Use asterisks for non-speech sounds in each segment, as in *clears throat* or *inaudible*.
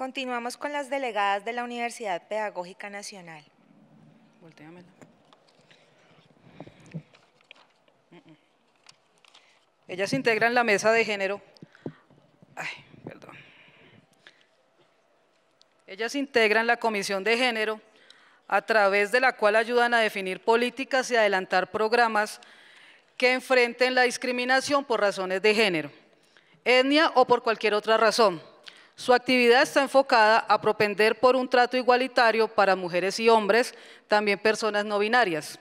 Continuamos con las delegadas de la Universidad Pedagógica Nacional. Ellas integran la mesa de género. Ay, perdón. Ellas integran la comisión de género a través de la cual ayudan a definir políticas y adelantar programas que enfrenten la discriminación por razones de género, etnia o por cualquier otra razón. Su actividad está enfocada a propender por un trato igualitario para mujeres y hombres, también personas no binarias,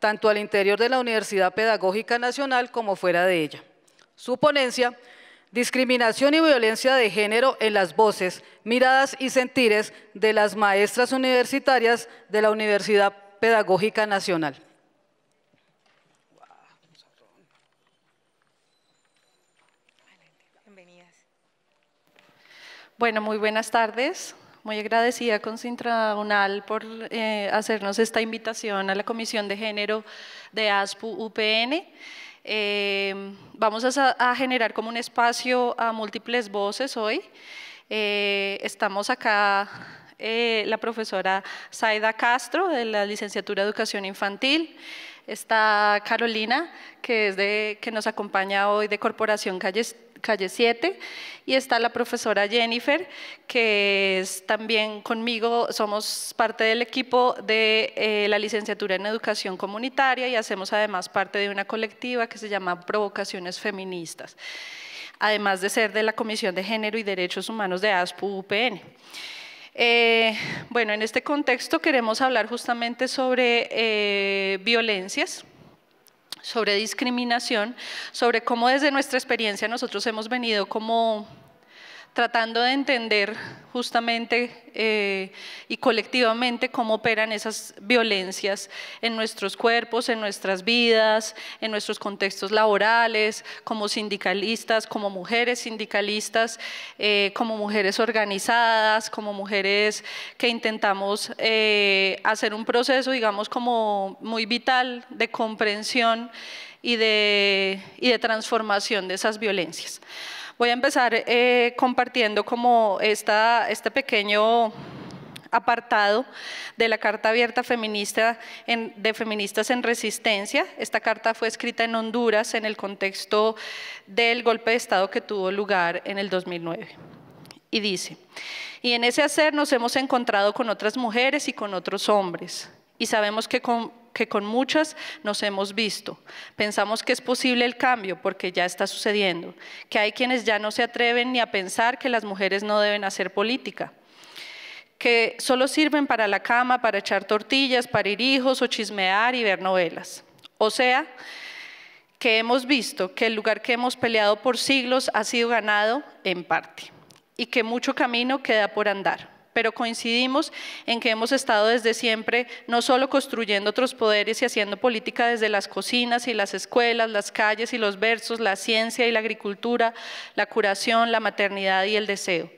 tanto al interior de la Universidad Pedagógica Nacional como fuera de ella. Su ponencia, discriminación y violencia de género en las voces, miradas y sentires de las maestras universitarias de la Universidad Pedagógica Nacional. Bueno, muy buenas tardes. Muy agradecida con Sintra Unal por eh, hacernos esta invitación a la Comisión de Género de ASPU UPN. Eh, vamos a, generar como un espacio a múltiples voces hoy. Eh, estamos acá la profesora Zaida Castro de la licenciatura de Educación Infantil. Está Carolina, que, es de, que nos acompaña hoy de Corporación Calles calle 7, y está la profesora Jennifer, que es también conmigo, somos parte del equipo de eh, la licenciatura en educación comunitaria y hacemos además parte de una colectiva que se llama Provocaciones Feministas, además de ser de la Comisión de Género y Derechos Humanos de ASPU-UPN. Eh, bueno, en este contexto queremos hablar justamente sobre eh, violencias, sobre discriminación, sobre cómo desde nuestra experiencia nosotros hemos venido como tratando de entender justamente eh, y colectivamente cómo operan esas violencias en nuestros cuerpos, en nuestras vidas, en nuestros contextos laborales, como sindicalistas, como mujeres sindicalistas, eh, como mujeres organizadas, como mujeres que intentamos eh, hacer un proceso, digamos, como muy vital de comprensión y de, y de transformación de esas violencias. Voy a empezar eh, compartiendo como esta, este pequeño apartado de la Carta Abierta Feminista de Feministas en Resistencia. Esta carta fue escrita en Honduras en el contexto del golpe de Estado que tuvo lugar en el 2009. Y dice, y en ese hacer nos hemos encontrado con otras mujeres y con otros hombres, y sabemos que con que con muchas nos hemos visto. Pensamos que es posible el cambio porque ya está sucediendo, que hay quienes ya no se atreven ni a pensar que las mujeres no deben hacer política, que solo sirven para la cama, para echar tortillas, para ir hijos o chismear y ver novelas. O sea, que hemos visto que el lugar que hemos peleado por siglos ha sido ganado en parte y que mucho camino queda por andar pero coincidimos en que hemos estado desde siempre no solo construyendo otros poderes y haciendo política desde las cocinas y las escuelas, las calles y los versos, la ciencia y la agricultura, la curación, la maternidad y el deseo.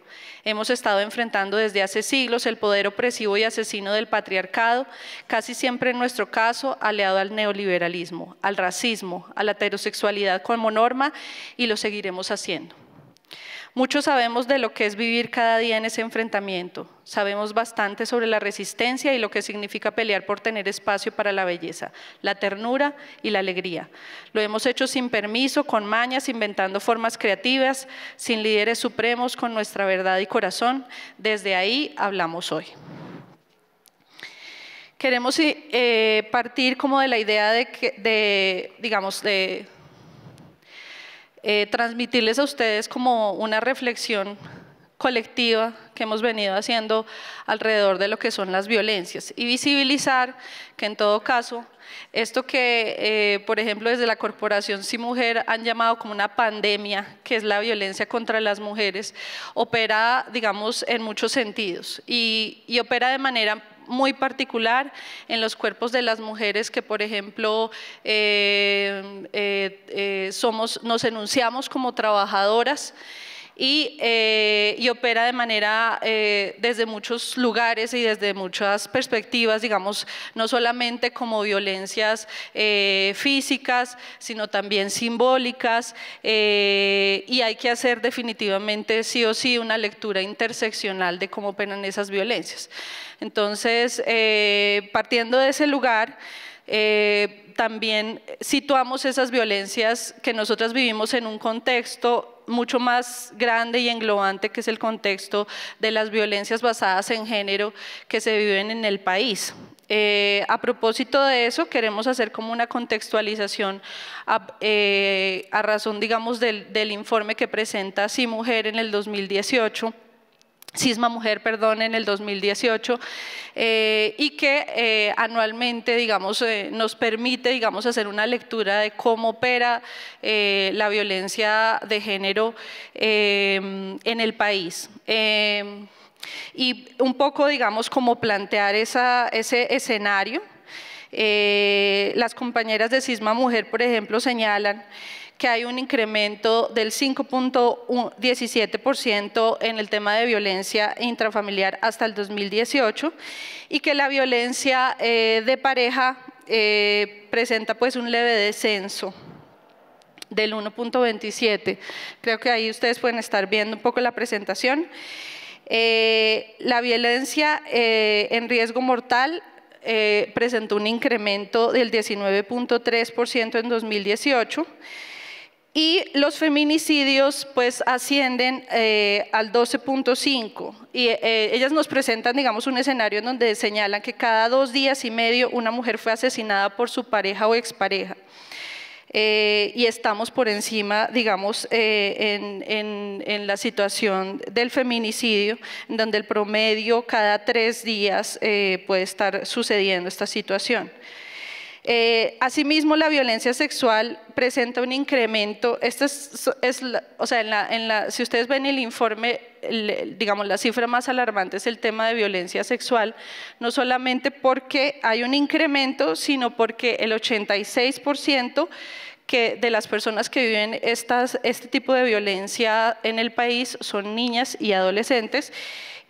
Hemos estado enfrentando desde hace siglos el poder opresivo y asesino del patriarcado, casi siempre en nuestro caso aliado al neoliberalismo, al racismo, a la heterosexualidad como norma y lo seguiremos haciendo. Muchos sabemos de lo que es vivir cada día en ese enfrentamiento. Sabemos bastante sobre la resistencia y lo que significa pelear por tener espacio para la belleza, la ternura y la alegría. Lo hemos hecho sin permiso, con mañas, inventando formas creativas, sin líderes supremos, con nuestra verdad y corazón. Desde ahí hablamos hoy. Queremos eh, partir como de la idea de, que, de digamos, de eh, transmitirles a ustedes como una reflexión colectiva que hemos venido haciendo alrededor de lo que son las violencias y visibilizar que en todo caso esto que, eh, por ejemplo, desde la Corporación Sí Mujer han llamado como una pandemia, que es la violencia contra las mujeres, opera, digamos, en muchos sentidos y opera de manera muy particular en los cuerpos de las mujeres que, por ejemplo, eh, eh, eh, somos, nos enunciamos como trabajadoras y, eh, y opera de manera eh, desde muchos lugares y desde muchas perspectivas, digamos, no solamente como violencias eh, físicas, sino también simbólicas, y hay que hacer definitivamente sí o sí una lectura interseccional de cómo operan esas violencias. Entonces, partiendo de ese lugar, también situamos esas violencias que nosotras vivimos en un contexto mucho más grande y englobante que es el contexto de las violencias basadas en género que se viven en el país. Eh, a propósito de eso, queremos hacer como una contextualización a, eh, razón, digamos, del, del informe que presenta Sí Mujer en el 2018 Cisma Mujer, perdón, en el 2018, eh, y que eh, anualmente, digamos, eh, nos permite, digamos, hacer una lectura de cómo opera la violencia de género en el país. y un poco, digamos, como plantear ese escenario. las compañeras de Cisma Mujer, por ejemplo, señalan que hay un incremento del 5.17% en el tema de violencia intrafamiliar hasta el 2018 y que la violencia eh, de pareja eh, presenta pues un leve descenso del 1.27. Creo que ahí ustedes pueden estar viendo un poco la presentación. Eh, la violencia en riesgo mortal presentó un incremento del 19.3% en 2018 y los feminicidios pues ascienden eh, al 12.5 y eh, ellas nos presentan digamos un escenario en donde señalan que cada dos días y medio una mujer fue asesinada por su pareja o expareja. Eh, y estamos por encima, digamos, en, en, la situación del feminicidio, en donde el promedio cada tres días puede estar sucediendo esta situación. Eh, asimismo, la violencia sexual presenta un incremento. Es, o sea, en la, si ustedes ven el informe, digamos, la cifra más alarmante es el tema de violencia sexual, no solamente porque hay un incremento, sino porque el 86% que de las personas que viven estas, este tipo de violencia en el país son niñas y adolescentes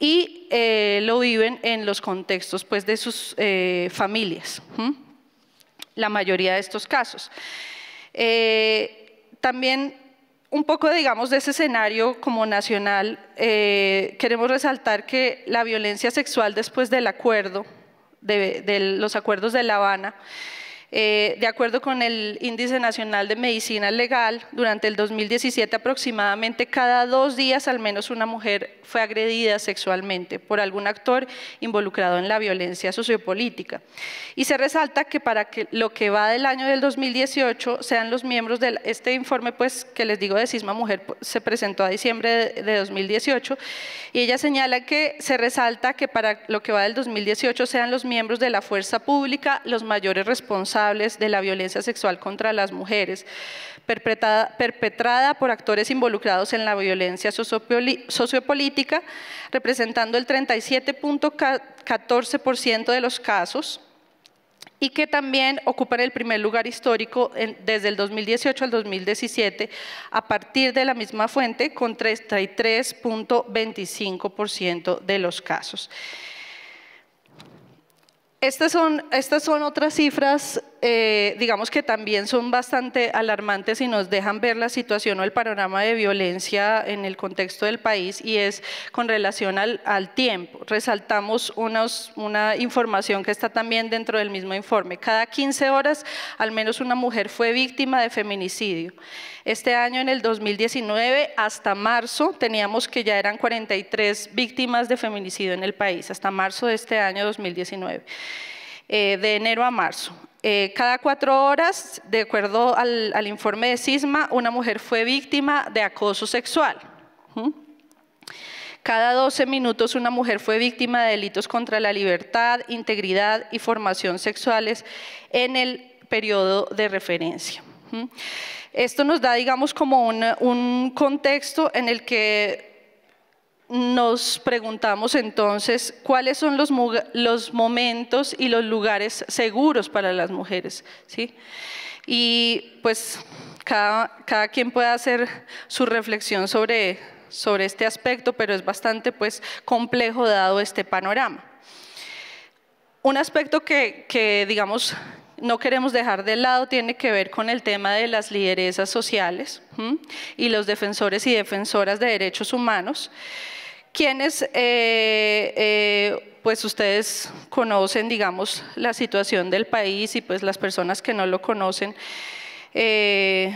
y eh, lo viven en los contextos pues, de sus eh, familias la mayoría de estos casos. Eh, también un poco, digamos, de ese escenario como nacional, eh, queremos resaltar que la violencia sexual después del acuerdo, de los acuerdos de La Habana, eh, de acuerdo con el Índice Nacional de Medicina Legal, durante el 2017 aproximadamente cada dos días al menos una mujer fue agredida sexualmente por algún actor involucrado en la violencia sociopolítica. Y se resalta que para lo que va del año del 2018 sean los miembros de este informe, pues que les digo de Cisma Mujer, pues, se presentó a diciembre de 2018 y ella señala que se resalta que para lo que va del 2018 sean los miembros de la fuerza pública los mayores responsables de la violencia sexual contra las mujeres, perpetrada, perpetrada por actores involucrados en la violencia sociopolítica, representando el 37.14% de los casos, y que también ocupan el primer lugar histórico desde el 2018 al 2017 a partir de la misma fuente con 33.25% de los casos. Estas son, estas son otras cifras, eh, digamos que también son bastante alarmantes y nos dejan ver la situación o el panorama de violencia en el contexto del país y es con relación al, tiempo. Resaltamos una información que está también dentro del mismo informe. Cada 15 horas al menos una mujer fue víctima de feminicidio. Este año, en el 2019, hasta marzo, teníamos que ya eran 43 víctimas de feminicidio en el país, hasta marzo de este año 2019, eh, de enero a marzo. Eh, cada cuatro horas, de acuerdo al, informe de CISMA, una mujer fue víctima de acoso sexual. Cada 12 minutos una mujer fue víctima de delitos contra la libertad, integridad y formación sexuales en el periodo de referencia. Esto nos da, digamos, como un contexto en el que nos preguntamos entonces cuáles son los, los, momentos y los lugares seguros para las mujeres. ¿sí? Y pues cada, cada quien puede hacer su reflexión sobre, sobre este aspecto, pero es bastante pues, complejo dado este panorama. Un aspecto que, que digamos, no queremos dejar de lado tiene que ver con el tema de las lideresas sociales y los defensores y defensoras de derechos humanos, quienes, eh, eh, pues ustedes conocen, digamos, la situación del país y pues las personas que no lo conocen, eh,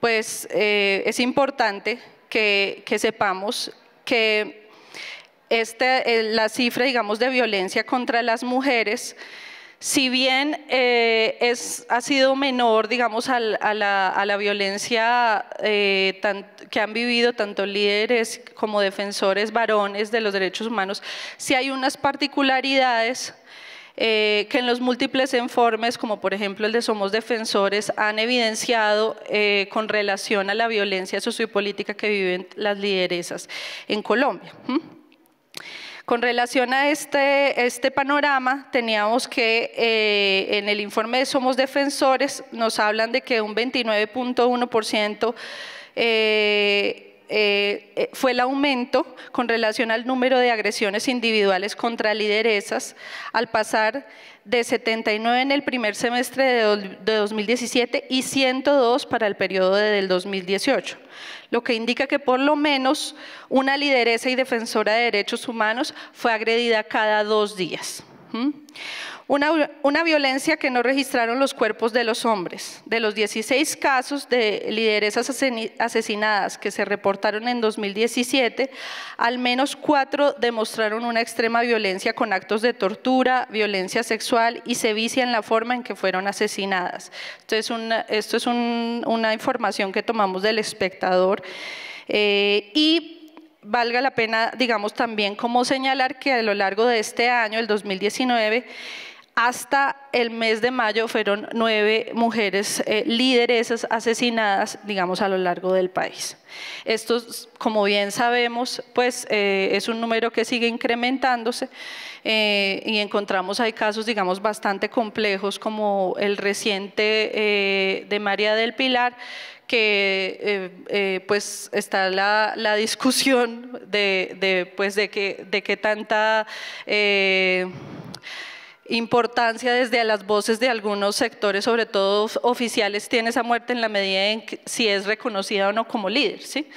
pues es importante que, sepamos que este, la cifra, digamos, de violencia contra las mujeres si bien eh, ha sido menor, digamos, a, la, violencia eh, que han vivido tanto líderes como defensores varones de los derechos humanos, sí hay unas particularidades eh, que en los múltiples informes, como por ejemplo el de Somos Defensores, han evidenciado con relación a la violencia sociopolítica que viven las lideresas en Colombia. Con relación a este, este panorama, teníamos que eh, en el informe de Somos Defensores nos hablan de que un 29.1% eh, eh, fue el aumento con relación al número de agresiones individuales contra lideresas, al pasar de 79 en el primer semestre de 2017 y 102 para el periodo del 2018, lo que indica que por lo menos una lideresa y defensora de derechos humanos fue agredida cada dos días. Una, violencia que no registraron los cuerpos de los hombres. De los 16 casos de lideresas asesinadas que se reportaron en 2017, al menos cuatro demostraron una extrema violencia con actos de tortura, violencia sexual y sevicia en la forma en que fueron asesinadas. Entonces, esto es una información que tomamos del espectador. Eh, y valga la pena, digamos, también como señalar que a lo largo de este año, el 2019, hasta el mes de mayo fueron nueve mujeres eh, lideresas asesinadas, digamos, a lo largo del país. Esto, como bien sabemos, pues eh, es un número que sigue incrementándose eh, y encontramos hay casos, digamos, bastante complejos como el reciente de María del Pilar, que pues está la, discusión de, pues, de, que, de que tanta importancia desde las voces de algunos sectores, sobre todo oficiales, tiene esa muerte en la medida en que si es reconocida o no como líder. ¿sí?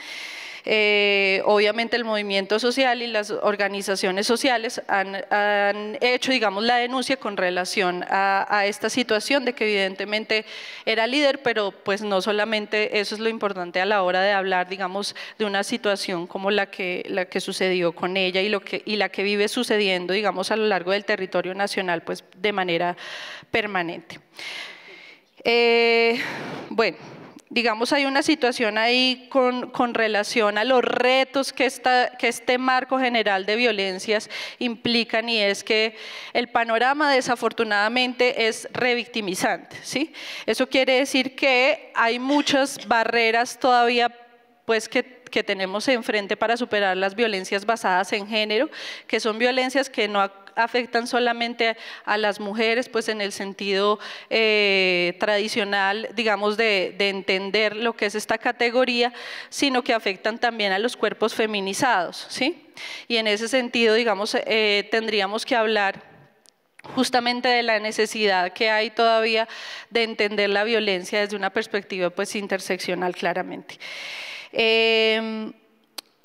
Eh, obviamente el movimiento social y las organizaciones sociales han, hecho, digamos, la denuncia con relación a, esta situación de que evidentemente era líder, pero pues no solamente eso es lo importante a la hora de hablar, digamos, de una situación como la que, la que sucedió con ella y, lo que, y la que vive sucediendo, digamos, a lo largo del territorio nacional, pues de manera permanente. Eh, bueno digamos, hay una situación ahí con, con relación a los retos que, esta, que este marco general de violencias implican y es que el panorama desafortunadamente es revictimizante. ¿sí? Eso quiere decir que hay muchas barreras todavía pues que que tenemos enfrente para superar las violencias basadas en género, que son violencias que no afectan solamente a las mujeres, pues en el sentido eh, tradicional, digamos, de, entender lo que es esta categoría, sino que afectan también a los cuerpos feminizados, ¿sí? Y en ese sentido, digamos, eh, tendríamos que hablar justamente de la necesidad que hay todavía de entender la violencia desde una perspectiva pues interseccional claramente. Eh,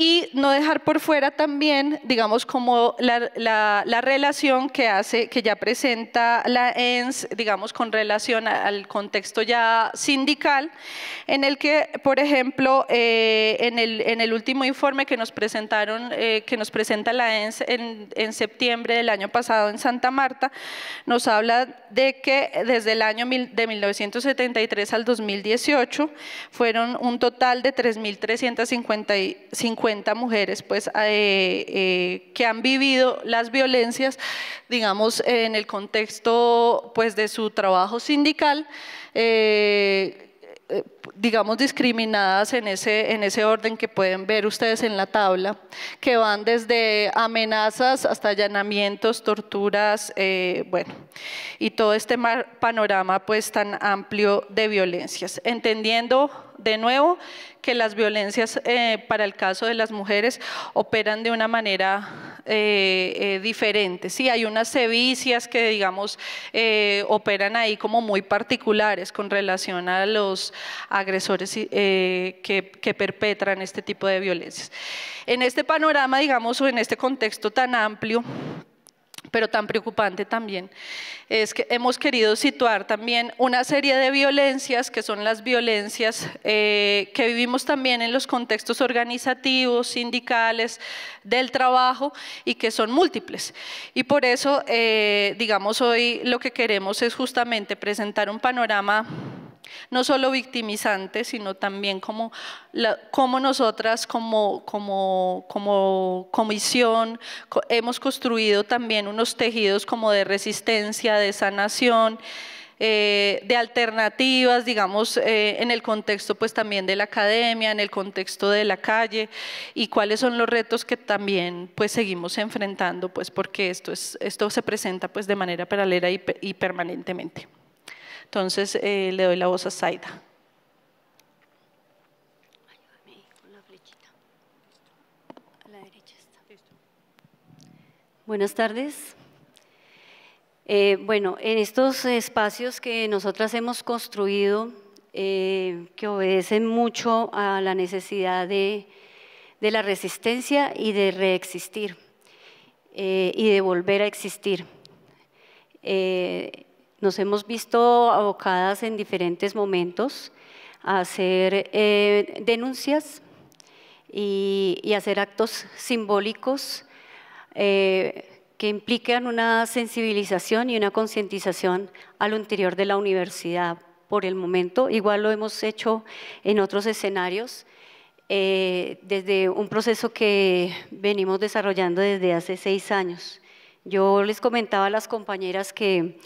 y no dejar por fuera también, digamos, como la, la, relación que hace, que ya presenta la ENS, digamos, con relación al contexto ya sindical, en el que, por ejemplo, eh, en, el, en, el, último informe que nos presentaron, eh, que nos presenta la ENS en, en, septiembre del año pasado en Santa Marta, nos habla de que desde el año de 1973 al 2018 fueron un total de 3.350 mujeres pues, eh, eh, que han vivido las violencias, digamos, en el contexto pues, de su trabajo sindical. Eh, digamos, discriminadas en ese, en ese orden que pueden ver ustedes en la tabla, que van desde amenazas hasta allanamientos, torturas, bueno, y todo este panorama pues tan amplio de violencias, entendiendo de nuevo, que las violencias eh, para el caso de las mujeres operan de una manera eh, eh, diferente. Sí, hay unas sevicias que, digamos, operan ahí como muy particulares con relación a los agresores que, que perpetran este tipo de violencias. En este panorama, digamos, o en este contexto tan amplio, pero tan preocupante también, es que hemos querido situar también una serie de violencias que son las violencias eh, que vivimos también en los contextos organizativos, sindicales, del trabajo y que son múltiples. Y por eso, eh, digamos, hoy lo que queremos es justamente presentar un panorama no solo victimizante, sino también como, nosotras como, como, como comisión hemos construido también unos tejidos como de resistencia, de sanación, eh, de alternativas, digamos, eh, en el contexto pues también de la academia, en el contexto de la calle y cuáles son los retos que también pues seguimos enfrentando pues porque esto, es, esto se presenta pues de manera paralela y permanentemente. Entonces eh, le doy la voz a Zaida. Buenas tardes. Eh, bueno, en estos espacios que nosotras hemos construido, eh, que obedecen mucho a la necesidad de, la resistencia y de reexistir y de volver a existir. Nos hemos visto abocadas en diferentes momentos a hacer eh, denuncias y, hacer actos simbólicos eh, que implican una sensibilización y una concientización al interior de la universidad por el momento. Igual lo hemos hecho en otros escenarios, eh, desde un proceso que venimos desarrollando desde hace seis años. Yo les comentaba a las compañeras que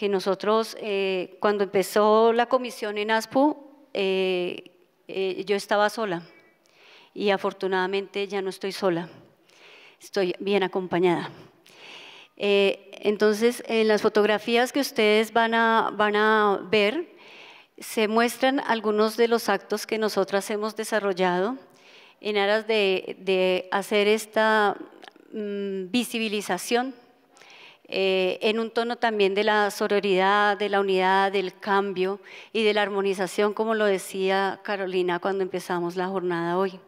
que nosotros, eh, cuando empezó la comisión en ASPU, eh, eh, yo estaba sola y afortunadamente ya no estoy sola, estoy bien acompañada. entonces, en las fotografías que ustedes van a, van a ver, se muestran algunos de los actos que nosotras hemos desarrollado en aras de, de hacer esta mm, visibilización eh, en un tono también de la sororidad, de la unidad, del cambio y de la armonización, como lo decía Carolina cuando empezamos la jornada hoy.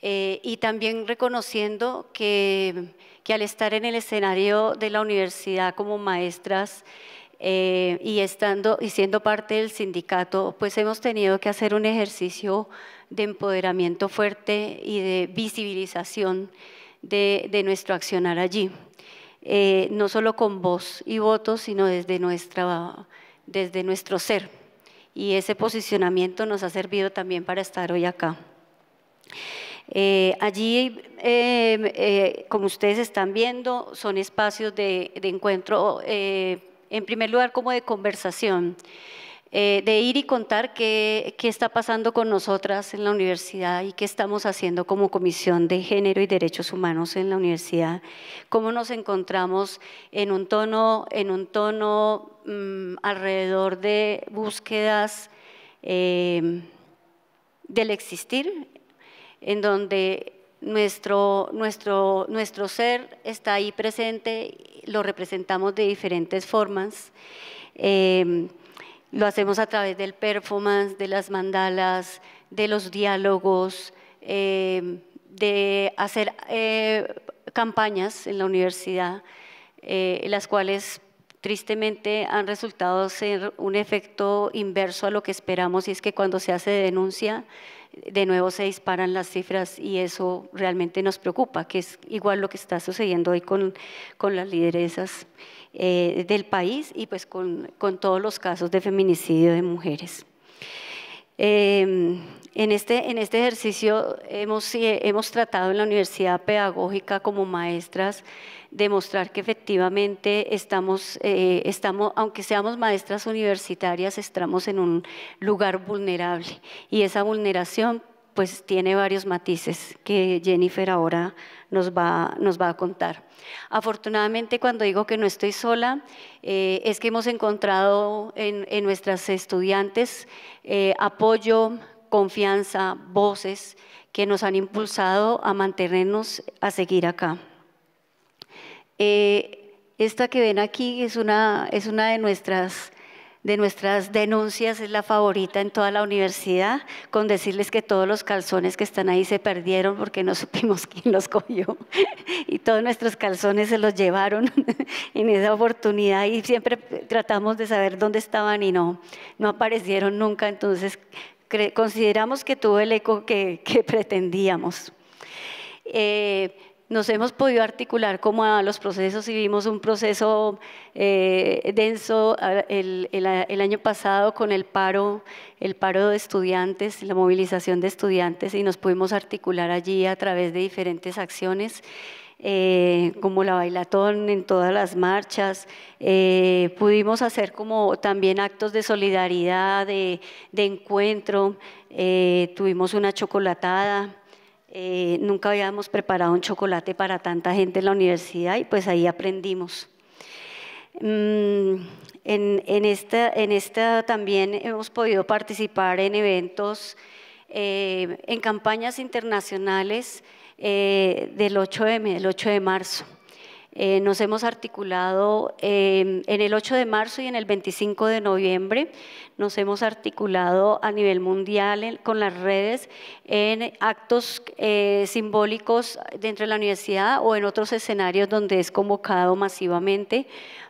Eh, y también reconociendo que, al estar en el escenario de la universidad como maestras eh, y, siendo parte del sindicato, pues hemos tenido que hacer un ejercicio de empoderamiento fuerte y de visibilización de nuestro accionar allí. Eh, no solo con voz y voto, sino desde, nuestra, desde nuestro ser. Y ese posicionamiento nos ha servido también para estar hoy acá. Eh, allí, eh, como ustedes están viendo, son espacios de encuentro, en primer lugar como de conversación. Eh, de ir y contar qué, está pasando con nosotras en la universidad y qué estamos haciendo como Comisión de Género y Derechos Humanos en la universidad, cómo nos encontramos en un tono, en un tono mm, alrededor de búsquedas eh, del existir, en donde nuestro, nuestro, nuestro ser está ahí presente, lo representamos de diferentes formas. Eh, lo hacemos a través del performance, de las mandalas, de los diálogos, eh, de hacer eh, campañas en la universidad, eh, las cuales tristemente han resultado ser un efecto inverso a lo que esperamos y es que cuando se hace denuncia, de nuevo se disparan las cifras y eso realmente nos preocupa, que es igual lo que está sucediendo hoy con, con las lideresas eh, del país y pues con, con, todos los casos de feminicidio de mujeres. Em, en, este, en este ejercicio hemos, hemos tratado en la Universidad Pedagógica como maestras demostrar que efectivamente estamos, eh, estamos, aunque seamos maestras universitarias, estamos en un lugar vulnerable y esa vulneración pues tiene varios matices que Jennifer ahora nos va, nos va a contar. Afortunadamente, cuando digo que no estoy sola, eh, es que hemos encontrado en, nuestras estudiantes eh, apoyo, confianza, voces que nos han impulsado a mantenernos, a seguir acá. Eh, esta que ven aquí es una, es una de nuestras de nuestras denuncias es la favorita en toda la universidad, con decirles que todos los calzones que están ahí se perdieron porque no *laughs* supimos quién los cogió y todos nuestros calzones se los llevaron *laughs* en esa oportunidad y siempre tratamos de saber dónde estaban y no, no aparecieron nunca, entonces consideramos que tuvo el eco que, pretendíamos. Eh, nos hemos podido articular como a los procesos y vimos un proceso eh, denso el, año pasado con el paro, el paro de estudiantes, la movilización de estudiantes y nos pudimos articular allí a través de diferentes acciones. Eh, como la bailatón en todas las marchas, eh, pudimos hacer como también actos de solidaridad, de encuentro, tuvimos una chocolatada, eh, nunca habíamos preparado un chocolate para tanta gente en la universidad y pues ahí aprendimos. Mm, en, esta, también hemos podido participar en eventos, eh, en campañas internacionales eh, del 8M, del 8 de marzo. Eh, nos hemos articulado em, en el 8 de marzo y en el 25 de noviembre, nos hemos articulado a nivel mundial con las redes en actos eh, simbólicos dentro de la universidad o en otros escenarios donde es convocado masivamente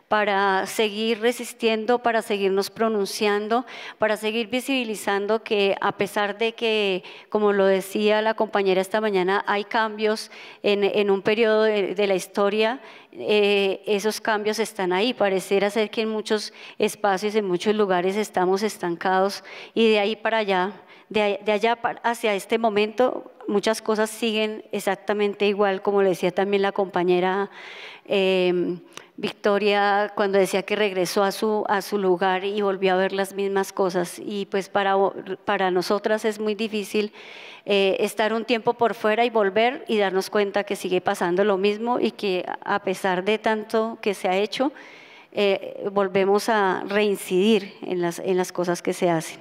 para seguir resistiendo, para seguirnos pronunciando, para seguir visibilizando que a pesar de que, como lo decía la compañera esta mañana, hay cambios en, un periodo de, la historia, eh, esos cambios están ahí. Pareciera ser que en muchos espacios, en muchos lugares estamos estancados y de ahí para allá, de, allá hacia este momento, muchas cosas siguen exactamente igual, como le decía también la compañera. Eh, Victoria cuando decía que regresó a su, a su lugar y volvió a ver las mismas cosas. Y pues para, para nosotras es muy difícil eh, estar un tiempo por fuera y volver y darnos cuenta que sigue pasando lo mismo y que a pesar de tanto que se ha hecho, eh, volvemos a reincidir en las, en las cosas que se hacen.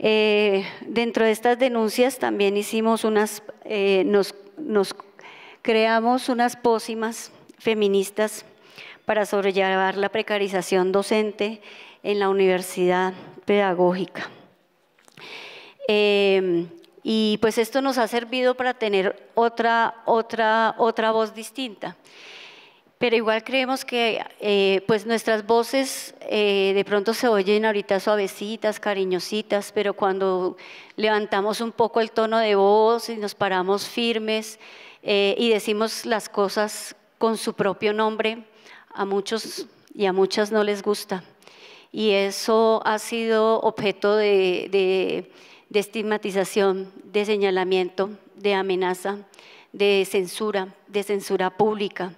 Eh, dentro de estas denuncias también hicimos unas, nos, nos creamos unas pócimas feministas para sobrellevar la precarización docente en la universidad pedagógica. Em, y pues esto nos ha servido para tener otra, otra, otra voz distinta. Pero igual creemos que eh, pues nuestras voces eh, de pronto se oyen ahorita suavecitas, cariñositas, pero cuando levantamos un poco el tono de voz y nos paramos firmes eh, y decimos las cosas con su propio nombre, a muchos y a muchas no les gusta. Y eso ha sido objeto de, estigmatización, de señalamiento, de amenaza, de censura, de censura pública.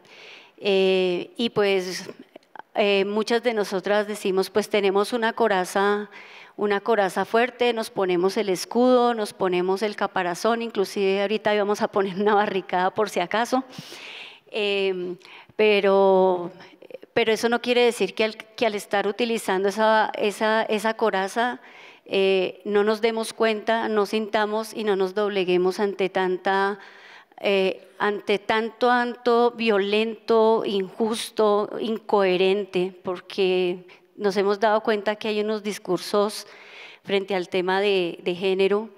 Eh, y pues eh, muchas de nosotras decimos, pues tenemos una coraza, una coraza fuerte, nos ponemos el escudo, nos ponemos el caparazón, inclusive ahorita íbamos a poner una barricada por si acaso. Eh, pero, pero eso no quiere decir que al, estar utilizando esa, esa, esa coraza eh, no nos demos cuenta, no sintamos y no nos dobleguemos ante tanta... Eh, ante tanto, tanto violento, injusto, incoherente, porque nos hemos dado cuenta que hay unos discursos frente al tema de, de género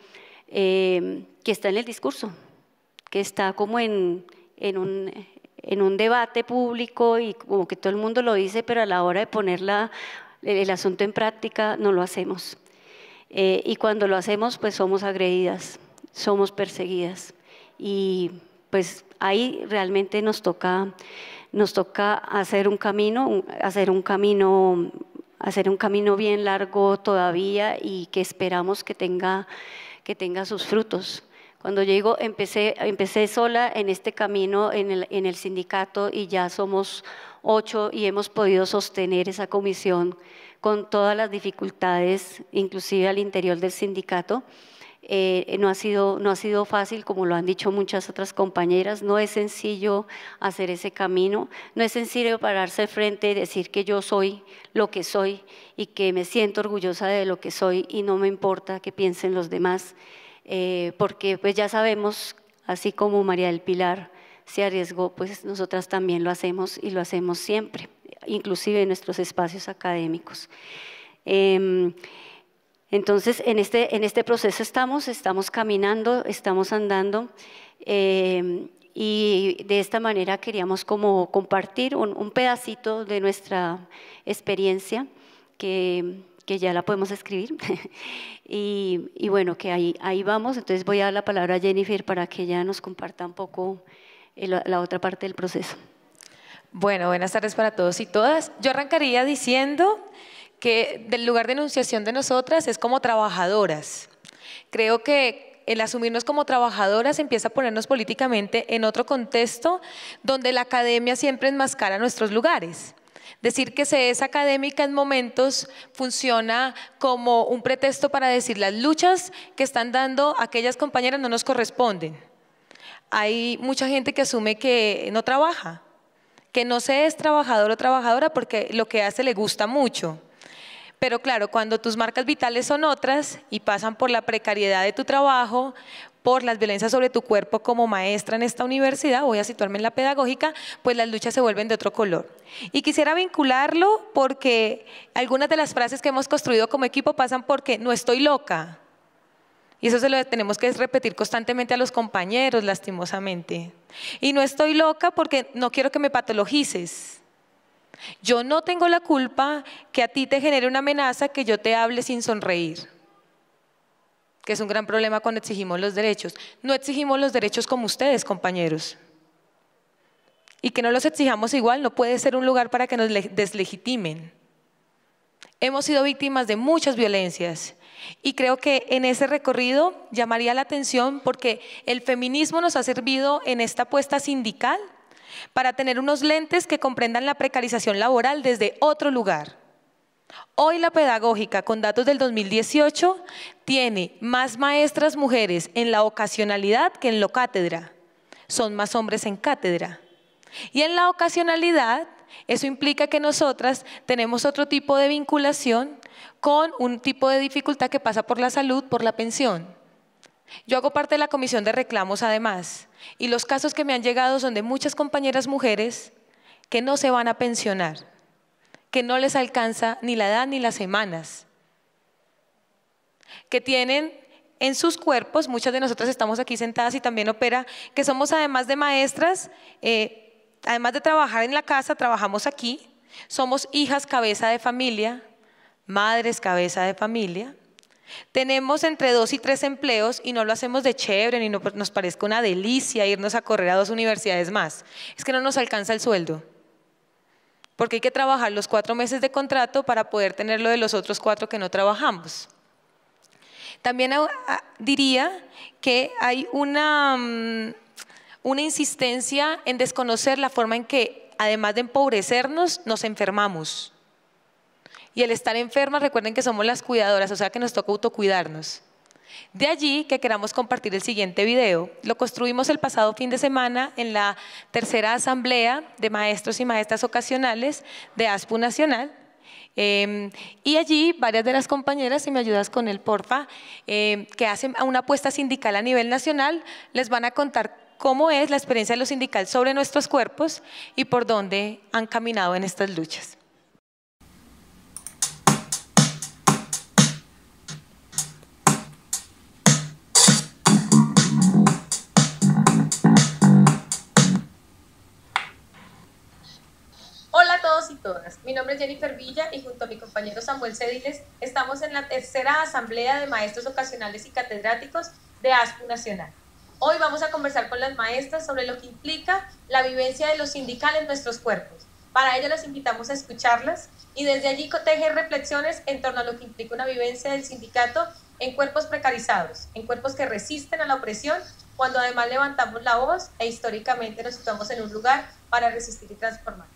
eh, que está en el discurso, que está como en, en, un, en un debate público y como que todo el mundo lo dice, pero a la hora de poner el asunto en práctica no lo hacemos. Eh, y cuando lo hacemos, pues somos agredidas, somos perseguidas. Y pues ahí realmente nos toca, nos toca hacer un camino, hacer un camino, hacer un camino bien largo todavía y que esperamos que tenga, que tenga sus frutos. Cuando llego, empecé, empecé sola en este camino en el, en el sindicato y ya somos ocho y hemos podido sostener esa comisión con todas las dificultades, inclusive al interior del sindicato. Eh, no, ha sido, no ha sido fácil, como lo han dicho muchas otras compañeras, no es sencillo hacer ese camino, no es sencillo pararse frente y decir que yo soy lo que soy y que me siento orgullosa de lo que soy y no me importa que piensen los demás, eh, porque pues ya sabemos, así como María del Pilar se arriesgó, pues nosotras también lo hacemos y lo hacemos siempre, inclusive en nuestros espacios académicos. Em, entonces, en este, en este proceso estamos, estamos caminando, estamos andando em, y de esta manera queríamos como compartir un, pedacito de nuestra experiencia que, que ya la podemos escribir. *laughs* y, y, bueno, que ahí, ahí vamos. Entonces voy a dar la palabra a Jennifer para que ella nos comparta un poco la otra parte del proceso. Bueno, buenas tardes para todos y todas. Yo arrancaría diciendo que del lugar de enunciación de nosotras es como trabajadoras. Creo que el asumirnos como trabajadoras empieza a ponernos políticamente en otro contexto donde la academia siempre enmascara nuestros lugares. Decir que se es académica en momentos funciona como un pretexto para decir las luchas que están dando aquellas compañeras no nos corresponden. Hay mucha gente que asume que no trabaja, que no se es trabajador o trabajadora porque lo que hace le gusta mucho. Pero claro, cuando tus marcas vitales son otras y pasan por la precariedad de tu trabajo, por las violencias sobre tu cuerpo como maestra en esta universidad, voy a situarme en la pedagógica, pues las luchas se vuelven de otro color. Y quisiera vincularlo porque algunas de las frases que hemos construido como equipo pasan porque no estoy loca. Y eso se lo tenemos que repetir constantemente a los compañeros, lastimosamente. Y no estoy loca porque no quiero que me patologices. Yo no tengo la culpa que a ti te genere una amenaza que yo te hable sin sonreír, que es un gran problema cuando exigimos los derechos. No exigimos los derechos como ustedes, compañeros. Y que no los exijamos igual no puede ser un lugar para que nos deslegitimen. Hemos sido víctimas de muchas violencias y creo que en ese recorrido llamaría la atención porque el feminismo nos ha servido en esta apuesta sindical para tener unos lentes que comprendan la precarización laboral desde otro lugar. Hoy la pedagógica, con datos del 2018, tiene más maestras mujeres en la ocasionalidad que en la cátedra. Son más hombres en cátedra. Y en la ocasionalidad, eso implica que nosotras tenemos otro tipo de vinculación con un tipo de dificultad que pasa por la salud, por la pensión. Yo hago parte de la comisión de reclamos además, y los casos que me han llegado son de muchas compañeras mujeres que no se van a pensionar, que no les alcanza ni la edad ni las semanas, que tienen en sus cuerpos, muchas de nosotras estamos aquí sentadas y también opera, que somos además de maestras, eh, además de trabajar en la casa, trabajamos aquí, somos hijas cabeza de familia, madres cabeza de familia, tenemos entre dos y tres empleos y no lo hacemos de chévere ni nos parezca una delicia irnos a correr a dos universidades más. Es que no nos alcanza el sueldo. Porque hay que trabajar los cuatro meses de contrato para poder tener lo de los otros cuatro que no trabajamos. También diría que hay una, mm, una insistencia en desconocer la forma en que, además de empobrecernos, nos enfermamos. Y el estar enferma, recuerden que somos las cuidadoras, o sea que nos toca autocuidarnos. De allí que queramos compartir el siguiente video. Lo construimos el pasado fin de semana en la tercera asamblea de maestros y maestras ocasionales de ASPU Nacional. Em, y allí varias de las compañeras, si me ayudas con el porfa, em, que hacen una apuesta sindical a nivel nacional, les van a contar cómo es la experiencia de los sindicales sobre nuestros cuerpos y por dónde han caminado en estas luchas. Todas. Mi nombre es Jennifer Villa y junto a mi compañero Samuel Cediles estamos en la tercera asamblea de maestros ocasionales y catedráticos de ASPU Nacional. Hoy vamos a conversar con las maestras sobre lo que implica la vivencia de los sindicales en nuestros cuerpos. Para ello las invitamos a escucharlas y desde allí tejer reflexiones en torno a lo que implica una vivencia del sindicato en cuerpos precarizados, en cuerpos que resisten a la opresión, cuando además levantamos la voz e históricamente nos situamos en un lugar para resistir y transformar.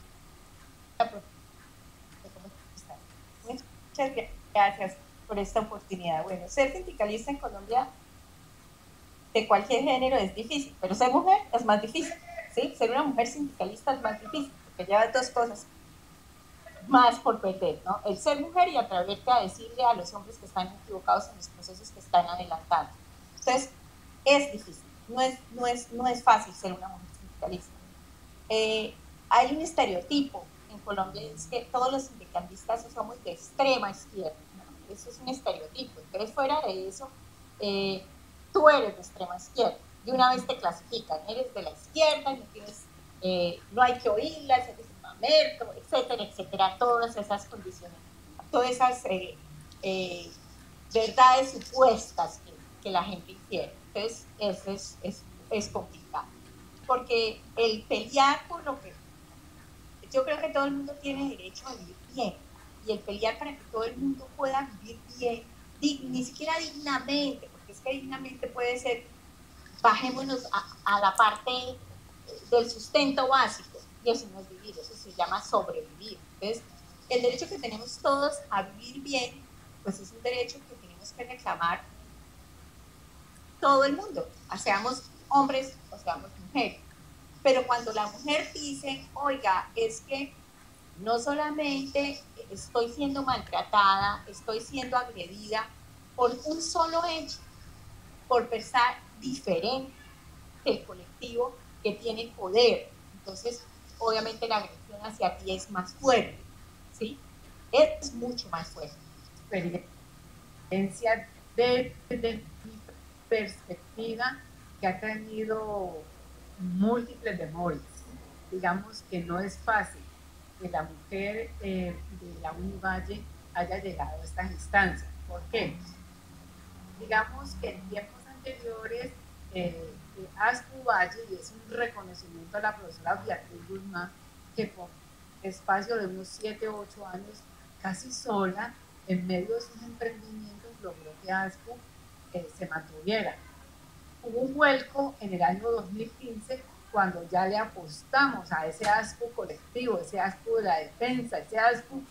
Muchas gracias por esta oportunidad. Bueno, ser sindicalista en Colombia de cualquier género es difícil, pero ser mujer es más difícil, ¿sí? Ser una mujer sindicalista es más difícil, porque lleva dos cosas más por perder, ¿no? El ser mujer y atreverte a decirle a los hombres que están equivocados en los procesos que están adelantando. Entonces, es difícil, no es, no es, no es fácil ser una mujer sindicalista. Eh, hay un estereotipo Colombia, es que todos los sindicalistas somos de extrema izquierda, eso es un estereotipo, entonces fuera de eso, eh, tú eres de extrema izquierda, y una vez te clasifican, eres de la izquierda, no, tienes, eh, no hay que oírlas, eres un mamerto, etcétera, etcétera, todas esas condiciones, todas esas verdades supuestas que, la gente hiciera. Entonces, eso es, es, es complicado. Porque el pelear por lo que... Yo creo que todo el mundo tiene derecho a vivir bien. Y el pelear para que todo el mundo pueda vivir bien, ni siquiera dignamente, porque es que dignamente puede ser, bajémonos a, la parte del sustento básico, y eso no es vivir, eso se llama sobrevivir. Entonces, el derecho que tenemos todos a vivir bien, pues es un derecho que tenemos que reclamar todo el mundo, seamos hombres o seamos mujeres. Pero cuando la mujer dice, oiga, es que no solamente estoy siendo maltratada, estoy siendo agredida por un solo hecho, por pensar diferente del colectivo que tiene poder. Entonces, obviamente la agresión hacia ti es más fuerte, ¿sí? Es mucho más fuerte. Experiencia de, de perspectiva que ha tenido múltiples demores. Digamos que no es fácil que la mujer eh, de la Univalle haya llegado a estas instancias. ¿Por qué? Digamos que en tiempos anteriores, eh, Aspu Valle, y es un reconocimiento a la profesora Beatriz Guzmán, que por espacio de unos 7 o 8 años, casi sola, en medio de sus emprendimientos, logró que Aspu se mantuviera. Hubo un vuelco en el año 2015 cuando ya le apostamos a ese ASPU colectivo, ese ASPU de la defensa, ese ASPU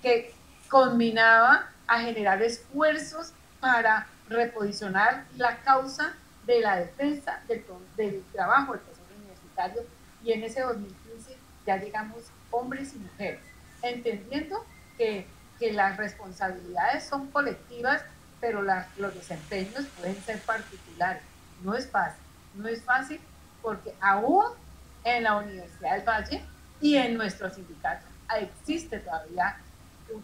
que combinaba a generar esfuerzos para reposicionar la causa de la defensa del, trabajo del profesor universitario y en ese 2015 ya llegamos hombres y mujeres, entendiendo que, que las responsabilidades son colectivas pero los desempeños pueden ser particulares. No es fácil, no es fácil porque aún en la Universidad del Valle y en nuestro sindicato existe todavía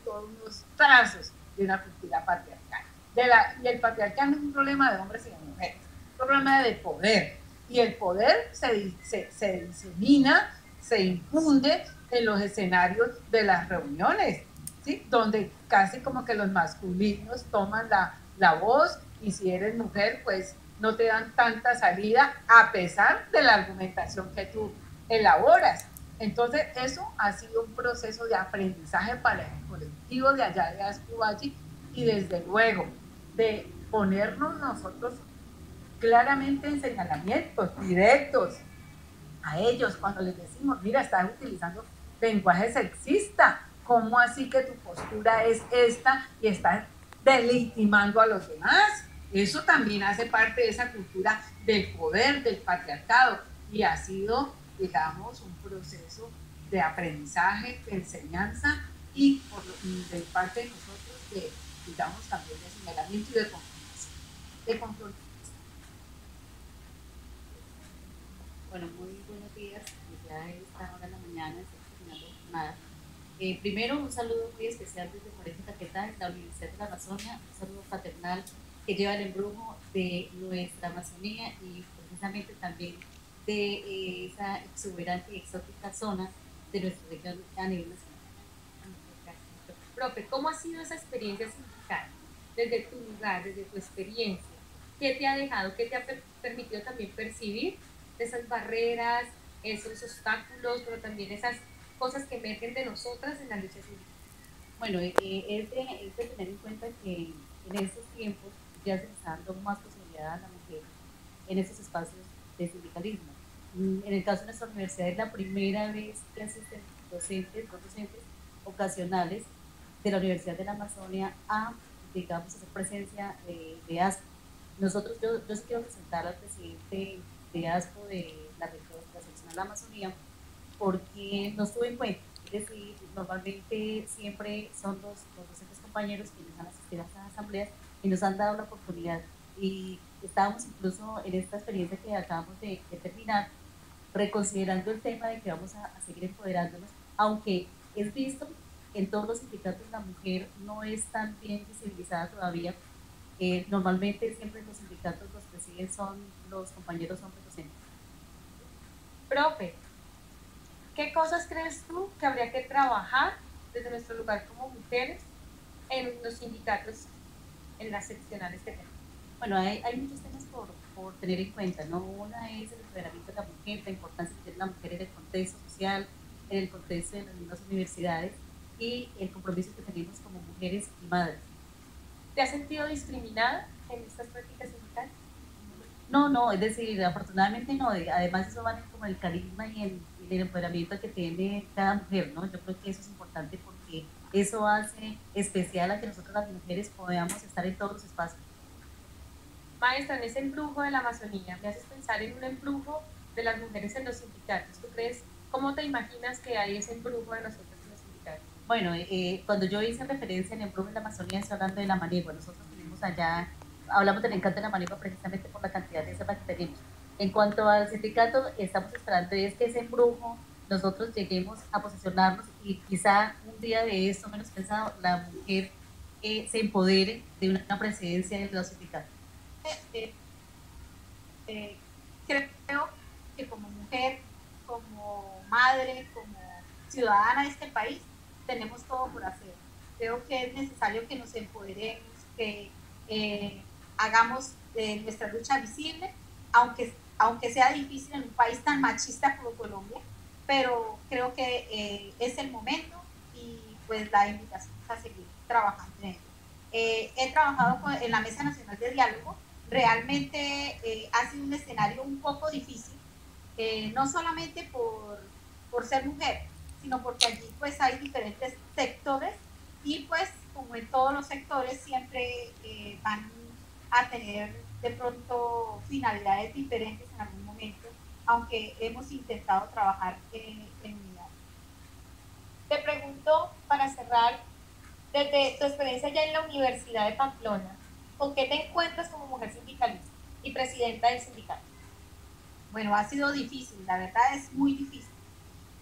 todos unos trazos de una cultura patriarcal. Y el patriarcal no es un problema de hombres y de mujeres, es un problema de poder. Y el poder se, se, se disemina, se infunde en los escenarios de las reuniones donde casi como que los masculinos toman la, la voz y si eres mujer, pues no te dan tanta salida a pesar de la argumentación que tú elaboras. Entonces, eso ha sido un proceso de aprendizaje para el colectivo de allá de Ascubachi y desde luego de ponernos nosotros claramente en señalamientos directos a ellos cuando les decimos, mira, estás utilizando lenguaje sexista, ¿Cómo así que tu postura es esta y estás delegitimando a los demás? Eso también hace parte de esa cultura del poder, del patriarcado, y ha sido, digamos, un proceso de aprendizaje, de enseñanza y por, de parte de nosotros de, digamos, también de señalamiento y de confrontación. De Bueno, muy buenos días. Ya es esta hora de la mañana, terminando nada eh, primero, un saludo muy especial desde Colegio Caquetá, la Universidad de la Amazonia, un saludo paternal que lleva el embrujo de nuestra Amazonía y precisamente también de eh, esa exuberante y exótica zona de nuestra región a nivel nacional. Profe, ¿cómo ha sido esa experiencia sindical? Desde tu lugar, desde tu experiencia, ¿qué te ha dejado, qué te ha permitido también percibir esas barreras, esos obstáculos, pero también esas cosas que emergen de nosotras en la lucha sindical. Bueno, eh, es, de, tener en cuenta que en estos tiempos ya se está dando más posibilidad a la mujer en esos espacios de sindicalismo. Mm, en el caso de nuestra universidad es la primera vez que asisten docentes, dos docentes ocasionales de la Universidad de la Amazonia a, digamos, esa presencia de, de nosotros, yo, yo quiero presentar al presidente de ASPO de la, de la de la Amazonía porque no estuve en cuenta. Es decir, normalmente siempre son los, los docentes compañeros quienes han asistido a estas asambleas y nos han dado la oportunidad. Y estábamos incluso en esta experiencia que acabamos de, terminar, reconsiderando el tema de que vamos a, seguir empoderándonos, aunque es visto en todos los sindicatos la mujer no es tan bien visibilizada todavía. Eh, normalmente siempre los sindicatos los presiden son los compañeros hombres docentes. Profe, ¿qué cosas crees tú que habría que trabajar desde nuestro lugar como mujeres en los sindicatos, en las seccionales que tenemos? Bueno, hay, hay muchos temas por, por, tener en cuenta, ¿no? Una es el empoderamiento de la mujer, la importancia que tiene la mujer en el contexto social, en el contexto de las universidades y el compromiso que tenemos como mujeres y madres. ¿Te has sentido discriminada en estas prácticas sindicales? No, no, es decir, afortunadamente no. Además eso va como el carisma y el, el empoderamiento que tiene cada mujer, ¿no? Yo creo que eso es importante porque eso hace especial a que nosotros las mujeres podamos estar en todos los espacios. Maestra, en ese embrujo de la Amazonía, me haces pensar en un embrujo de las mujeres en los sindicatos. ¿Tú crees, cómo te imaginas que hay ese embrujo de nosotros en los sindicatos? Bueno, eh, cuando yo hice referencia en embrujo de la Amazonía, estoy hablando de la manigua. Nosotros tenemos allá, hablamos del encanto de la manigua precisamente por la cantidad de selva que tenemos. En cuanto al sindicato, estamos esperando es que ese embrujo nosotros lleguemos a posicionarnos y quizá un día de esto, menos pensado, la mujer eh, se empodere de una presidencia de los sindicatos. Eh, eh, creo que como mujer, como madre, como ciudadana de este país, tenemos todo por hacer. Creo que es necesario que nos empoderemos, que hagamos nuestra lucha visible, aunque aunque sea difícil en un país tan machista como Colombia, pero creo que eh, es el momento y pues la invitación es a seguir trabajando en ello. Eh, he trabajado en la Mesa Nacional de Diálogo, realmente eh, ha sido un escenario un poco difícil, no solamente por, por ser mujer, sino porque allí pues hay diferentes sectores y pues como en todos los sectores siempre van a tener de pronto finalidades diferentes en algún momento, aunque hemos intentado trabajar en, unidad. Te pregunto, para cerrar, desde tu experiencia ya en la Universidad de Pamplona, ¿con qué te encuentras como mujer sindicalista y presidenta del sindicato? Bueno, ha sido difícil, la verdad es muy difícil.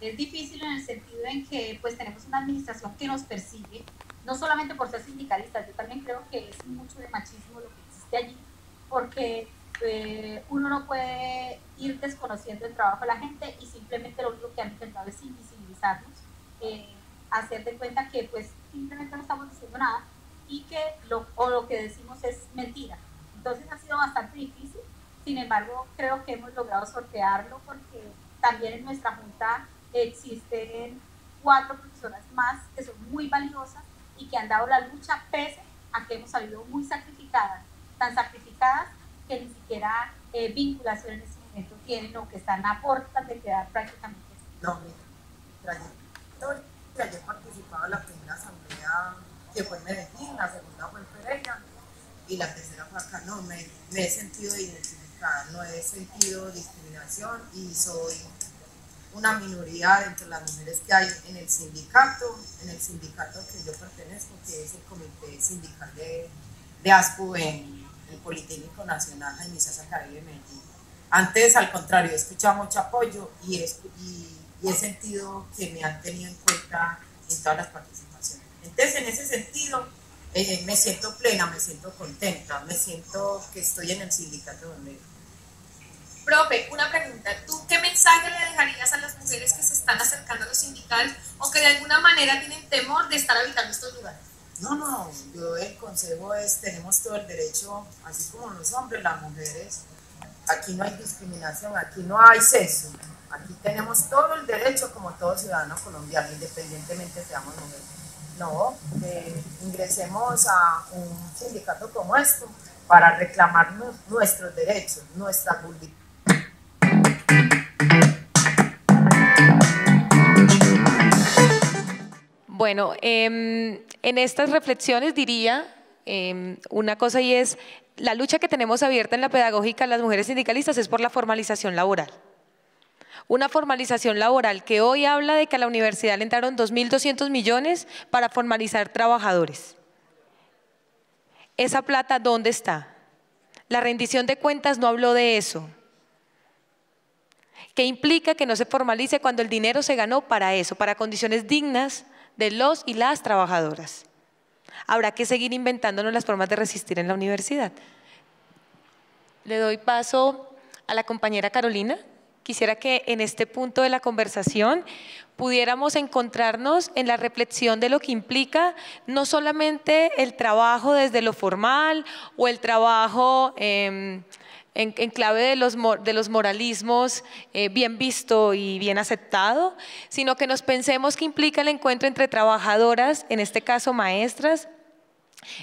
Es difícil en el sentido en que pues tenemos una administración que nos persigue, no solamente por ser sindicalistas, yo también creo que es mucho de machismo lo que existe allí, porque eh, uno no puede ir desconociendo el trabajo de la gente y simplemente lo único que han intentado es invisibilizarnos, eh, hacer de cuenta que pues simplemente no estamos diciendo nada y que lo, o lo que decimos es mentira. Entonces ha sido bastante difícil, sin embargo creo que hemos logrado sortearlo porque también en nuestra junta existen cuatro personas más que son muy valiosas y que han dado la lucha pese a que hemos salido muy sacrificadas tan sacrificadas que ni siquiera eh, vinculación en este momento tienen o que están a puertas de quedar prácticamente. No, mira, yo he participado en la primera asamblea que fue en Medellín, la segunda fue en Pereira y la tercera fue acá. No, me, he sentido identificada, no he sentido discriminación y soy una minoría entre las mujeres que hay en el sindicato, en el sindicato que yo pertenezco, que es el Comité Sindical de, de ASPU el Politécnico Nacional Jaime Caribe de Medellín. Antes, al contrario, he escuchado mucho apoyo y, y, he sentido que me han tenido en cuenta en todas las participaciones. Entonces, en ese sentido, eh, me siento plena, me siento contenta, me siento que estoy en el sindicato donde... Profe, una pregunta. ¿Tú qué mensaje le dejarías a las mujeres que se están acercando a los sindicales o que de alguna manera tienen temor de estar habitando estos lugares? No, no, yo el consejo es, tenemos todo el derecho, así como los hombres, las mujeres, aquí no hay discriminación, aquí no hay sexo, aquí tenemos todo el derecho como todo ciudadano colombiano, independientemente seamos mujeres. No, ingresemos a un sindicato como esto para reclamar nuestros derechos, nuestra justicia. Bueno, em, en estas reflexiones diría em, una cosa y es la lucha que tenemos abierta en la pedagógica las mujeres sindicalistas es por la formalización laboral. Una formalización laboral que hoy habla de que a la universidad le entraron 2.200 millones para formalizar trabajadores. ¿Esa plata dónde está? La rendición de cuentas no habló de eso. ¿Qué implica que no se formalice cuando el dinero se ganó para eso, para condiciones dignas de los y las trabajadoras? Habrá que seguir inventándonos las formas de resistir en la universidad. Le doy paso a la compañera Carolina. Quisiera que en este punto de la conversación pudiéramos encontrarnos en la reflexión de lo que implica no solamente el trabajo desde lo formal o el trabajo em, en, clave de los, de los moralismos eh, bien visto y bien aceptado, sino que nos pensemos que implica el encuentro entre trabajadoras, en este caso maestras,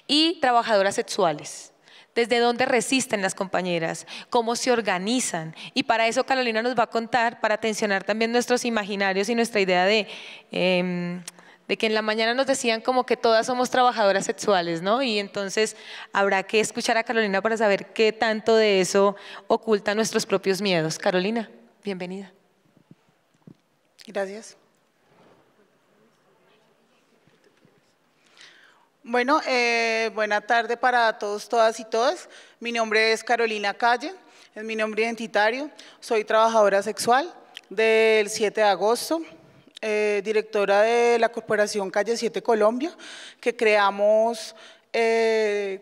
y trabajadoras sexuales desde dónde resisten las compañeras, cómo se organizan. Y para eso Carolina nos va a contar, para tensionar también nuestros imaginarios y nuestra idea de, em, de que en la mañana nos decían como que todas somos trabajadoras sexuales, ¿no? Y entonces habrá que escuchar a Carolina para saber qué tanto de eso oculta nuestros propios miedos. Carolina, bienvenida. Gracias. Bueno, eh, buena tarde para todos, todas y todas. Mi nombre es Carolina Calle, es mi nombre identitario. Soy trabajadora sexual del 7 de agosto, eh, directora de la Corporación Calle 7 Colombia, que creamos eh,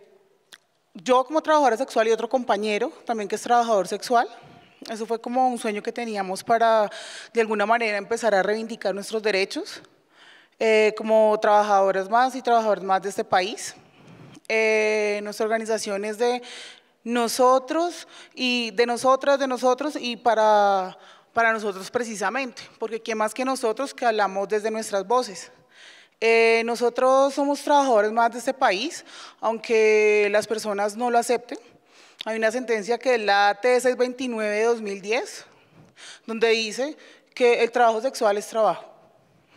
yo como trabajadora sexual y otro compañero también que es trabajador sexual. Eso fue como un sueño que teníamos para de alguna manera empezar a reivindicar nuestros derechos. Eh, como trabajadoras más y trabajadores más de este país. Eh, nuestra organización es de nosotros y de nosotras, de nosotros y para, para nosotros precisamente, porque ¿quién más que nosotros que hablamos desde nuestras voces? Eh, nosotros somos trabajadores más de este país, aunque las personas no lo acepten. Hay una sentencia que es la T629 de 2010, donde dice que el trabajo sexual es trabajo.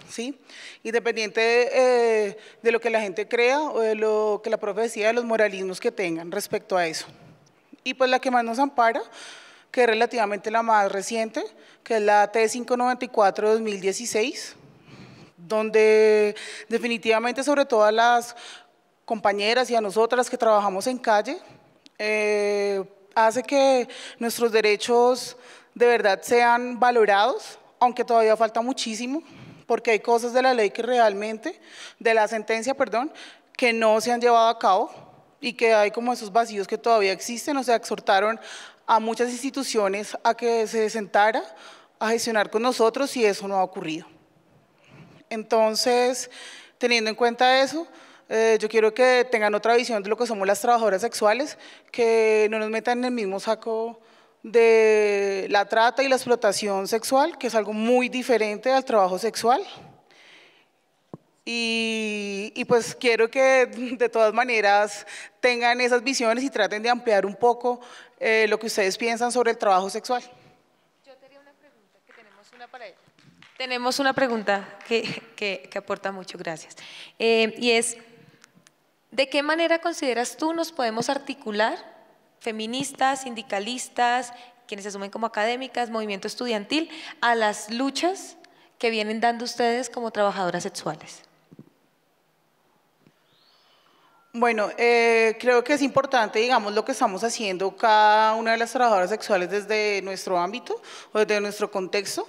¿sí? Independiente eh, de lo que la gente crea o de lo que la profecía de los moralismos que tengan respecto a eso. Y pues la que más nos ampara, que es relativamente la más reciente, que es la T594 de 2016, donde definitivamente sobre todas las compañeras y a nosotras que trabajamos en calle, eh, hace que nuestros derechos de verdad sean valorados, aunque todavía falta muchísimo, porque hay cosas de la ley que realmente, de la sentencia, perdón, que no se han llevado a cabo y que hay como esos vacíos que todavía existen, o sea, exhortaron a muchas instituciones a que se sentara a gestionar con nosotros y eso no ha ocurrido. Entonces, teniendo en cuenta eso, eh, yo quiero que tengan otra visión de lo que somos las trabajadoras sexuales, que no nos metan en el mismo saco de la trata y la explotación sexual, que es algo muy diferente al trabajo sexual. Y, pues quiero que de todas maneras tengan esas visiones y traten de ampliar un poco eh, lo que ustedes piensan sobre el trabajo sexual. Yo tenía una pregunta, que tenemos una para ella. Tenemos una pregunta que, que, aporta mucho, gracias. Eh, y es, ¿de qué manera consideras tú nos podemos articular feministas, sindicalistas, quienes se asumen como académicas, movimiento estudiantil, a las luchas que vienen dando ustedes como trabajadoras sexuales? Bueno, eh, creo que es importante, digamos, lo que estamos haciendo cada una de las trabajadoras sexuales desde nuestro ámbito o desde nuestro contexto.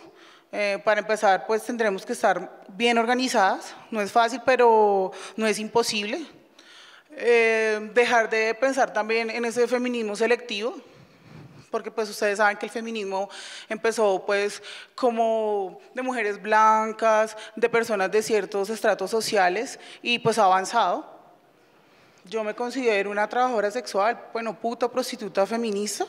Eh, para empezar, pues tendremos que estar bien organizadas. No es fácil, pero no es imposible. Eh, dejar de pensar también en ese feminismo selectivo, porque pues ustedes saben que el feminismo empezó pues como de mujeres blancas, de personas de ciertos estratos sociales y pues ha avanzado. Yo me considero una trabajadora sexual, bueno, puta, prostituta, feminista,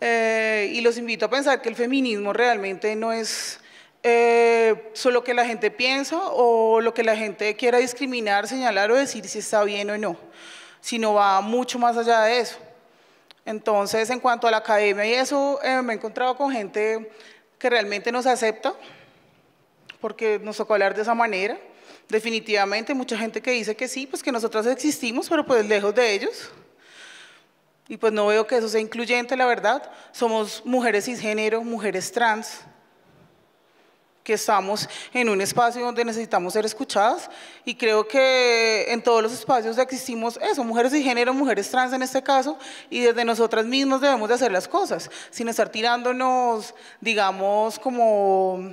eh, y los invito a pensar que el feminismo realmente no es eh, solo que la gente piensa o lo que la gente quiera discriminar, señalar o decir si está bien o no, sino va mucho más allá de eso. Entonces, en cuanto a la academia y eso, eh, me he encontrado con gente que realmente nos acepta, porque nos tocó hablar de esa manera, Definitivamente, mucha gente que dice que sí, pues que nosotras existimos, pero pues lejos de ellos. Y pues no veo que eso sea incluyente, la verdad. Somos mujeres cisgénero, mujeres trans, que estamos en un espacio donde necesitamos ser escuchadas y creo que en todos los espacios existimos eso, mujeres de género, mujeres trans en este caso, y desde nosotras mismas debemos de hacer las cosas, sin estar tirándonos, digamos, como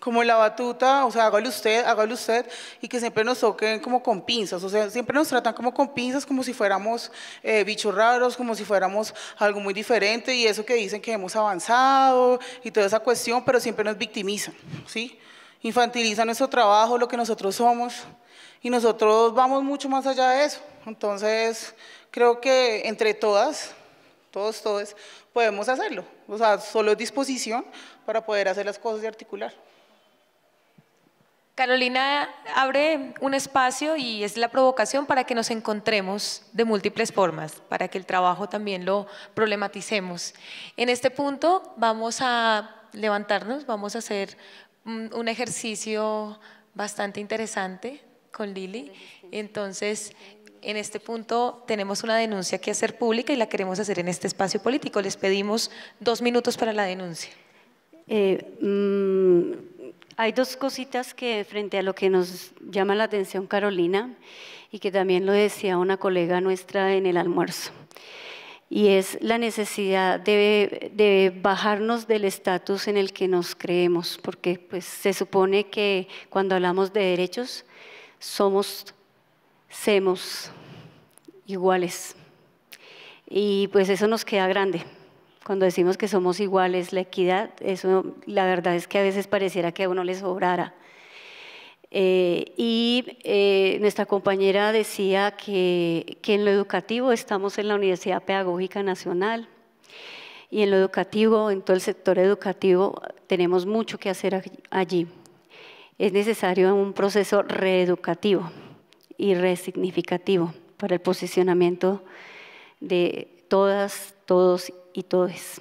como la batuta, o sea, hágalo usted, hágalo usted, y que siempre nos toquen como con pinzas, o sea, siempre nos tratan como con pinzas, como si fuéramos eh, bichos raros, como si fuéramos algo muy diferente, y eso que dicen que hemos avanzado, y toda esa cuestión, pero siempre nos victimizan, ¿sí? Infantilizan nuestro trabajo, lo que nosotros somos, y nosotros vamos mucho más allá de eso. Entonces, creo que entre todas, todos, todos, podemos hacerlo. O sea, solo es disposición para poder hacer las cosas y articular. Carolina abre un espacio y es la provocación para que nos encontremos de múltiples formas, para que el trabajo también lo problematicemos. En este punto vamos a levantarnos, vamos a hacer un ejercicio bastante interesante con Lili. Entonces, en este punto tenemos una denuncia que hacer pública y la queremos hacer en este espacio político. Les pedimos dos minutos para la denuncia. Eh, mm, hay dos cositas que frente a lo que nos llama la atención Carolina y que también lo decía una colega nuestra en el almuerzo. Y es la necesidad de, bajarnos del estatus en el que nos creemos, porque pues, se supone que cuando hablamos de derechos somos, semos iguales. Y pues eso nos queda grande, cuando decimos que somos iguales, la equidad, eso la verdad es que a veces pareciera que a uno les sobrara. Eh, y eh, nuestra compañera decía que, que en lo educativo estamos en la Universidad Pedagógica Nacional y en lo educativo, en todo el sector educativo, tenemos mucho que hacer allí. Es necesario un proceso reeducativo y resignificativo para el posicionamiento de todas, todos y todos.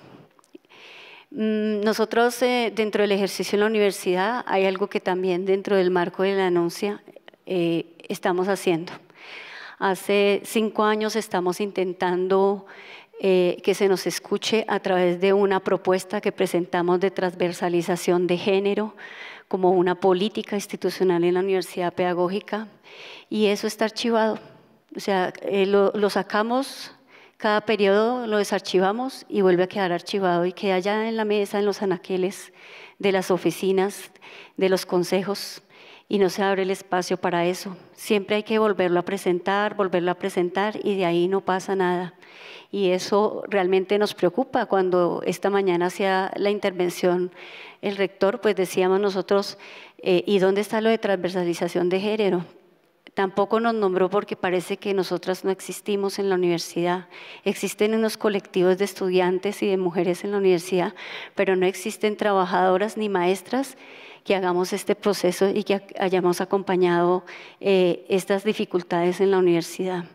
Mm, nosotros eh, dentro del ejercicio en la universidad hay algo que también dentro del marco de la anuncia eh, estamos haciendo. Hace cinco años estamos intentando eh, que se nos escuche a través de una propuesta que presentamos de transversalización de género como una política institucional en la universidad pedagógica y eso está archivado. O sea, lo sacamos cada periodo lo desarchivamos y vuelve a quedar archivado y queda ya en la mesa, en los anaqueles de las oficinas, de los consejos y no se abre el espacio para eso. Siempre hay que volverlo a presentar, volverlo a presentar y de ahí no pasa nada. Y eso realmente nos preocupa. Cuando esta mañana hacía la intervención el rector, pues decíamos nosotros, eh, ¿y dónde está lo de transversalización de género? Tampoco nos nombró porque parece que nosotras no existimos en la universidad. Existen unos colectivos de estudiantes y de mujeres en la universidad, pero no existen trabajadoras ni maestras que hagamos este proceso y que hayamos acompañado eh, estas dificultades en la universidad.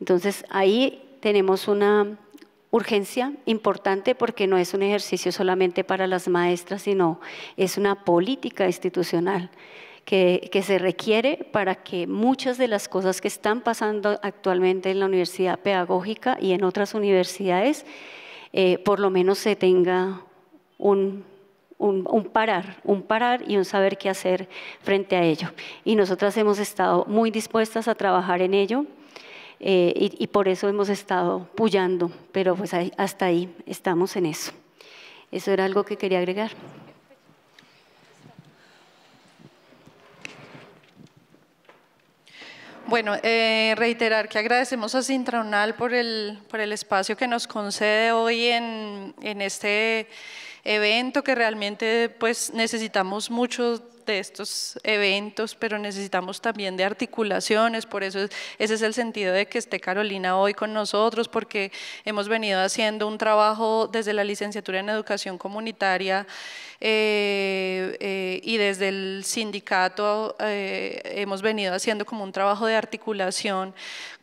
Entonces, ahí tenemos una urgencia importante porque no es un ejercicio solamente para las maestras, sino es una política institucional que, se requiere para que muchas de las cosas que están pasando actualmente en la universidad pedagógica y en otras universidades, eh, por lo menos se tenga un, un, parar, un parar y un saber qué hacer frente a ello. Y nosotras hemos estado muy dispuestas a trabajar en ello. Eh, y, y, por eso hemos estado puyando, pero pues hasta ahí estamos en eso. Eso era algo que quería agregar. Bueno, eh, reiterar que agradecemos a Sintraunal por el, por el espacio que nos concede hoy en, en este evento que realmente pues necesitamos mucho de estos eventos, pero necesitamos también de articulaciones, por eso ese es el sentido de que esté Carolina hoy con nosotros, porque hemos venido haciendo un trabajo desde la licenciatura en educación comunitaria eh, eh, y desde el sindicato eh, hemos venido haciendo como un trabajo de articulación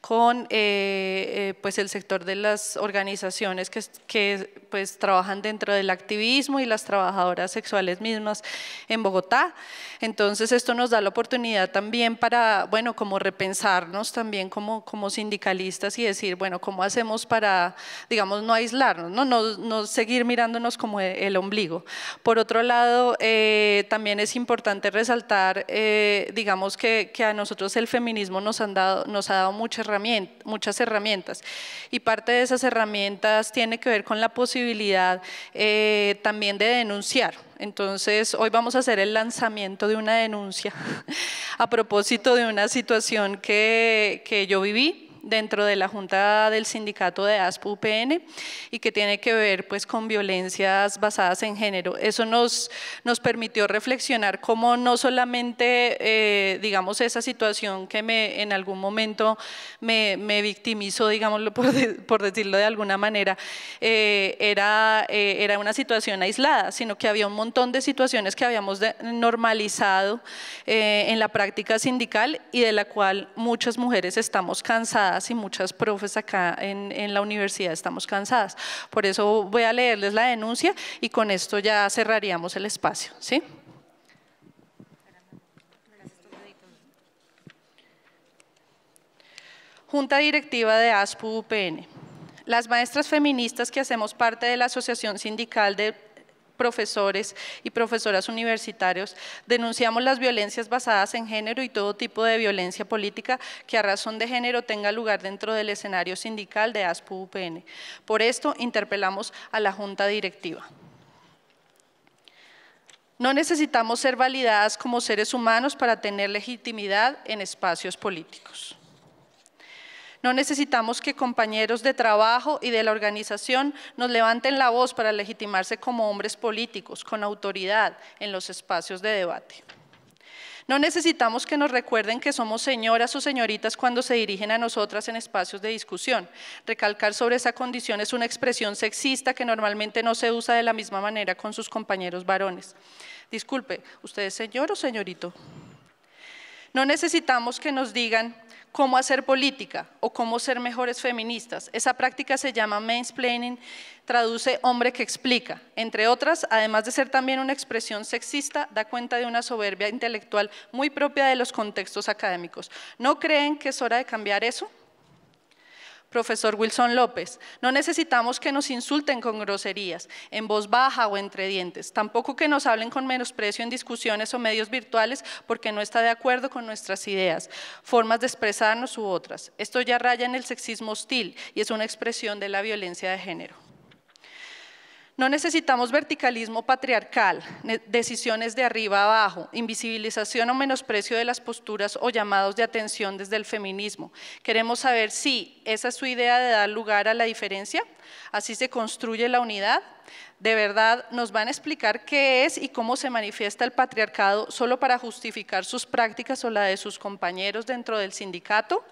con pues el sector de las organizaciones que, que pues trabajan dentro del activismo y las trabajadoras sexuales mismas en Bogotá. Entonces esto nos da la oportunidad también para, bueno, como repensarnos también como, como sindicalistas y decir, bueno, ¿cómo hacemos para, digamos, no aislarnos, no, no, no seguir mirándonos como el ombligo? Por otro lado, eh, también es importante resaltar, eh, digamos, que, que, a nosotros el feminismo nos, han dado, nos ha dado muchas herramientas, muchas herramientas y parte de esas herramientas tiene que ver con la posibilidad eh, también de denunciar. Entonces, hoy vamos a hacer el lanzamiento de una denuncia *laughs* a propósito de una situación que, que yo viví dentro de la Junta del Sindicato de ASPU-UPN y que tiene que ver pues con violencias basadas en género. Eso nos, nos permitió reflexionar cómo no solamente, eh, digamos, esa situación que me, en algún momento me, me victimizó, digámoslo por, por, decirlo de alguna manera, eh, era, eh, era una situación aislada, sino que había un montón de situaciones que habíamos normalizado en la práctica sindical y de la cual muchas mujeres estamos cansadas y muchas profes acá en, en, la universidad estamos cansadas. Por eso voy a leerles la denuncia y con esto ya cerraríamos el espacio. ¿sí? Junta Directiva de ASPU-UPN. Las maestras feministas que hacemos parte de la Asociación Sindical de profesores y profesoras universitarios, denunciamos las violencias basadas en género y todo tipo de violencia política que a razón de género tenga lugar dentro del escenario sindical de ASPU-UPN. Por esto, interpelamos a la Junta Directiva. No necesitamos ser validadas como seres humanos para tener legitimidad en espacios políticos. No necesitamos que compañeros de trabajo y de la organización nos levanten la voz para legitimarse como hombres políticos, con autoridad en los espacios de debate. No necesitamos que nos recuerden que somos señoras o señoritas cuando se dirigen a nosotras en espacios de discusión. Recalcar sobre esa condición es una expresión sexista que normalmente no se usa de la misma manera con sus compañeros varones. Disculpe, ¿usted es señor o señorito? No necesitamos que nos digan cómo hacer política o cómo ser mejores feministas. Esa práctica se llama mansplaining, traduce hombre que explica. Entre otras, además de ser también una expresión sexista, da cuenta de una soberbia intelectual muy propia de los contextos académicos. ¿No creen que es hora de cambiar eso? Profesor Wilson López, no necesitamos que nos insulten con groserías, en voz baja o entre dientes, tampoco que nos hablen con menosprecio en discusiones o medios virtuales porque no está de acuerdo con nuestras ideas, formas de expresarnos u otras. Esto ya raya en el sexismo hostil y es una expresión de la violencia de género. No necesitamos verticalismo patriarcal, decisiones de arriba a abajo, invisibilización o menosprecio de las posturas o llamados de atención desde el feminismo. Queremos saber si esa es su idea de dar lugar a la diferencia, así se construye la unidad. ¿De verdad nos van a explicar qué es y cómo se manifiesta el patriarcado solo para justificar sus prácticas o la de sus compañeros dentro del sindicato?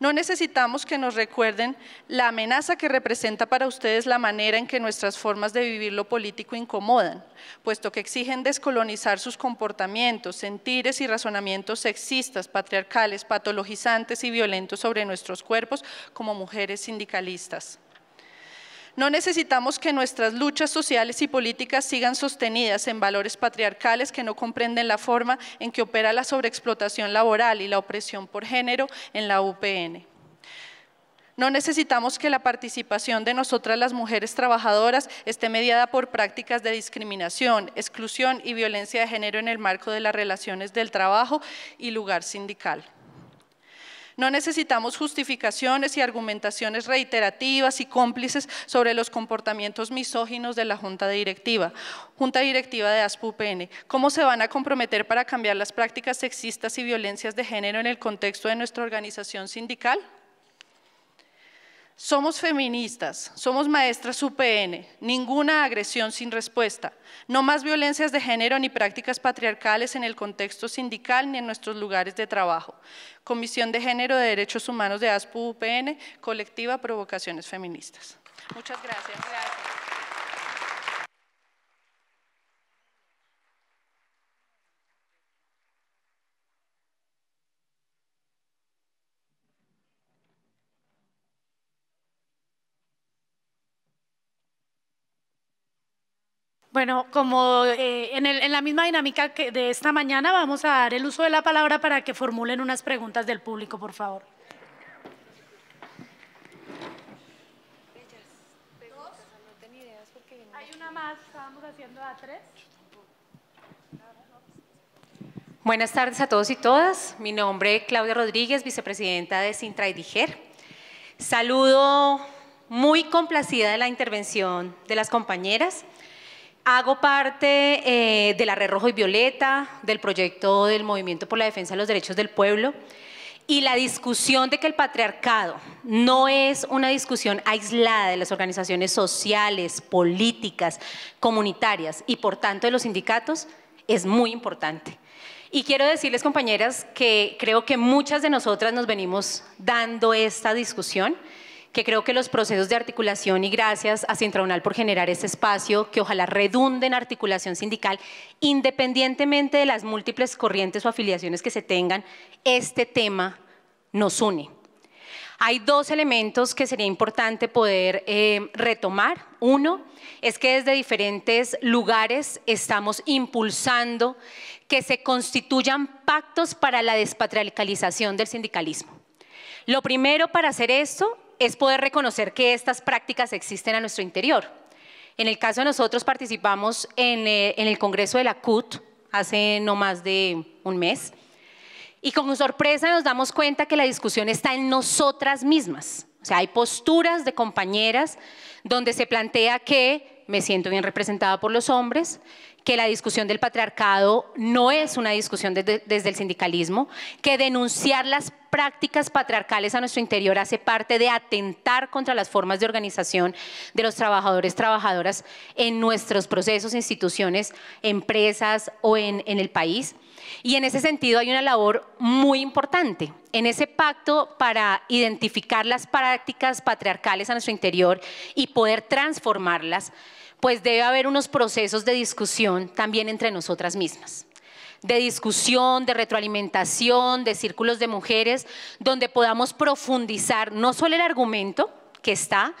No necesitamos que nos recuerden la amenaza que representa para ustedes la manera en que nuestras formas de vivir lo político incomodan, puesto que exigen descolonizar sus comportamientos, sentires y razonamientos sexistas, patriarcales, patologizantes y violentos sobre nuestros cuerpos como mujeres sindicalistas. No necesitamos que nuestras luchas sociales y políticas sigan sostenidas en valores patriarcales que no comprenden la forma en que opera la sobreexplotación laboral y la opresión por género en la UPN. No necesitamos que la participación de nosotras las mujeres trabajadoras esté mediada por prácticas de discriminación, exclusión y violencia de género en el marco de las relaciones del trabajo y lugar sindical. No necesitamos justificaciones y argumentaciones reiterativas y cómplices sobre los comportamientos misóginos de la Junta Directiva. Junta Directiva de ASPUPN, ¿cómo se van a comprometer para cambiar las prácticas sexistas y violencias de género en el contexto de nuestra organización sindical? Somos feministas, somos maestras UPN, ninguna agresión sin respuesta, no más violencias de género ni prácticas patriarcales en el contexto sindical ni en nuestros lugares de trabajo. Comisión de Género de Derechos Humanos de ASPU UPN, colectiva Provocaciones Feministas. Muchas gracias. Bueno, como eh, en, en, la misma dinámica que de esta mañana, vamos a dar el uso de la palabra para que formulen unas preguntas del público, por favor. Hay una más, estábamos haciendo a tres. Buenas tardes a todos y todas. Mi nombre es Claudia Rodríguez, vicepresidenta de Sintra y Diger. Saludo muy complacida de la intervención de las compañeras. Hago parte eh, de la Red Rojo y Violeta, del proyecto del Movimiento por la Defensa de los Derechos del Pueblo. Y la discusión de que el patriarcado no es una discusión aislada de las organizaciones sociales, políticas, comunitarias y por tanto de los sindicatos es muy importante. Y quiero decirles, compañeras, que creo que muchas de nosotras nos venimos dando esta discusión que creo que los procesos de articulación y gracias a Centraunal por generar este espacio que ojalá redunde en articulación sindical, independientemente de las múltiples corrientes o afiliaciones que se tengan, este tema nos une. Hay dos elementos que sería importante poder eh, retomar. Uno es que desde diferentes lugares estamos impulsando que se constituyan pactos para la despatriarcalización del sindicalismo. Lo primero para hacer esto es poder reconocer que estas prácticas existen a nuestro interior. En el caso de nosotros participamos en, eh, el Congreso de la CUT hace no más de un mes y con sorpresa nos damos cuenta que la discusión está en nosotras mismas. O sea, hay posturas de compañeras donde se plantea que me siento bien representada por los hombres, que la discusión del patriarcado no es una discusión desde, el sindicalismo, que denunciar las prácticas patriarcales a nuestro interior hace parte de atentar contra las formas de organización de los trabajadores, trabajadoras en nuestros procesos, instituciones, empresas o en, en el país. Y en ese sentido hay una labor muy importante. En ese pacto para identificar las prácticas patriarcales a nuestro interior y poder transformarlas, pues debe haber unos procesos de discusión también entre nosotras mismas. De discusión, de retroalimentación, de círculos de mujeres, donde podamos profundizar no solo el argumento que está,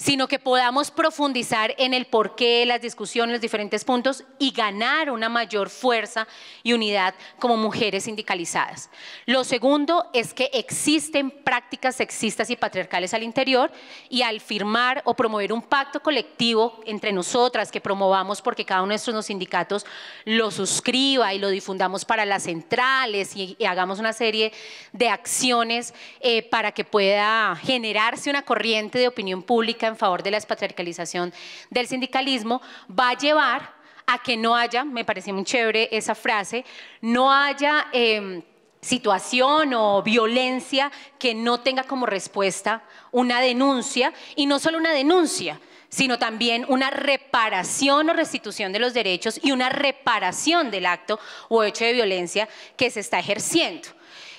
sino que podamos profundizar en el porqué, las discusiones, los diferentes puntos y ganar una mayor fuerza y unidad como mujeres sindicalizadas. Lo segundo es que existen prácticas sexistas y patriarcales al interior y al firmar o promover un pacto colectivo entre nosotras que promovamos porque cada uno de nuestros sindicatos lo suscriba y lo difundamos para las centrales y, hagamos una serie de acciones eh, para que pueda generarse una corriente de opinión pública en favor de la despatriarcalización del sindicalismo, va a llevar a que no haya, me parece muy chévere esa frase, no haya em, situación o violencia que no tenga como respuesta una denuncia y no solo una denuncia, sino también una reparación o restitución de los derechos y una reparación del acto o hecho de violencia que se está ejerciendo.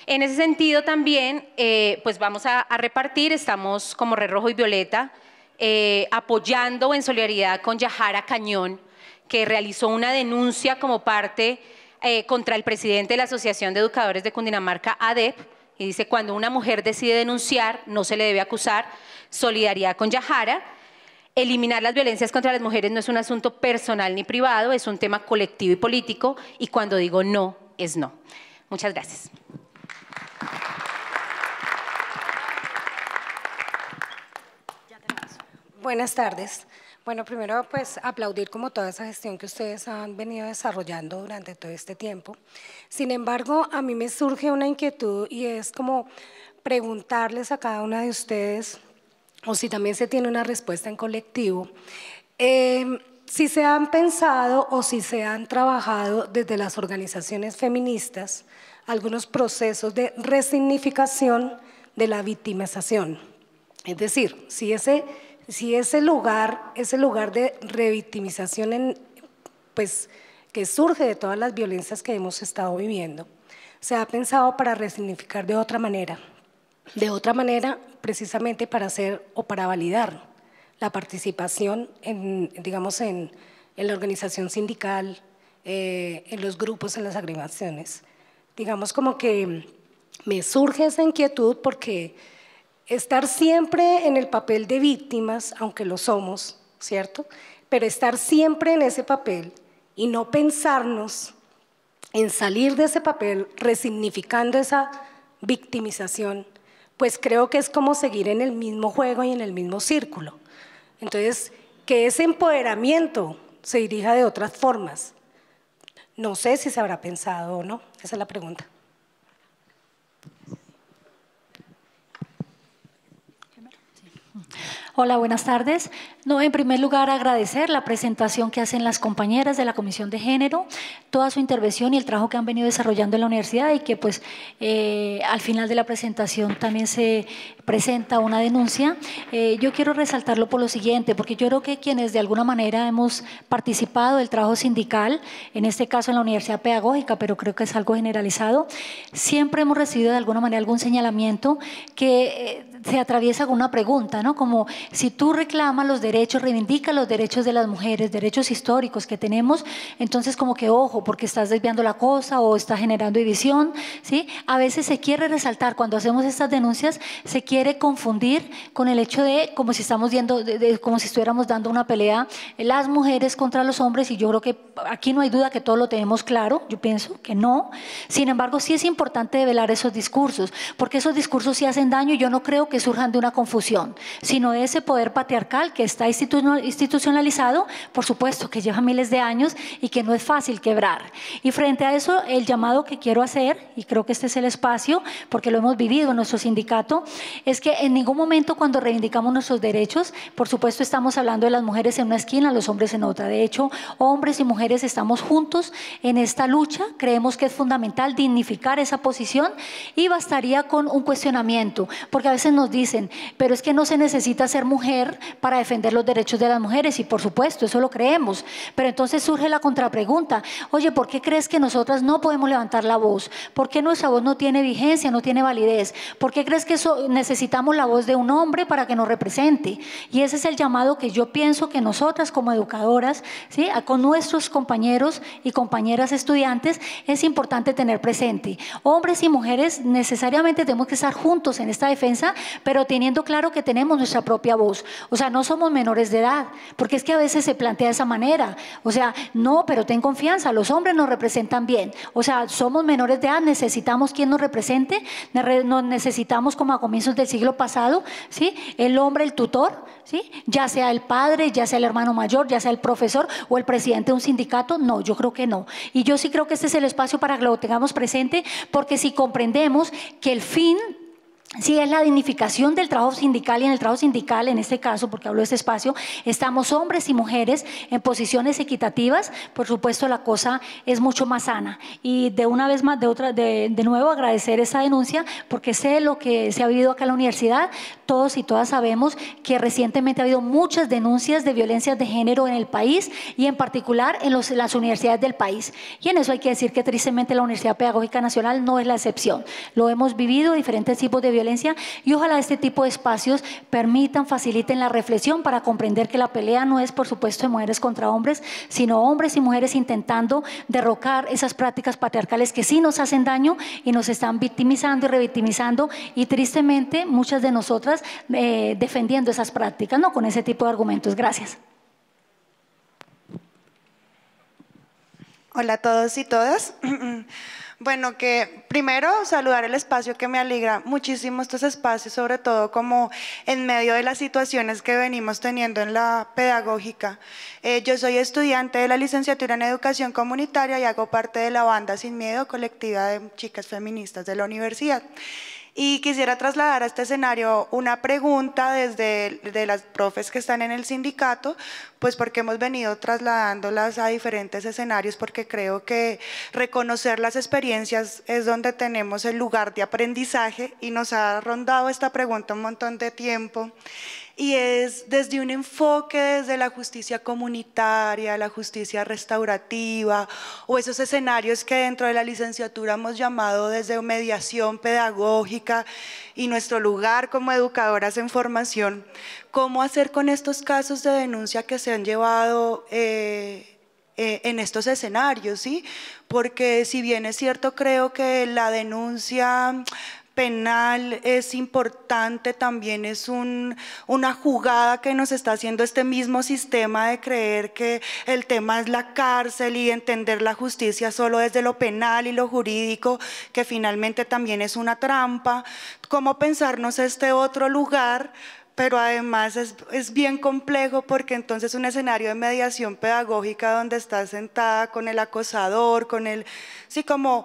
En ese sentido también, eh, pues vamos a, a, repartir, estamos como Red Rojo y Violeta eh, apoyando en solidaridad con Yahara Cañón, que realizó una denuncia como parte eh, contra el presidente de la Asociación de Educadores de Cundinamarca, ADEP, y dice, cuando una mujer decide denunciar, no se le debe acusar, solidaridad con Yahara. Eliminar las violencias contra las mujeres no es un asunto personal ni privado, es un tema colectivo y político, y cuando digo no, es no. Muchas gracias. Buenas tardes. Bueno, primero pues aplaudir como toda esa gestión que ustedes han venido desarrollando durante todo este tiempo. Sin embargo, a mí me surge una inquietud y es como preguntarles a cada una de ustedes, o si también se tiene una respuesta en colectivo, em, si se han pensado o si se han trabajado desde las organizaciones feministas algunos procesos de resignificación de la victimización. Es decir, si ese si ese lugar, ese lugar de revictimización en, pues, que surge de todas las violencias que hemos estado viviendo, se ha pensado para resignificar de otra manera, de otra manera precisamente para hacer o para validar la participación en, digamos, en, la organización sindical, eh, en los grupos, en las agrupaciones. Digamos como que me surge esa inquietud porque estar siempre en el papel de víctimas, aunque lo somos, ¿cierto? pero estar siempre en ese papel y no pensarnos en salir de ese papel resignificando esa victimización, pues creo que es como seguir en el mismo juego y en el mismo círculo. Entonces, que ese empoderamiento se dirija de otras formas. No sé si se habrá pensado o no, esa es la pregunta. Hola, buenas tardes. No, en primer lugar, agradecer la presentación que hacen las compañeras de la Comisión de Género, toda su intervención y el trabajo que han venido desarrollando en la universidad y que pues eh, al final de la presentación también se presenta una denuncia. Eh, yo quiero resaltarlo por lo siguiente, porque yo creo que quienes de alguna manera hemos participado del trabajo sindical, en este caso en la Universidad Pedagógica, pero creo que es algo generalizado, siempre hemos recibido de alguna manera algún señalamiento que eh, se atraviesa con una pregunta, ¿no? Como si tú reclamas los derechos, reivindica los derechos de las mujeres, derechos históricos que tenemos, entonces como que ojo, porque estás desviando la cosa o estás generando división, ¿sí? A veces se quiere resaltar, cuando hacemos estas denuncias, se quiere confundir con el hecho de como si estamos viendo, como si estuviéramos dando una pelea las mujeres contra los hombres y yo creo que aquí no hay duda que todo lo tenemos claro, yo pienso que no. Sin embargo, sí es importante develar esos discursos, porque esos discursos sí hacen daño y yo no creo que surjan de una confusión, sino de ese poder patriarcal que está institucionalizado, por supuesto, que lleva miles de años y que no es fácil quebrar. Y frente a eso, el llamado que quiero hacer, y creo que este es el espacio, porque lo hemos vivido en nuestro sindicato, es que en ningún momento cuando reivindicamos nuestros derechos, por supuesto estamos hablando de las mujeres en una esquina, los hombres en otra. De hecho, hombres y mujeres estamos juntos en esta lucha, creemos que es fundamental dignificar esa posición y bastaría con un cuestionamiento, porque a veces nos dicen, pero es que no se necesita ser mujer para defender los derechos de las mujeres y por supuesto, eso lo creemos. Pero entonces surge la contrapregunta, oye, ¿por qué crees que nosotras no podemos levantar la voz? ¿Por qué nuestra voz no tiene vigencia, no tiene validez? ¿Por qué crees que eso, necesitamos la voz de un hombre para que nos represente? Y ese es el llamado que yo pienso que nosotras como educadoras, ¿sí? con nuestros compañeros y compañeras estudiantes, es importante tener presente. Hombres y mujeres necesariamente tenemos que estar juntos en esta defensa, pero teniendo claro que tenemos nuestra propia voz. O sea, no somos menores de edad, porque es que a veces se plantea de esa manera. O sea, no, pero ten confianza, los hombres nos representan bien. O sea, somos menores de edad, necesitamos quien nos represente, nos necesitamos como a comienzos del siglo pasado, ¿sí? El hombre, el tutor, ¿sí? Ya sea el padre, ya sea el hermano mayor, ya sea el profesor o el presidente de un sindicato, no, yo creo que no. Y yo sí creo que este es el espacio para que lo tengamos presente, porque si comprendemos que el fin si es la dignificación del trabajo sindical y en el trabajo sindical, en este caso, porque hablo de este espacio, estamos hombres y mujeres en posiciones equitativas, por supuesto la cosa es mucho más sana. Y de una vez más, de, otra, de, de nuevo agradecer esa denuncia, porque sé lo que se ha vivido acá en la universidad, todos y todas sabemos que recientemente ha habido muchas denuncias de violencias de género en el país y en particular en los, las universidades del país. Y en eso hay que decir que tristemente la Universidad Pedagógica Nacional no es la excepción. Lo hemos vivido, diferentes tipos de violencia y ojalá este tipo de espacios permitan, faciliten la reflexión para comprender que la pelea no es por supuesto de mujeres contra hombres, sino hombres y mujeres intentando derrocar esas prácticas patriarcales que sí nos hacen daño y nos están victimizando y revictimizando y tristemente muchas de nosotras eh, defendiendo esas prácticas, ¿no? Con ese tipo de argumentos. Gracias. Hola a todos y todas. *clears throat* *clears throat* Bueno, que primero saludar el espacio que me alegra muchísimo estos espacios, sobre todo como en medio de las situaciones que venimos teniendo en la pedagógica. Eh, yo soy estudiante de la licenciatura en educación comunitaria y hago parte de la banda Sin Miedo, colectiva de chicas feministas de la universidad. Y quisiera trasladar a este escenario una pregunta desde de las profes que están en el sindicato, pues porque hemos venido trasladándolas a diferentes escenarios, porque creo que reconocer las experiencias es donde tenemos el lugar de aprendizaje y nos ha rondado esta pregunta un montón de tiempo y es desde un enfoque desde la justicia comunitaria, la justicia restaurativa o esos escenarios que dentro de la licenciatura hemos llamado desde mediación pedagógica y nuestro lugar como educadoras en formación, cómo hacer con estos casos de denuncia que se han llevado eh, eh, en estos escenarios, ¿sí? Porque si bien es cierto, creo que la denuncia penal es importante, también es un, una jugada que nos está haciendo este mismo sistema de creer que el tema es la cárcel y entender la justicia solo desde lo penal y lo jurídico, que finalmente también es una trampa. ¿Cómo pensarnos este otro lugar? pero además es, es, bien complejo porque entonces un escenario de mediación pedagógica donde estás sentada con el acosador, con el, sí, como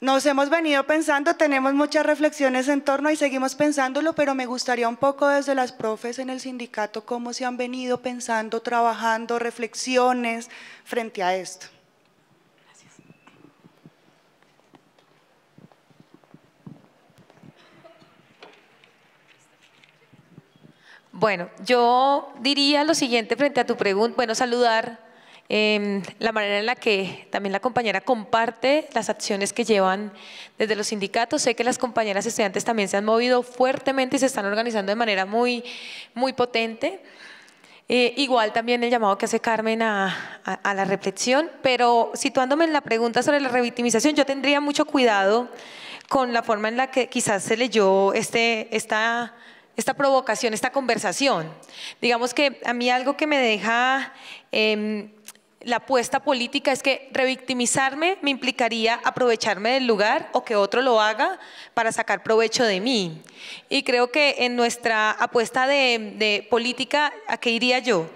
nos hemos venido pensando, tenemos muchas reflexiones en torno y seguimos pensándolo, pero me gustaría un poco desde las profes en el sindicato cómo se han venido pensando, trabajando, reflexiones frente a esto. Bueno, yo diría lo siguiente frente a tu pregunta, bueno, saludar Em, la manera en la que también la compañera comparte las acciones que llevan desde los sindicatos. Sé que las compañeras estudiantes también se han movido fuertemente y se están organizando de manera muy, muy potente. Eh, igual también el llamado que hace Carmen a, a, la reflexión, pero situándome en la pregunta sobre la revictimización, yo tendría mucho cuidado con la forma en la que quizás se leyó este, esta, esta provocación, esta conversación. Digamos que a mí algo que me deja eh, la apuesta política es que revictimizarme me implicaría aprovecharme del lugar o que otro lo haga para sacar provecho de mí. Y creo que en nuestra apuesta de, política, ¿a qué iría yo?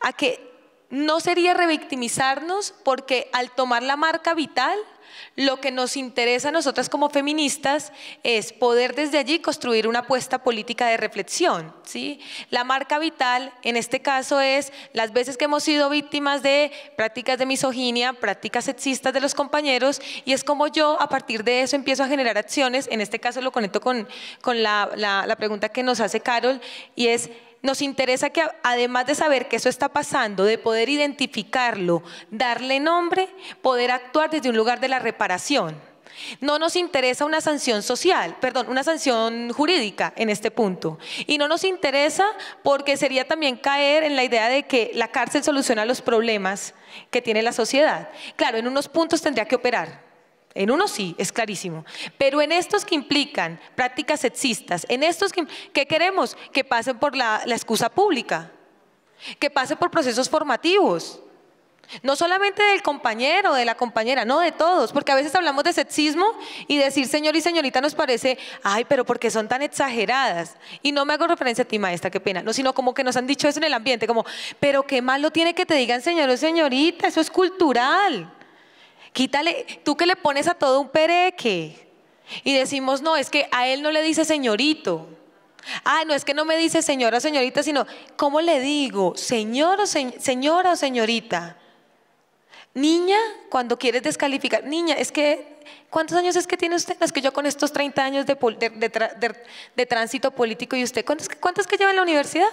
A que no sería revictimizarnos porque al tomar la marca vital lo que nos interesa a nosotras como feministas es poder desde allí construir una apuesta política de reflexión. ¿sí? La marca vital en este caso es las veces que hemos sido víctimas de prácticas de misoginia, prácticas sexistas de los compañeros y es como yo a partir de eso empiezo a generar acciones, en este caso lo conecto con, la, la pregunta que nos hace Carol y es nos interesa que además de saber que eso está pasando, de poder identificarlo, darle nombre, poder actuar desde un lugar de la reparación. No nos interesa una sanción social, perdón, una sanción jurídica en este punto. Y no nos interesa porque sería también caer en la idea de que la cárcel soluciona los problemas que tiene la sociedad. Claro, en unos puntos tendría que operar, en uno sí, es clarísimo. Pero en estos que implican prácticas sexistas, en estos que, queremos que pasen por la, la excusa pública, que pasen por procesos formativos. No solamente del compañero, de la compañera, no de todos, porque a veces hablamos de sexismo y decir señor y señorita nos parece, ay, pero porque son tan exageradas. Y no me hago referencia a ti, maestra, qué pena, no, sino como que nos han dicho eso en el ambiente, como, pero qué malo tiene que te digan señor o señorita, eso es cultural. Quítale, tú que le pones a todo un pereque. Y decimos, no, es que a él no le dice señorito. Ah, no es que no me dice señora o señorita, sino, ¿cómo le digo? Señor o señora o señorita. Niña, cuando quieres descalificar, niña, es que, ¿cuántos años es que tiene usted? Es que yo con estos 30 años de, de, tránsito político y usted, ¿cuántos, ¿cuántos que lleva en la universidad?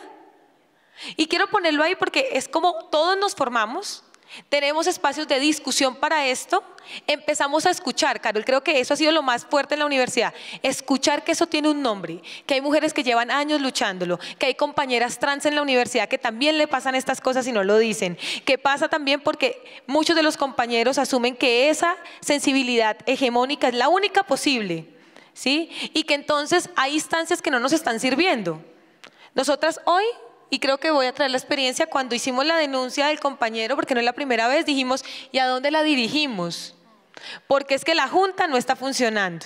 Y quiero ponerlo ahí porque es como todos nos formamos tenemos espacios de discusión para esto. Empezamos a escuchar, Carol, creo que eso ha sido lo más fuerte en la universidad. Escuchar que eso tiene un nombre, que hay mujeres que llevan años luchándolo, que hay compañeras trans en la universidad que también le pasan estas cosas y no lo dicen. Que pasa también porque muchos de los compañeros asumen que esa sensibilidad hegemónica es la única posible. ¿Sí? Y que entonces hay instancias que no nos están sirviendo. Nosotras hoy y creo que voy a traer la experiencia cuando hicimos la denuncia del compañero, porque no es la primera vez, dijimos, ¿y a dónde la dirigimos? Porque es que la Junta no está funcionando.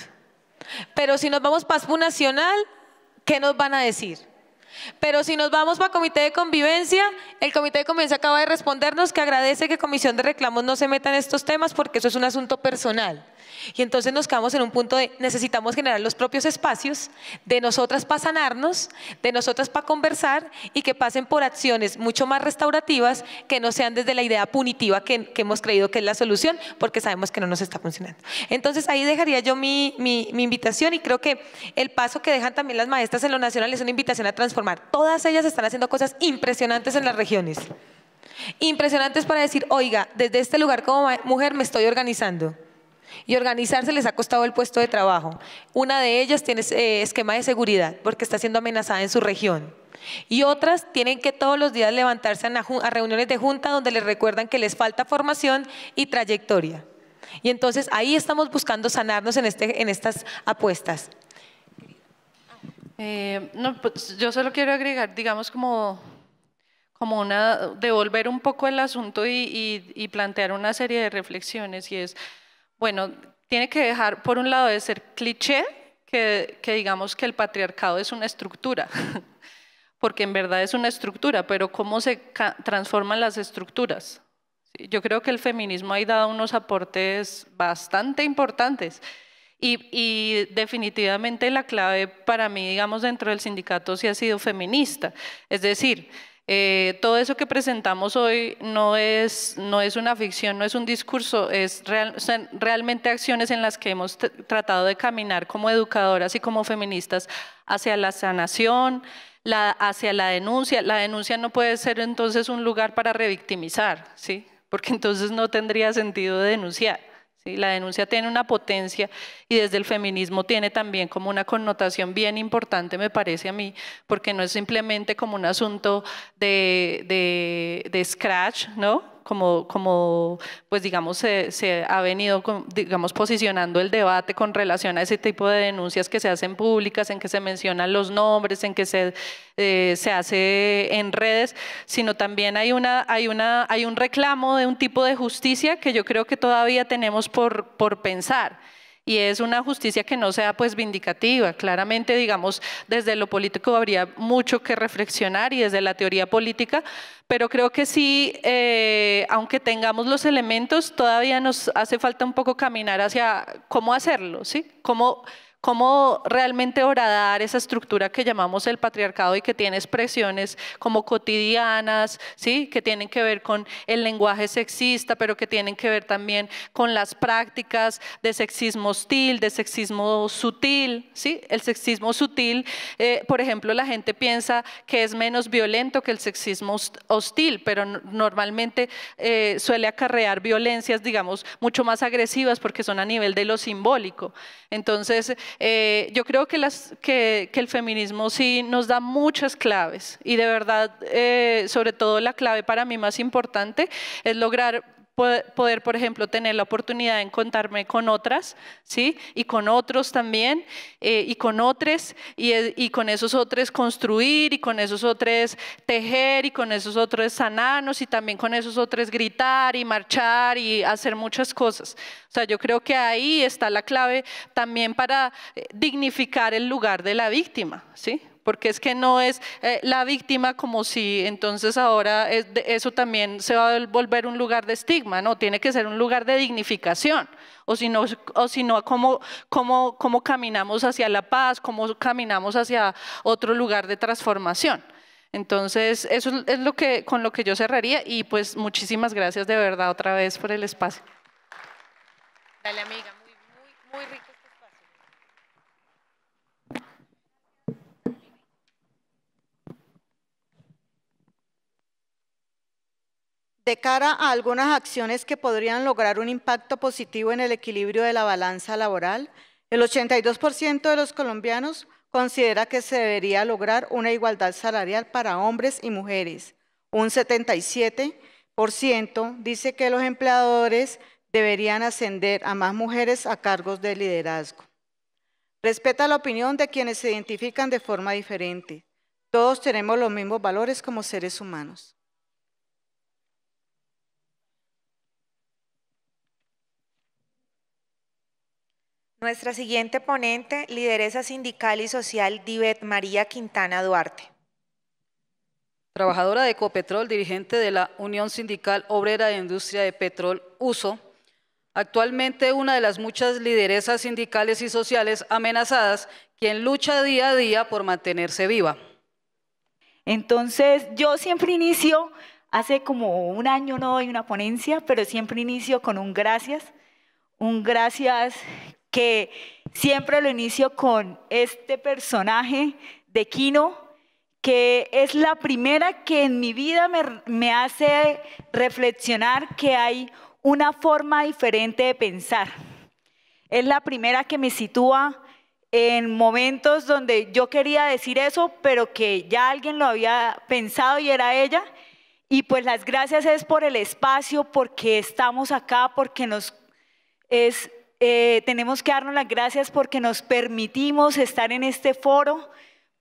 Pero si nos vamos para PASPU Nacional, ¿qué nos van a decir? Pero si nos vamos para Comité de Convivencia, el Comité de Convivencia acaba de respondernos que agradece que Comisión de Reclamos no se meta en estos temas porque eso es un asunto personal. Y entonces nos quedamos en un punto de necesitamos generar los propios espacios de nosotras para sanarnos, de nosotras para conversar y que pasen por acciones mucho más restaurativas que no sean desde la idea punitiva que, hemos creído que es la solución porque sabemos que no nos está funcionando. Entonces ahí dejaría yo mi, mi, mi invitación y creo que el paso que dejan también las maestras en lo nacional es una invitación a transformar. Todas ellas están haciendo cosas impresionantes en las regiones. Impresionantes para decir, oiga, desde este lugar como mujer me estoy organizando y organizarse les ha costado el puesto de trabajo. Una de ellas tiene eh, esquema de seguridad porque está siendo amenazada en su región. Y otras tienen que todos los días levantarse a, reuniones de junta donde les recuerdan que les falta formación y trayectoria. Y entonces ahí estamos buscando sanarnos en, este, en estas apuestas. Eh, no, pues yo solo quiero agregar, digamos, como, como una, devolver un poco el asunto y, y, plantear una serie de reflexiones y es, bueno, tiene que dejar, por un lado, de ser cliché, que, digamos que el patriarcado es una estructura, *laughs* porque en verdad es una estructura, pero ¿cómo se transforman las estructuras? Yo creo que el feminismo ha dado unos aportes bastante importantes. Y, definitivamente la clave para mí, digamos, dentro del sindicato sí ha sido feminista. Es decir, eh, todo eso que presentamos hoy no es, no es una ficción, no es un discurso, es son realmente acciones en las que hemos tratado de caminar como educadoras y como feministas hacia la sanación, hacia la denuncia. La denuncia no puede ser entonces un lugar para revictimizar, ¿sí? porque entonces no tendría sentido denunciar. La denuncia tiene una potencia y desde el feminismo tiene también como una connotación bien importante, me parece a mí, porque no es simplemente como un asunto de, de, de scratch, ¿no? Como, como pues digamos, se, ha venido, digamos, posicionando el debate con relación a ese tipo de denuncias que se hacen públicas, en que se mencionan los nombres, en que se, eh, se hace en redes, sino también hay, una, hay, una, hay un reclamo de un tipo de justicia que yo creo que todavía tenemos por, por pensar y es una justicia que no sea pues vindicativa. Claramente, digamos, desde lo político habría mucho que reflexionar y desde la teoría política, pero creo que sí, eh, aunque tengamos los elementos, todavía nos hace falta un poco caminar hacia cómo hacerlo, ¿sí? Cómo cómo realmente horadar esa estructura que llamamos el patriarcado y que tiene expresiones como cotidianas, ¿sí? que tienen que ver con el lenguaje sexista, pero que tienen que ver también con las prácticas de sexismo hostil, de sexismo sutil. ¿sí? El sexismo sutil, eh, por ejemplo, la gente piensa que es menos violento que el sexismo hostil, pero normalmente eh, suele acarrear violencias, digamos, mucho más agresivas porque son a nivel de lo simbólico. Entonces, eh, yo creo que, las, que, el feminismo sí nos da muchas claves y de verdad, eh, sobre todo la clave para mí más importante es lograr poder, por ejemplo, tener la oportunidad de encontrarme con otras, ¿sí? Y con otros también, eh, y con otros, y, y, con esos otros construir, y con esos otros tejer, y con esos otros sanarnos, y también con esos otros gritar y marchar y hacer muchas cosas. O sea, yo creo que ahí está la clave también para eh, dignificar el lugar de la víctima, ¿sí? Porque es que no es eh, la víctima como si entonces ahora eso también se va a volver un lugar de estigma, no, tiene que ser un lugar de dignificación, o si no, o si cómo, cómo, cómo caminamos hacia la paz, cómo caminamos hacia otro lugar de transformación. Entonces, eso es lo que, con lo que yo cerraría y pues muchísimas gracias de verdad otra vez por el espacio. Dale amiga, muy, muy rico. De cara a algunas acciones que podrían lograr un impacto positivo en el equilibrio de la balanza laboral, el 82% de los colombianos considera que se debería lograr una igualdad salarial para hombres y mujeres. Un 77% dice que los empleadores deberían ascender a más mujeres a cargos de liderazgo. Respeta la opinión de quienes se identifican de forma diferente. Todos tenemos los mismos valores como seres humanos. Nuestra siguiente ponente, lideresa sindical y social, Divet María Quintana Duarte. Trabajadora de Ecopetrol, dirigente de la Unión Sindical Obrera de Industria de Petrol, USO, actualmente una de las muchas lideresas sindicales y sociales amenazadas, quien lucha día a día por mantenerse viva. Entonces, yo siempre inicio, hace como un año no doy una ponencia, pero siempre inicio con un gracias, un gracias que siempre lo inicio con este personaje de Kino, que es la primera que en mi vida me, hace reflexionar que hay una forma diferente de pensar. Es la primera que me sitúa en momentos donde yo quería decir eso, pero que ya alguien lo había pensado y era ella. Y pues las gracias es por el espacio, porque estamos acá, porque nos es eh, tenemos que darnos las gracias porque nos permitimos estar en este foro,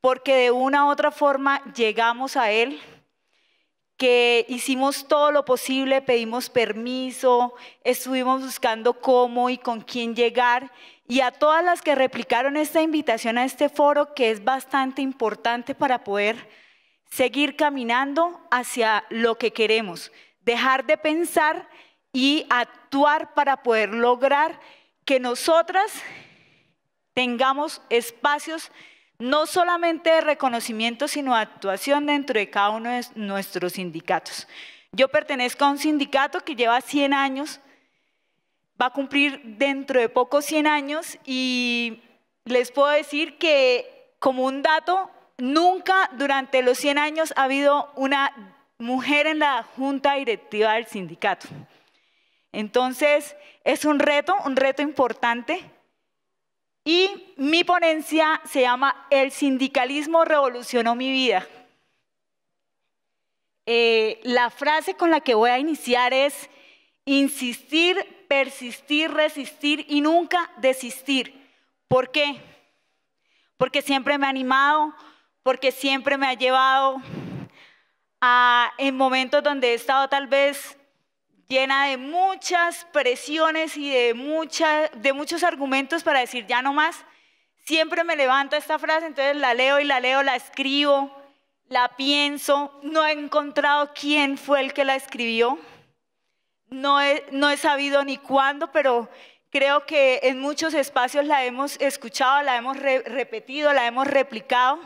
porque de una u otra forma llegamos a Él, que hicimos todo lo posible, pedimos permiso, estuvimos buscando cómo y con quién llegar, y a todas las que replicaron esta invitación a este foro, que es bastante importante para poder seguir caminando hacia lo que queremos, dejar de pensar y actuar para poder lograr que nosotras tengamos espacios no solamente de reconocimiento, sino actuación dentro de cada uno de nuestros sindicatos. Yo pertenezco a un sindicato que lleva 100 años, va a cumplir dentro de pocos 100 años y les puedo decir que como un dato, nunca durante los 100 años ha habido una mujer en la junta directiva del sindicato. Entonces, es un reto, un reto importante. Y mi ponencia se llama El sindicalismo revolucionó mi vida. Eh, la frase con la que voy a iniciar es insistir, persistir, resistir y nunca desistir. ¿Por qué? Porque siempre me ha animado, porque siempre me ha llevado a, en momentos donde he estado tal vez llena de muchas presiones y de, de muchos argumentos para decir ya no más. Siempre me levanto esta frase, entonces la leo y la leo, la escribo, la pienso. No he encontrado quién fue el que la escribió. No he, no he sabido ni cuándo, pero creo que en muchos espacios la hemos escuchado, la hemos repetido, la hemos replicado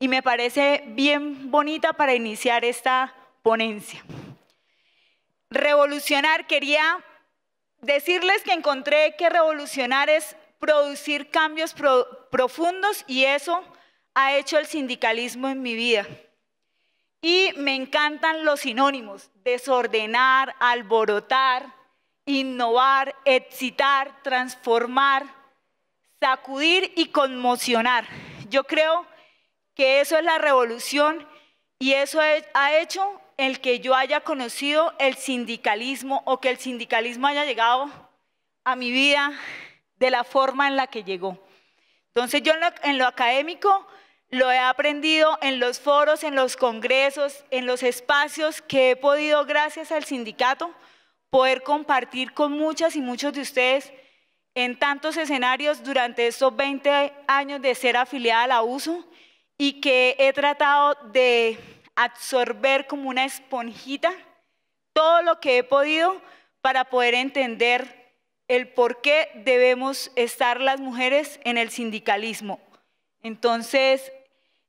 y me parece bien bonita para iniciar esta ponencia. Revolucionar, quería decirles que encontré que revolucionar es producir cambios profundos y eso ha hecho el sindicalismo en mi vida. Y me encantan los sinónimos, desordenar, alborotar, innovar, excitar, transformar, sacudir y conmocionar. Yo creo que eso es la revolución y eso ha hecho el que yo haya conocido el sindicalismo o que el sindicalismo haya llegado a mi vida de la forma en la que llegó. Entonces yo en lo, académico lo he aprendido en los foros, en los congresos, en los espacios que he podido, gracias al sindicato, poder compartir con muchas y muchos de ustedes en tantos escenarios durante estos 20 años de ser afiliada a la USO y que he tratado de absorber como una esponjita todo lo que he podido para poder entender el por qué debemos estar las mujeres en el sindicalismo. Entonces,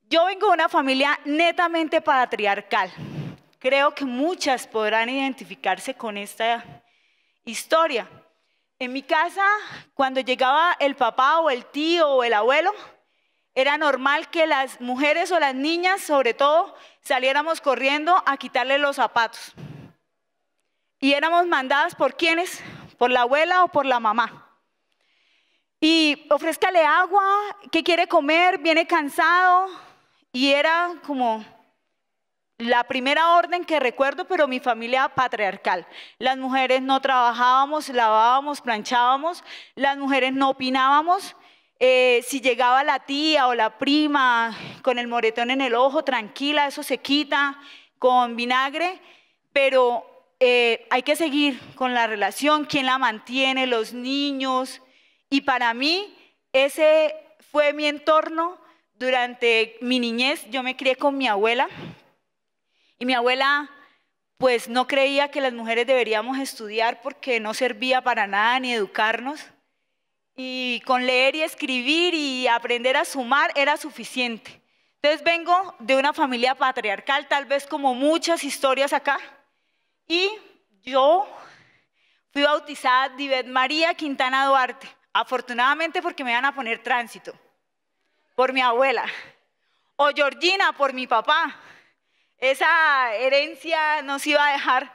yo vengo de una familia netamente patriarcal. Creo que muchas podrán identificarse con esta historia. En mi casa, cuando llegaba el papá o el tío o el abuelo, era normal que las mujeres o las niñas, sobre todo, saliéramos corriendo a quitarle los zapatos. Y éramos mandadas por quiénes? Por la abuela o por la mamá. Y ofrézcale agua, ¿qué quiere comer? Viene cansado. Y era como la primera orden que recuerdo, pero mi familia patriarcal. Las mujeres no trabajábamos, lavábamos, planchábamos, las mujeres no opinábamos, eh, si llegaba la tía o la prima con el moretón en el ojo, tranquila, eso se quita con vinagre, pero eh, hay que seguir con la relación, quién la mantiene, los niños. Y para mí ese fue mi entorno durante mi niñez. Yo me crié con mi abuela y mi abuela pues no creía que las mujeres deberíamos estudiar porque no servía para nada ni educarnos y con leer y escribir y aprender a sumar era suficiente. Entonces vengo de una familia patriarcal, tal vez como muchas historias acá, y yo fui bautizada Divet María Quintana Duarte, afortunadamente porque me iban a poner tránsito, por mi abuela, o Georgina por mi papá. Esa herencia nos iba a dejar.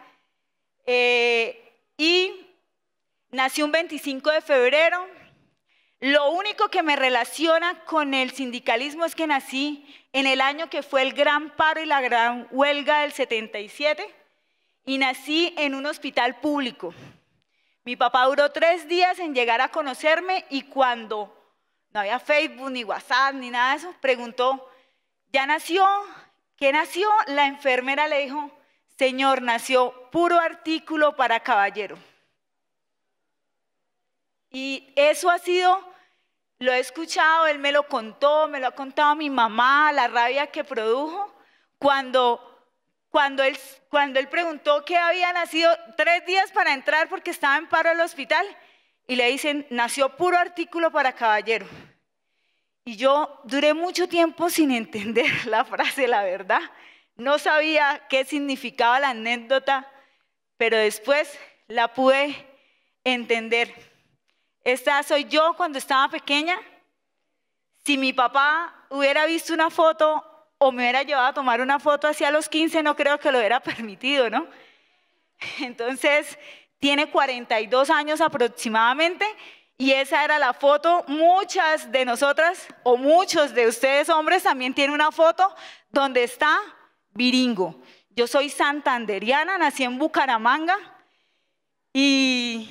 Eh, y nací un 25 de febrero lo único que me relaciona con el sindicalismo es que nací en el año que fue el gran paro y la gran huelga del 77 y nací en un hospital público. Mi papá duró tres días en llegar a conocerme y cuando no había Facebook ni WhatsApp ni nada de eso, preguntó, ya nació, ¿qué nació? La enfermera le dijo, señor, nació puro artículo para caballero. Y eso ha sido, lo he escuchado, él me lo contó, me lo ha contado mi mamá, la rabia que produjo, cuando, cuando, él, cuando él preguntó que había nacido tres días para entrar porque estaba en paro del hospital y le dicen, nació puro artículo para caballero. Y yo duré mucho tiempo sin entender *laughs* la frase, la verdad. No sabía qué significaba la anécdota, pero después la pude entender. Esta soy yo cuando estaba pequeña. Si mi papá hubiera visto una foto o me hubiera llevado a tomar una foto hacia los 15, no creo que lo hubiera *laughs* permitido, ¿no? Entonces, tiene 42 años aproximadamente y esa era la foto. Muchas de nosotras o muchos de ustedes hombres también tienen una foto donde está Viringo. Yo soy santanderiana, nací en Bucaramanga y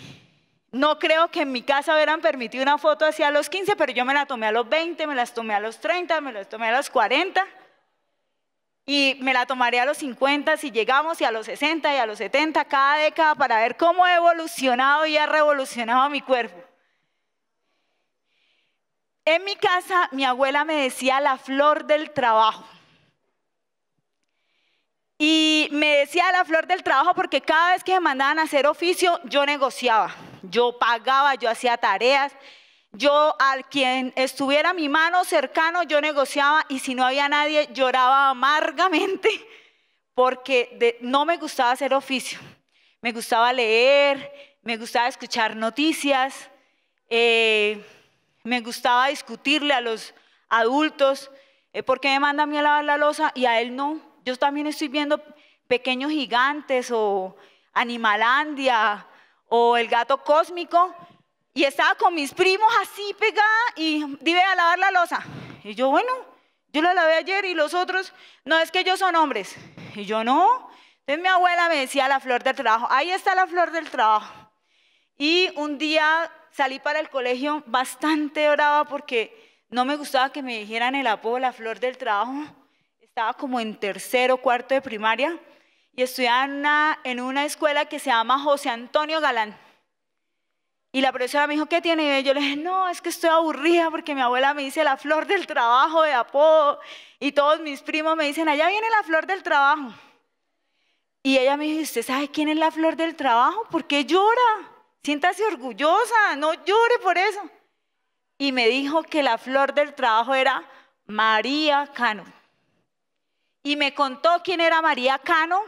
no creo que en mi casa hubieran permitido una foto hacia los 15, pero yo me la tomé a los 20, me las tomé a los 30, me las tomé a los 40 y me la tomaré a los 50 si llegamos y a los 60 y a los 70 cada década para ver cómo ha evolucionado y ha revolucionado mi cuerpo. En mi casa mi abuela me decía la flor del trabajo. Y me decía la flor del trabajo porque cada vez que me mandaban a hacer oficio, yo negociaba, yo pagaba, yo hacía tareas, yo al quien estuviera mi mano cercano, yo negociaba y si no había nadie, lloraba amargamente *laughs* porque no me gustaba hacer oficio. Me gustaba leer, me gustaba escuchar noticias, eh, me gustaba discutirle a los adultos, eh, ¿por qué me manda a mí a lavar la losa y a él no? Yo también estoy viendo pequeños gigantes o Animalandia o el gato cósmico y estaba con mis primos así pegada y dime a lavar la losa. Y yo, bueno, yo la lavé ayer y los otros, no es que ellos son hombres. Y yo, no. Entonces mi abuela me decía la flor del trabajo, ahí está la flor del trabajo. Y un día salí para el colegio bastante brava porque no me gustaba que me dijeran el apodo la flor del trabajo. Estaba como en tercero, cuarto de primaria y estudiaba en una, en una escuela que se llama José Antonio Galán. Y la profesora me dijo, ¿qué tiene? Yo le dije, no, es que estoy aburrida porque mi abuela me dice la flor del trabajo de apodo y todos mis primos me dicen, allá viene la flor del trabajo. Y ella me dijo, ¿usted sabe quién es la flor del trabajo? ¿Por qué llora? Siéntase orgullosa, no llore por eso. Y me dijo que la flor del trabajo era María Cano. Y me contó quién era María Cano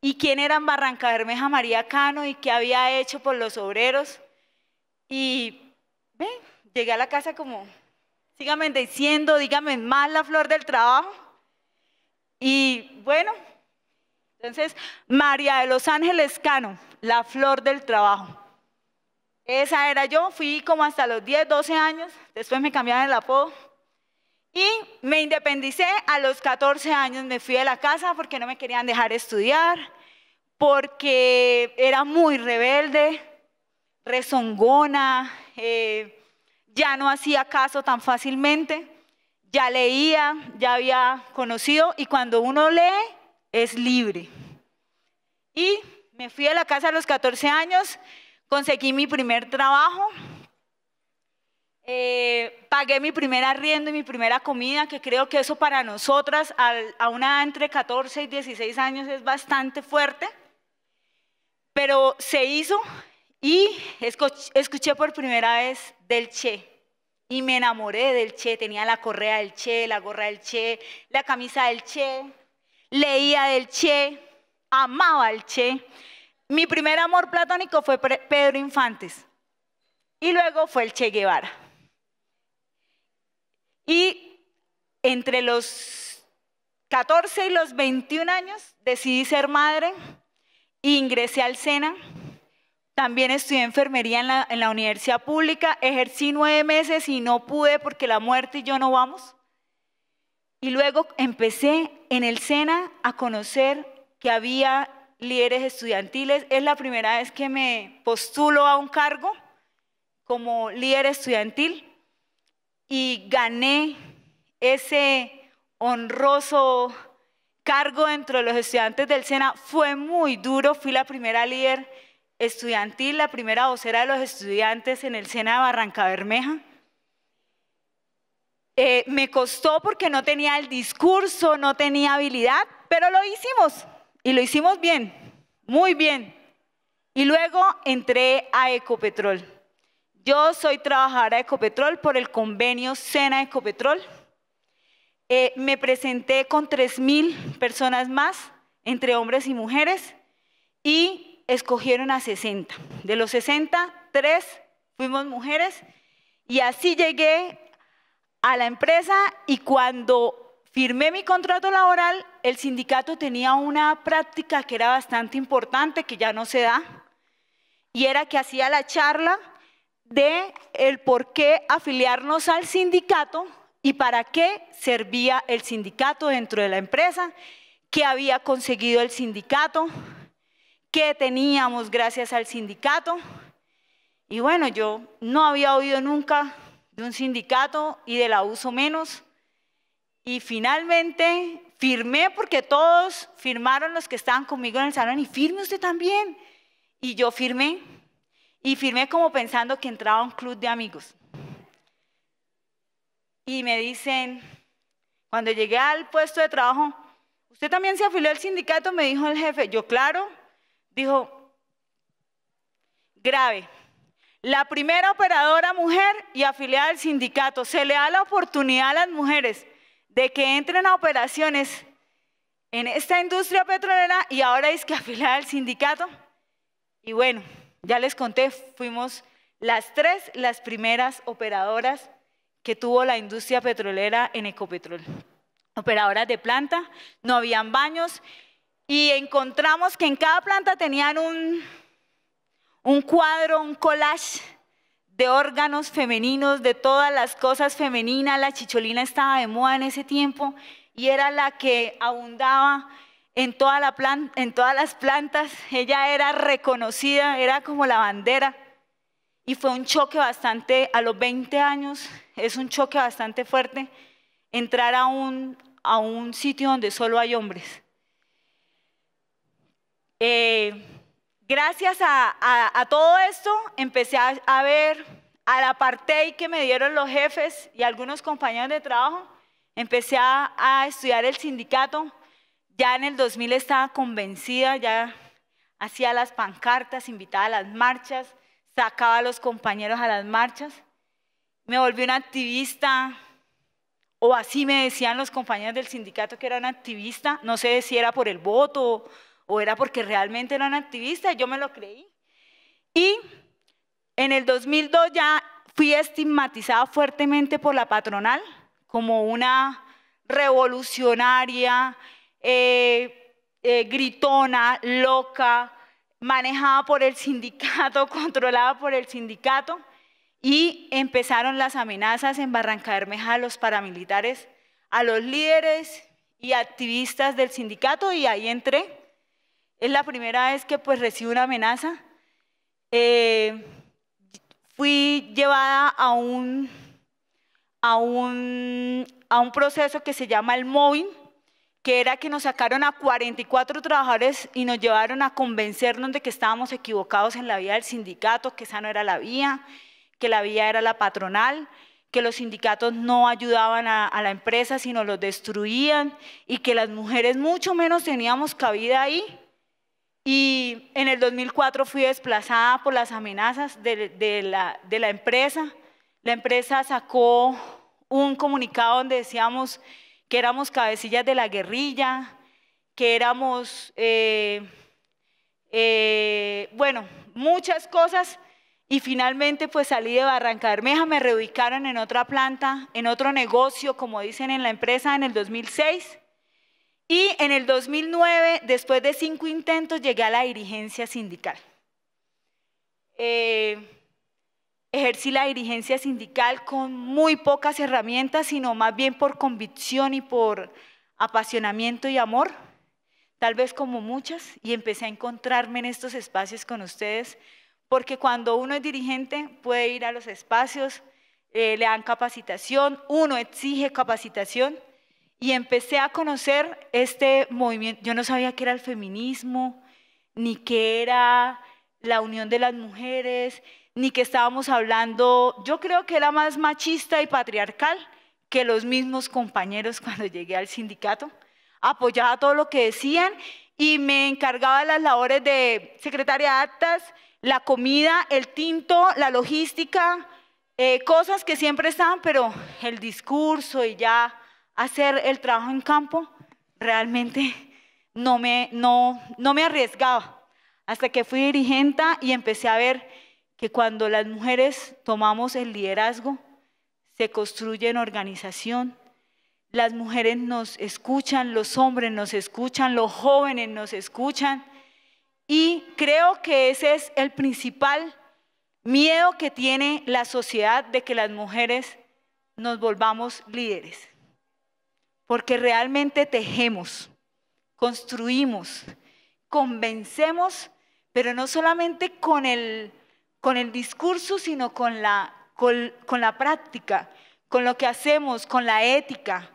y quién era en Barranca Bermeja María Cano y qué había hecho por los obreros. Y ven, llegué a la casa como, síganme diciendo, dígame más la flor del trabajo. Y bueno, entonces, María de los Ángeles Cano, la flor del trabajo. Esa era yo, fui como hasta los 10, 12 años, después me cambiaron el apodo. Y me independicé a los 14 años, me fui de la casa porque no me querían dejar estudiar, porque era muy rebelde, rezongona, eh, ya no hacía caso tan fácilmente, ya leía, ya había conocido y cuando uno lee es libre. Y me fui a la casa a los 14 años, conseguí mi primer trabajo, eh, pagué mi primer arriendo y mi primera comida, que creo que eso para nosotras a una entre 14 y 16 años es bastante fuerte, pero se hizo y escuché por primera vez del Che. Y me enamoré del Che, tenía la correa del Che, la gorra del Che, la camisa del Che, leía del Che, amaba al Che. Mi primer amor platónico fue Pedro Infantes. Y luego fue el Che Guevara. Y entre los 14 y los 21 años decidí ser madre e ingresé al SENA. También estudié enfermería en la, en la universidad pública, ejercí nueve meses y no pude porque la muerte y yo no vamos. Y luego empecé en el SENA a conocer que había líderes estudiantiles. Es la primera vez que me postulo a un cargo como líder estudiantil y gané ese honroso cargo dentro de los estudiantes del SENA. Fue muy duro, fui la primera líder estudiantil, la primera vocera de los estudiantes en el SENA de Barranca Bermeja. Eh, me costó porque no tenía el discurso, no tenía habilidad, pero lo hicimos y lo hicimos bien, muy bien. Y luego entré a Ecopetrol. Yo soy trabajadora de Ecopetrol por el convenio SENA Ecopetrol. Eh, me presenté con 3.000 personas más, entre hombres y mujeres, y escogieron a 60. De los 60, 3 fuimos mujeres, y así llegué a la empresa y cuando firmé mi contrato laboral, el sindicato tenía una práctica que era bastante importante, que ya no se da, y era que hacía la charla de el por qué afiliarnos al sindicato y para qué servía el sindicato dentro de la empresa, qué había conseguido el sindicato, qué teníamos gracias al sindicato. Y bueno, yo no había oído nunca de un sindicato y del abuso menos. Y finalmente firmé porque todos firmaron los que estaban conmigo en el salón y firme usted también. Y yo firmé y firmé como pensando que entraba a un club de amigos y me dicen, cuando llegué al puesto de trabajo, ¿usted también se afilió al sindicato? Me dijo el jefe, yo claro, dijo, grave. La primera operadora mujer y afiliada al sindicato, se le da la oportunidad a las mujeres de que entren a operaciones en esta industria petrolera y ahora es que afiliada al sindicato. Y bueno, ya les conté, fuimos las tres, las primeras operadoras que tuvo la industria petrolera en Ecopetrol. Operadoras de planta, no habían baños y encontramos que en cada planta tenían un, un cuadro, un collage de órganos femeninos, de todas las cosas femeninas. La chicholina estaba de moda en ese tiempo y era la que abundaba en, todas las plantas. Ella era reconocida, era como la bandera. Y fue un choque bastante, a los 20 años, es un choque bastante fuerte entrar a un, a un sitio donde solo hay hombres. Eh, gracias a, todo esto empecé a, a ver al apartheid que me dieron los jefes y algunos compañeros de trabajo. Empecé a estudiar el sindicato. Ya en el 2000 estaba convencida, ya hacía las pancartas, invitaba a las marchas sacaba a los compañeros a las marchas, me volví una activista, o así me decían los compañeros del sindicato que era una activista, no sé si era por el voto o era porque realmente era una activista, yo me lo creí. Y en el 2002 ya fui estigmatizada fuertemente por la patronal como una revolucionaria, eh, eh, gritona, loca, manejada por el sindicato, *laughs* controlada por el sindicato, y empezaron las amenazas en Barranca Bermeja a los paramilitares, a los líderes y activistas del sindicato, y ahí entré. Es la primera vez que pues recibo una amenaza. Eh, fui llevada a un, a, un, a un proceso que se llama el móvil, que era que nos sacaron a 44 trabajadores y nos llevaron a convencernos de que estábamos equivocados en la vía del sindicato, que esa no era la vía, que la vía era la patronal, que los sindicatos no ayudaban a, la empresa, sino los destruían y que las mujeres mucho menos teníamos cabida ahí. Y en el 2004 fui desplazada por las amenazas de, la, de la empresa. La empresa sacó un comunicado donde decíamos que éramos cabecillas de la guerrilla, que éramos, eh, eh, bueno, muchas cosas. Y finalmente pues salí de Barranca Bermeja, me reubicaron en otra planta, en otro negocio, como dicen en la empresa, en el 2006. Y en el 2009, después de cinco intentos, llegué a la dirigencia sindical. Eh, ejercí la dirigencia sindical con muy pocas herramientas, sino más bien por convicción y por apasionamiento y amor, tal vez como muchas, y empecé a encontrarme en estos espacios con ustedes, porque cuando uno es dirigente puede ir a los espacios, eh, le dan capacitación, uno exige capacitación, y empecé a conocer este movimiento. Yo no sabía qué era el feminismo, ni qué era la unión de las mujeres, ni que estábamos hablando, yo creo que era más machista y patriarcal que los mismos compañeros *laughs* cuando llegué al sindicato. Apoyaba todo lo que decían y me encargaba las labores de secretaria de actas, la comida, el tinto, la logística, eh, cosas que siempre estaban, pero el discurso y ya hacer el trabajo en campo, realmente no me, no, no me arriesgaba. Hasta que fui dirigente y empecé a ver que cuando las mujeres tomamos el liderazgo, se construye en organización. Las mujeres nos escuchan, los hombres nos escuchan, los jóvenes nos escuchan. Y creo que ese es el principal miedo que tiene la sociedad de que las mujeres nos volvamos líderes. Porque realmente tejemos, construimos, convencemos, pero no solamente con el, con el discurso, sino con la, con, con la práctica, con lo que hacemos, con la ética,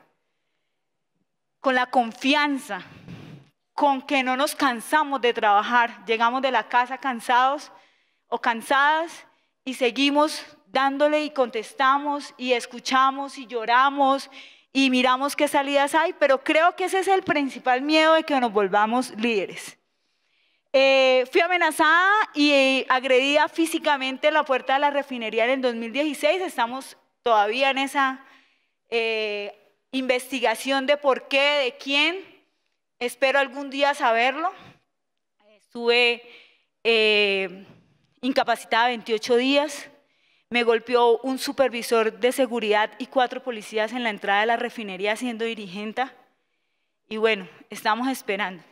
con la confianza, con que no nos cansamos de trabajar. Llegamos de la casa cansados o cansadas y seguimos dándole y contestamos y escuchamos y lloramos y miramos qué salidas hay, pero creo que ese es el principal miedo de que nos volvamos líderes. Eh, fui amenazada y agredida físicamente en la puerta de la refinería en el 2016. Estamos todavía en esa eh, investigación de por qué, de quién. Espero algún día saberlo. Estuve eh, incapacitada 28 días. Me golpeó un supervisor de seguridad y cuatro policías en la entrada de la refinería siendo dirigente. Y bueno, estamos esperando.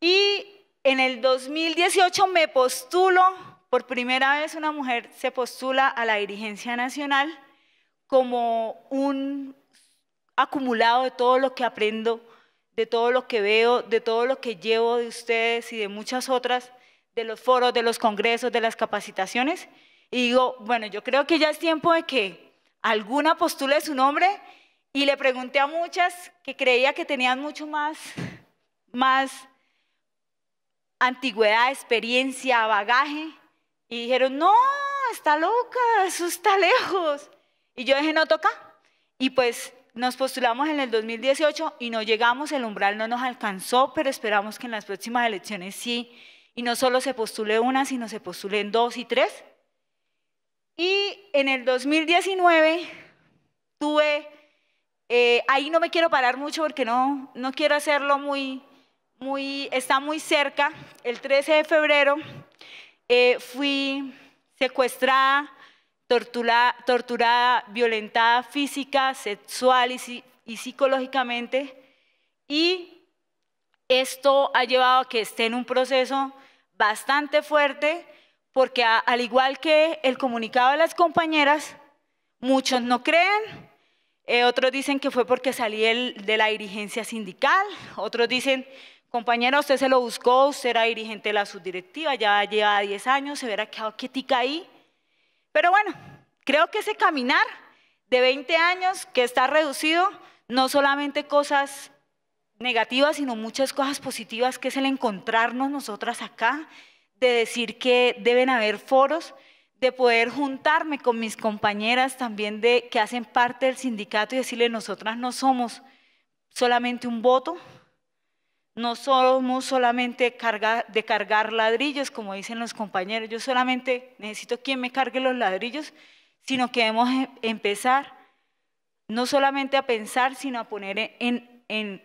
Y en el 2018 me postulo, por primera vez una mujer se postula a la dirigencia nacional como un acumulado de todo lo que aprendo, de todo lo que veo, de todo lo que llevo de ustedes y de muchas otras, de los foros, de los congresos, de las capacitaciones. Y digo, bueno, yo creo que ya es tiempo de que alguna postule su nombre y le pregunté a muchas que creía que tenían mucho más, más antigüedad, experiencia, bagaje, y dijeron, no, está loca, eso está lejos. Y yo dije, no toca. Y pues nos postulamos en el 2018 y no llegamos, el umbral no nos alcanzó, pero esperamos que en las próximas elecciones sí. Y no solo se postule una, sino se postulen dos y tres. Y en el 2019 tuve, eh, ahí no me quiero parar mucho porque no, no quiero hacerlo muy, muy, está muy cerca. El 13 de febrero eh, fui secuestrada torturada, violentada física, sexual y, psicológicamente. Y esto ha llevado a que esté en un proceso bastante fuerte, porque al igual que el comunicado de las compañeras, muchos no creen, eh, otros dicen que fue porque salí de la dirigencia sindical, otros dicen, compañera, usted se lo buscó, usted era dirigente de la subdirectiva, ya lleva 10 años, se verá quedado quietica ahí, pero bueno, creo que ese caminar de 20 años que está reducido, no solamente cosas negativas, sino muchas cosas positivas, que es el encontrarnos nosotras acá, de decir que deben haber foros, de poder juntarme con mis compañeras también de, que hacen parte del sindicato y decirle, nosotras no somos solamente un voto, no somos solamente de cargar ladrillos, como dicen los compañeros, yo solamente necesito quien me cargue los ladrillos, sino que debemos em, empezar no solamente a pensar, sino a poner en, en,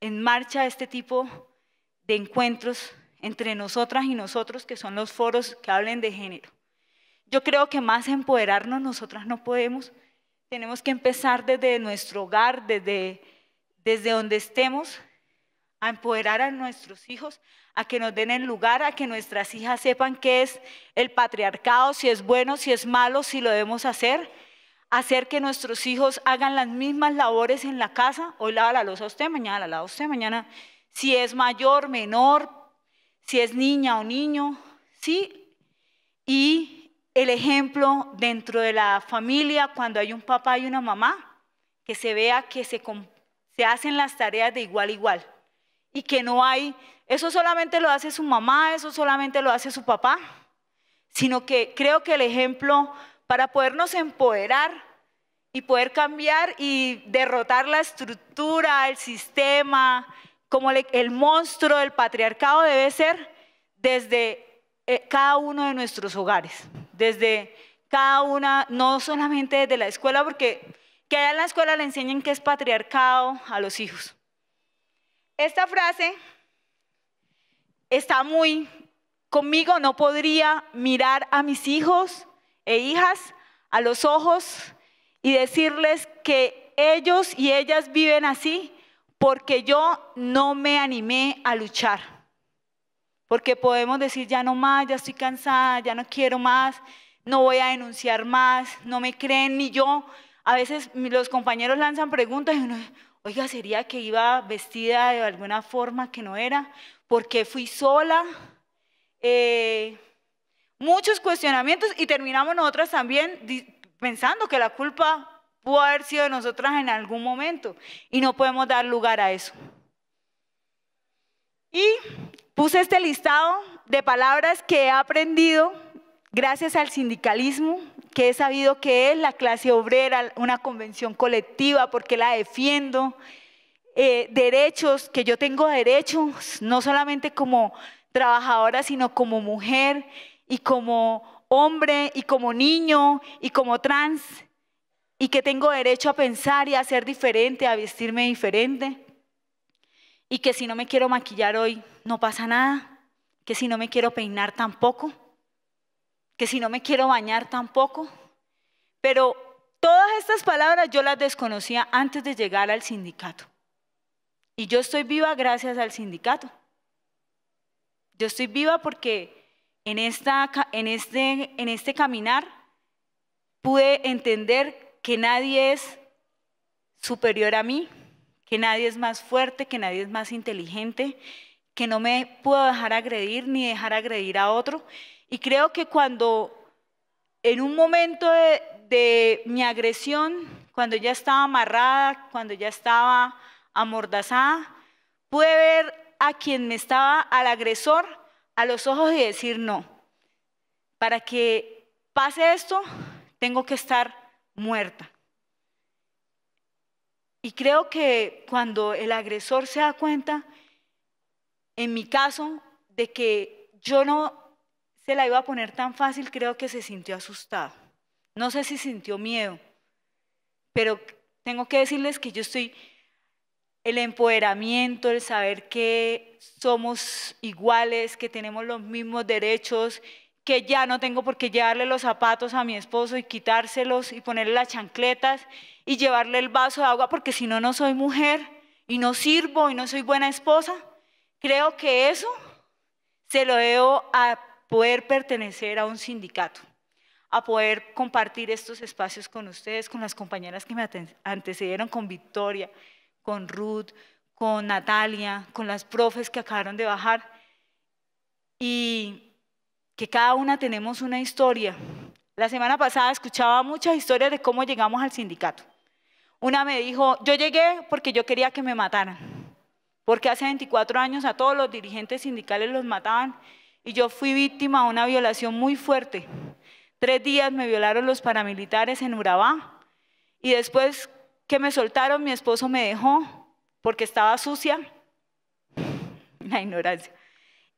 en marcha este tipo de encuentros entre nosotras y nosotros, que son los foros que hablen de género. Yo creo que más empoderarnos nosotras no podemos, tenemos que empezar desde nuestro hogar, desde, desde donde estemos, a empoderar a nuestros hijos, a que nos den el lugar, a que nuestras hijas sepan qué es el patriarcado, si es bueno, si es malo, si lo debemos hacer, hacer que nuestros hijos hagan las mismas labores en la casa, hoy lava la losa usted, mañana la lava usted, mañana si es mayor, menor, si es niña o niño, sí, y el ejemplo dentro de la familia, cuando hay un papá y una mamá, que se vea que se se hacen las tareas de igual a igual y que no hay, eso solamente lo hace su mamá, eso solamente lo hace su papá, sino que creo que el ejemplo para podernos empoderar y poder cambiar y derrotar la estructura, el sistema, como el monstruo del patriarcado debe ser desde eh, cada uno de nuestros hogares, desde cada una, no solamente desde la escuela, porque que allá en la escuela le enseñen que es patriarcado a los hijos. Esta frase está muy conmigo, no podría mirar a mis hijos e hijas a los ojos y decirles que ellos y ellas viven así porque yo no me animé a luchar. Porque podemos decir, ya no más, ya estoy cansada, ya no quiero más, no voy a denunciar más, no me creen ni yo. A veces los compañeros lanzan preguntas y uno, oiga, ¿sería que iba vestida de alguna forma que no era? ¿Por qué fui sola? Eh, muchos cuestionamientos y terminamos nosotras también pensando que la culpa pudo haber sido de nosotras en algún momento y no podemos dar lugar a eso. Y puse este listado de palabras que he aprendido gracias al sindicalismo, que he sabido que es la clase obrera, una convención colectiva, porque la defiendo, eh, derechos, que yo tengo derechos, no solamente como trabajadora, sino como mujer y como hombre y como niño y como trans, y que tengo derecho a pensar y a ser diferente, a vestirme diferente, y que si no me quiero maquillar hoy no pasa nada, que si no me quiero peinar tampoco, que si no me quiero bañar tampoco, pero todas estas palabras yo las desconocía antes de llegar al sindicato. Y yo estoy viva gracias al sindicato. Yo estoy viva porque en, esta, en, este, en este caminar pude entender que nadie es superior a mí, que nadie es más fuerte, que nadie es más inteligente, que no me puedo dejar agredir ni dejar agredir a otro. Y creo que cuando en un momento de, mi agresión, cuando ya estaba amarrada, cuando ya estaba amordazada, pude ver a quien me estaba, al agresor, a los ojos y decir no. Para que pase esto, tengo que estar muerta. Y creo que cuando el agresor se da cuenta, en mi caso, de que yo no se la iba a poner tan fácil, creo que se sintió asustado. No sé si sintió miedo, pero tengo que decirles que yo estoy el empoderamiento, el saber que somos iguales, que tenemos los mismos derechos, que ya no tengo por qué llevarle los zapatos a mi esposo y quitárselos y ponerle las chancletas y llevarle el vaso de agua porque si no, no soy mujer y no sirvo y no soy buena esposa. Creo que eso se lo debo a poder pertenecer a un sindicato, a poder compartir estos espacios con ustedes, con las compañeras que me antecedieron, con Victoria, con Ruth, con Natalia, con las profes que acabaron de bajar, y que cada una tenemos una historia. La semana pasada escuchaba muchas historias de cómo llegamos al sindicato. Una me dijo, yo llegué porque yo quería que me mataran, porque hace 24 años a todos los dirigentes sindicales los mataban y yo fui víctima de una violación muy fuerte. Tres días me violaron los paramilitares en Urabá y después que me soltaron, mi esposo me dejó porque estaba sucia. *laughs* La ignorancia.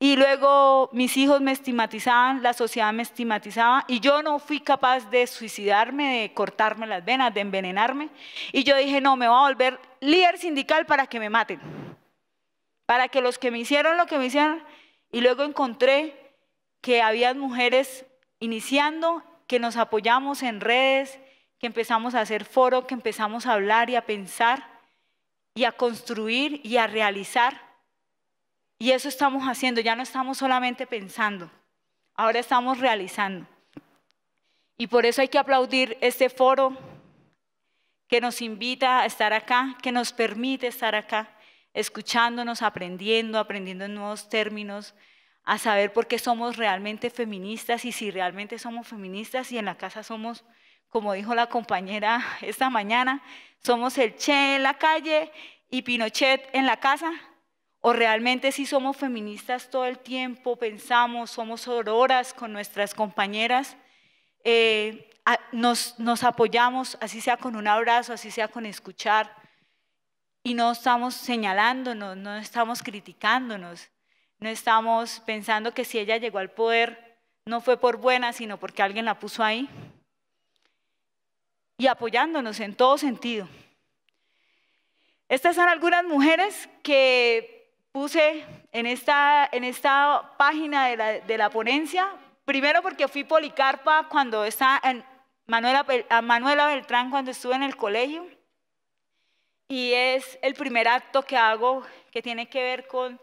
Y luego mis hijos me estigmatizaban, la sociedad me estigmatizaba y yo no fui capaz de suicidarme, de cortarme las venas, de envenenarme. Y yo dije, no, me voy a volver líder sindical para que me maten. Para que los que me hicieron lo que me hicieron. Y luego encontré que había mujeres iniciando, que nos apoyamos en redes, que empezamos a hacer foro, que empezamos a hablar y a pensar y a construir y a realizar. Y eso estamos haciendo, ya no estamos solamente pensando, ahora estamos realizando. Y por eso hay que aplaudir este foro que nos invita a estar acá, que nos permite estar acá, escuchándonos, aprendiendo, aprendiendo nuevos términos, a saber por qué somos realmente feministas y si realmente somos feministas y en la casa somos como dijo la compañera *laughs* esta mañana, somos el che en la calle y Pinochet en la casa? ¿O realmente sí somos feministas todo el tiempo, pensamos, somos sororas con nuestras compañeras? Eh, nos, nos apoyamos, así sea con un abrazo, así sea con escuchar, y no estamos señalándonos, no estamos criticándonos, no estamos pensando que si ella llegó al poder no fue por buena, sino porque alguien la puso ahí. Y apoyándonos en todo sentido. Estas son algunas mujeres que puse en esta, en esta página de la, de la ponencia. Primero porque fui policarpa cuando estaba en Manuela, Manuela Beltrán cuando estuve en el colegio. Y es el primer acto que hago que tiene que ver con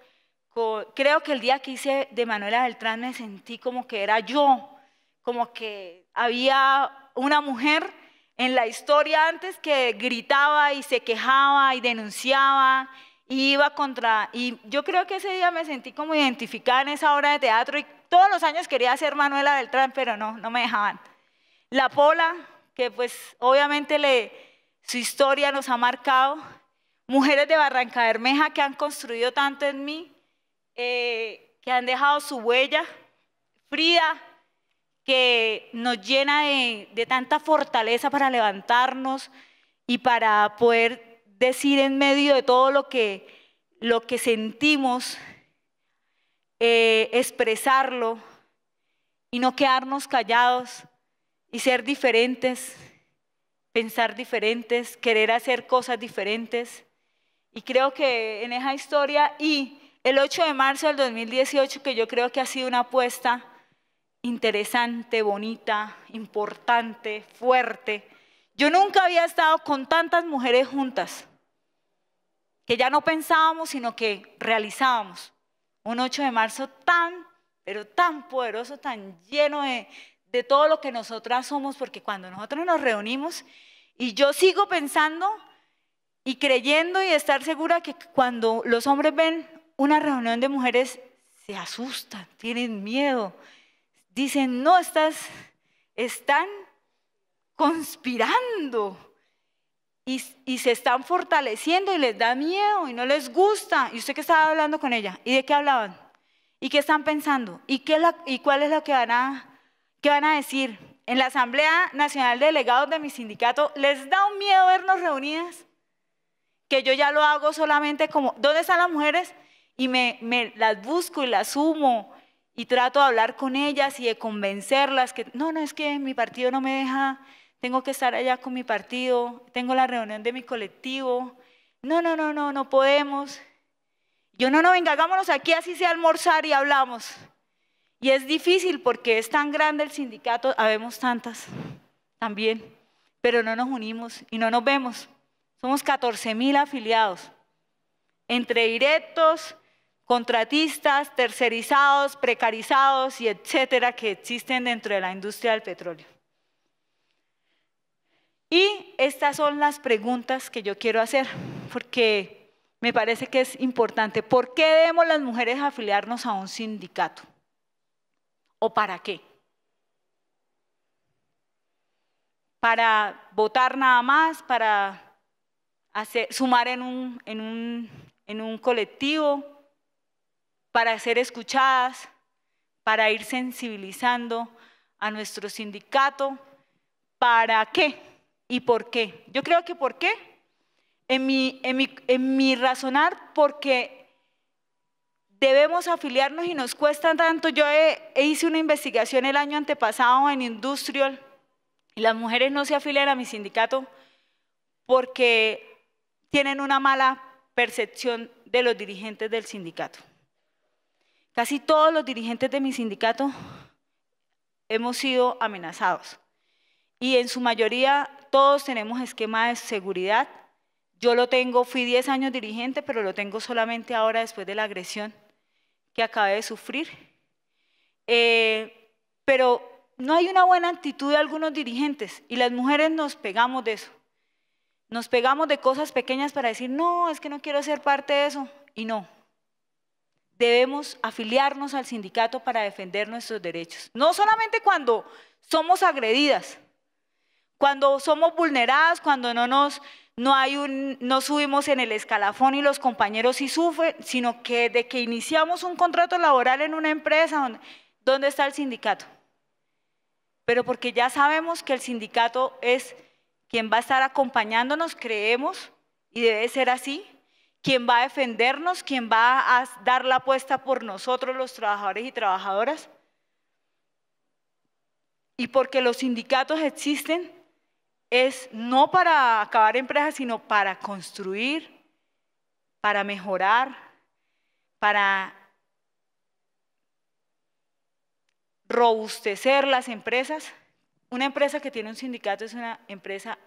creo que el día que hice de Manuela Beltrán me sentí como que era yo, como que había una mujer en la historia antes que gritaba y se quejaba y denunciaba y iba contra, y yo creo que ese día me sentí como identificada en esa obra de teatro y todos los años quería ser Manuela Beltrán, pero no, no me dejaban. La Pola, que pues obviamente le, su historia nos ha marcado, mujeres de Barranca Bermeja que han construido tanto en mí, eh, que han dejado su huella. Frida, que nos llena de, tanta fortaleza para levantarnos y para poder decir en medio de todo lo que, lo que sentimos, eh, expresarlo y no quedarnos callados y ser diferentes, pensar diferentes, querer hacer cosas diferentes. Y creo que en esa historia y el 8 de marzo del 2018, que yo creo que ha sido una apuesta interesante, bonita, importante, fuerte. Yo nunca había estado con tantas mujeres juntas, que ya no pensábamos, sino que realizábamos. Un 8 de marzo tan, pero tan poderoso, tan lleno de, de todo lo que nosotras somos, porque cuando nosotros nos reunimos, y yo sigo pensando y creyendo y estar segura que cuando los hombres ven una reunión de mujeres se asustan, tienen miedo, dicen, no, estás, están conspirando y, se están fortaleciendo y les da miedo y no les gusta. ¿Y usted qué estaba hablando con ella? ¿Y de qué hablaban? ¿Y qué están pensando? ¿Y, qué la, y cuál es lo que van, a, qué van a decir? En la Asamblea Nacional de Delegados de mi sindicato, ¿les da un miedo vernos reunidas? Que yo ya lo hago solamente como, ¿dónde están las mujeres? y me, las busco y las sumo y trato de hablar con ellas y de convencerlas que no, no es que mi partido no me deja, tengo que estar allá con mi partido, tengo la reunión de mi colectivo, no, no, no, no, no podemos. Yo no, no, venga, hagámonos aquí así sea almorzar y hablamos. Y es difícil porque es tan grande el sindicato, habemos tantas también, pero no nos unimos y no nos vemos. Somos 14 mil afiliados, entre directos, contratistas, tercerizados, precarizados y etcétera que existen dentro de la industria del petróleo. Y estas son las preguntas que yo quiero hacer, porque me parece que es importante. ¿Por qué debemos las mujeres afiliarnos a un sindicato? ¿O para qué? ¿Para votar nada más? ¿Para sumar en un, colectivo? para ser escuchadas, para ir sensibilizando a nuestro sindicato. ¿Para qué? ¿Y por qué? Yo creo que por qué. En mi razonar, porque debemos afiliarnos y nos cuesta tanto. Yo hice una investigación el año antepasado en Industrial y las mujeres no se afilian a mi sindicato porque tienen una mala percepción de los dirigentes del sindicato. Casi todos los dirigentes de mi sindicato hemos sido amenazados y en su mayoría todos tenemos esquema de seguridad. Yo lo tengo, fui 10 años dirigente, pero lo tengo solamente ahora después de la agresión que acabé de sufrir. Eh, pero no hay una buena actitud de algunos dirigentes y las mujeres nos pegamos de eso. Nos pegamos de cosas pequeñas para decir, no, es que no quiero ser parte de eso. Y no, debemos afiliarnos al sindicato para defender nuestros derechos. No solamente cuando somos agredidas, cuando somos vulneradas, cuando no nos, no, hay un, no subimos en el escalafón y los compañeros sí sufren, sino que de que iniciamos un contrato laboral en una empresa, ¿dónde está el sindicato? Pero porque ya sabemos que el sindicato es quien va a estar acompañándonos, creemos, y debe ser así, quien va a defendernos, quien va a dar la apuesta por nosotros los trabajadores y trabajadoras. Y porque los sindicatos existen es no para acabar empresas, sino para construir, para mejorar, para robustecer las empresas. Una empresa que tiene un sindicato es una empresa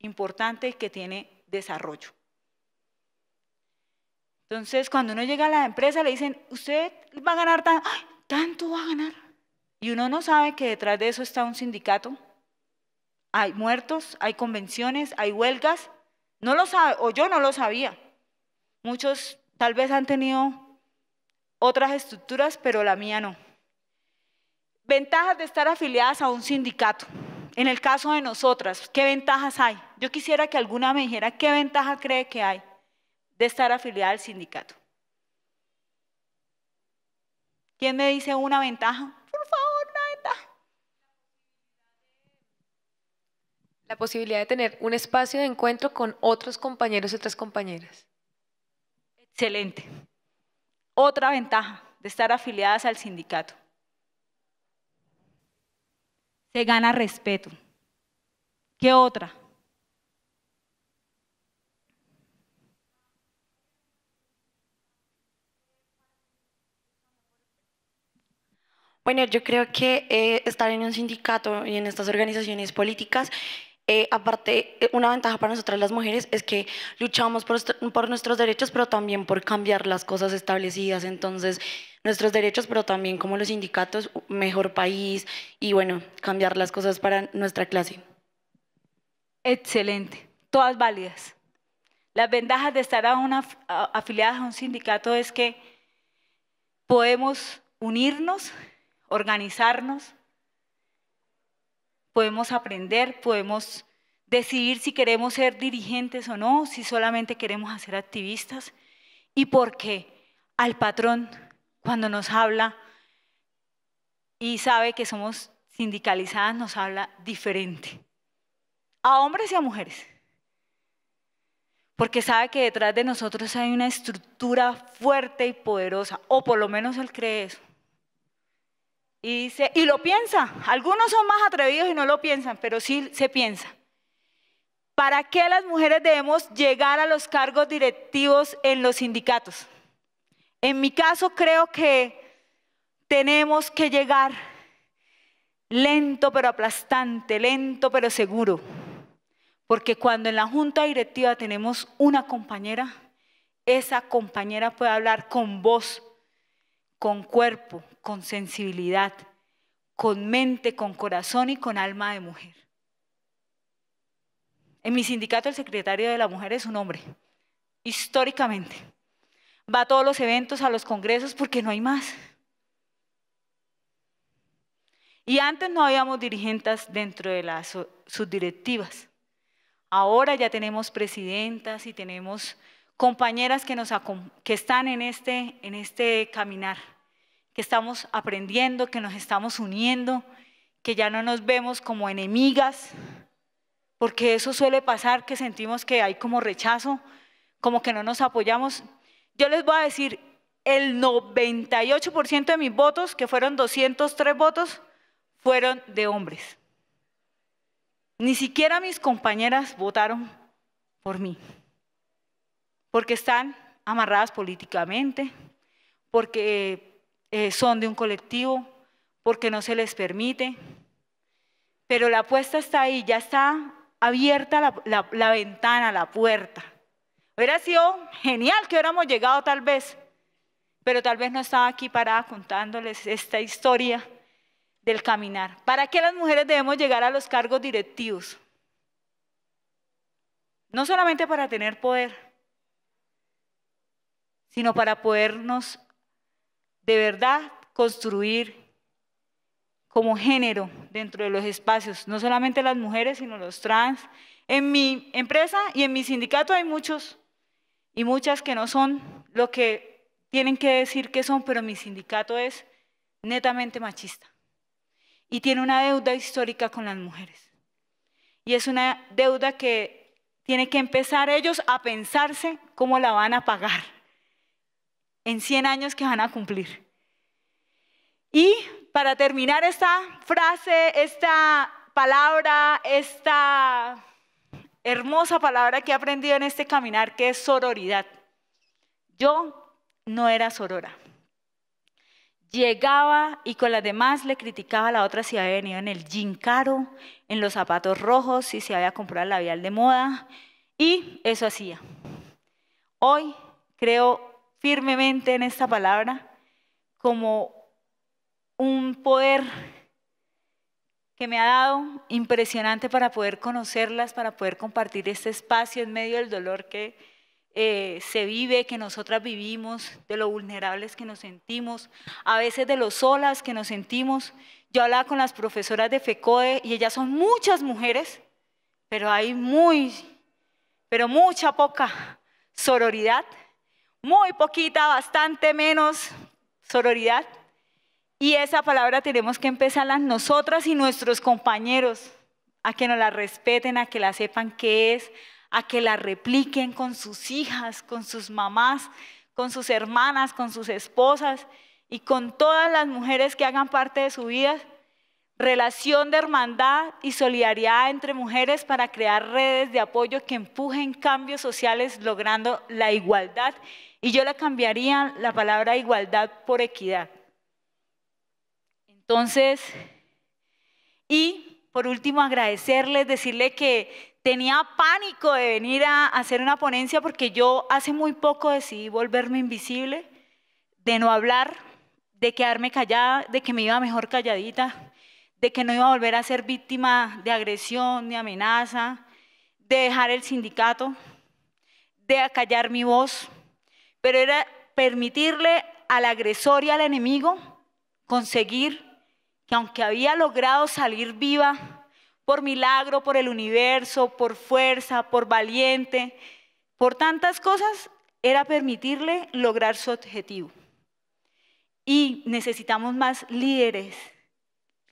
importante que tiene desarrollo. Entonces, cuando uno llega a la empresa, le dicen, usted va a ganar tanto, va a ganar. Y uno no sabe que detrás de eso está un sindicato. Hay muertos, hay convenciones, hay huelgas. No lo sabe, o yo no lo sabía. Muchos tal vez han tenido otras estructuras, pero la mía no. Ventajas de estar afiliadas a un sindicato. En el caso de nosotras, ¿qué ventajas hay? Yo quisiera que alguna me dijera qué ventaja cree que hay de estar afiliada al sindicato. ¿Quién me dice una ventaja? Por favor, una ventaja. La posibilidad de tener un espacio de encuentro con otros compañeros y otras compañeras. Excelente. Otra ventaja de estar afiliadas al sindicato. Se gana respeto. ¿Qué otra? Bueno, yo creo que eh, estar en un sindicato y en estas organizaciones políticas, eh, aparte, eh, una ventaja para nosotras las mujeres es que luchamos por, por, nuestros derechos, pero también por cambiar las cosas establecidas. Entonces, nuestros derechos, pero también como los sindicatos, mejor país y bueno, cambiar las cosas para nuestra clase. Excelente, todas válidas. Las ventajas de estar a una, afiliadas a un sindicato es que podemos unirnos organizarnos, podemos aprender, podemos decidir si queremos ser dirigentes o no, si solamente queremos ser activistas. Y porque al patrón cuando nos habla y sabe que somos sindicalizadas nos habla diferente, a hombres y a mujeres, porque sabe que detrás de nosotros hay una estructura fuerte y poderosa, o por lo menos él cree eso. Y, dice, y lo piensa. Algunos son más atrevidos y no lo piensan, pero sí se piensa. ¿Para qué las mujeres debemos llegar a los cargos directivos en los sindicatos? En mi caso creo que tenemos que llegar lento pero aplastante, lento pero seguro. Porque cuando en la junta directiva tenemos una compañera, esa compañera puede hablar con voz, con cuerpo, con sensibilidad, con mente, con corazón y con alma de mujer. En mi sindicato el secretario de la mujer es un hombre, históricamente. Va a todos los eventos, a los congresos, porque no hay más. Y antes no habíamos dirigentes dentro de las subdirectivas. Ahora ya tenemos presidentas y tenemos compañeras que, que están en este, en este caminar que estamos aprendiendo, que nos estamos uniendo, que ya no nos vemos como enemigas, porque eso suele pasar, que sentimos que hay como rechazo, como que no nos apoyamos. Yo les voy a decir, el 98% de mis votos, que fueron 203 votos, fueron de hombres. Ni siquiera mis compañeras votaron por mí, porque están amarradas políticamente, porque eh, son de un colectivo, porque no se les permite. Pero la apuesta está ahí, ya está abierta la, la ventana, la puerta. Hubiera sido genial que hubiéramos llegado tal vez, pero tal vez no estaba aquí parada contándoles esta historia del caminar. ¿Para qué las mujeres debemos llegar a los cargos directivos? No solamente para tener poder, sino para podernos de verdad construir como género dentro de los espacios, no solamente las mujeres, sino los trans, En mi empresa y en mi sindicato hay muchos y muchas que no son lo que tienen que decir que son, pero mi sindicato es netamente machista y tiene una deuda histórica con las mujeres. Y es una deuda que tiene que empezar ellos a pensarse cómo la van a pagar en 100 años que van a cumplir. Y para terminar esta frase, esta palabra, esta hermosa palabra que he aprendido en este caminar, que es sororidad. Yo no era sorora. Llegaba y con las demás le criticaba a la otra si había venido en el jean caro, en los zapatos rojos, si se había comprado el labial de moda, y eso hacía. Hoy creo firmemente en esta palabra como un poder que me ha dado impresionante para poder conocerlas, para poder compartir este espacio en medio del dolor que eh, se vive, que nosotras vivimos, de lo vulnerables que nos sentimos, a veces de lo solas que nos sentimos. Yo hablaba con las profesoras de FECODE y ellas son muchas mujeres, pero hay muy, pero mucha poca sororidad, muy poquita, bastante menos sororidad. Y esa palabra tenemos que empezarla nosotras y nuestros compañeros a que nos la respeten, a que la sepan qué es, a que la repliquen con sus hijas, con sus mamás, con sus hermanas, con sus esposas y con todas las mujeres que hagan parte de su vida. Relación de hermandad y solidaridad entre mujeres para crear redes de apoyo que empujen cambios sociales logrando la igualdad. Y yo la cambiaría la palabra igualdad por equidad. Entonces, y por último agradecerles, decirle que tenía pánico de venir a hacer una ponencia porque yo hace muy poco decidí volverme invisible, de no hablar, de quedarme callada, de que me iba mejor calladita, de que no iba a volver a ser víctima de agresión, de amenaza, de dejar el sindicato, de acallar mi voz, pero era permitirle al agresor y al enemigo conseguir que aunque había logrado salir viva por milagro, por el universo, por fuerza, por valiente, por tantas cosas, era permitirle lograr su objetivo. Y necesitamos más líderes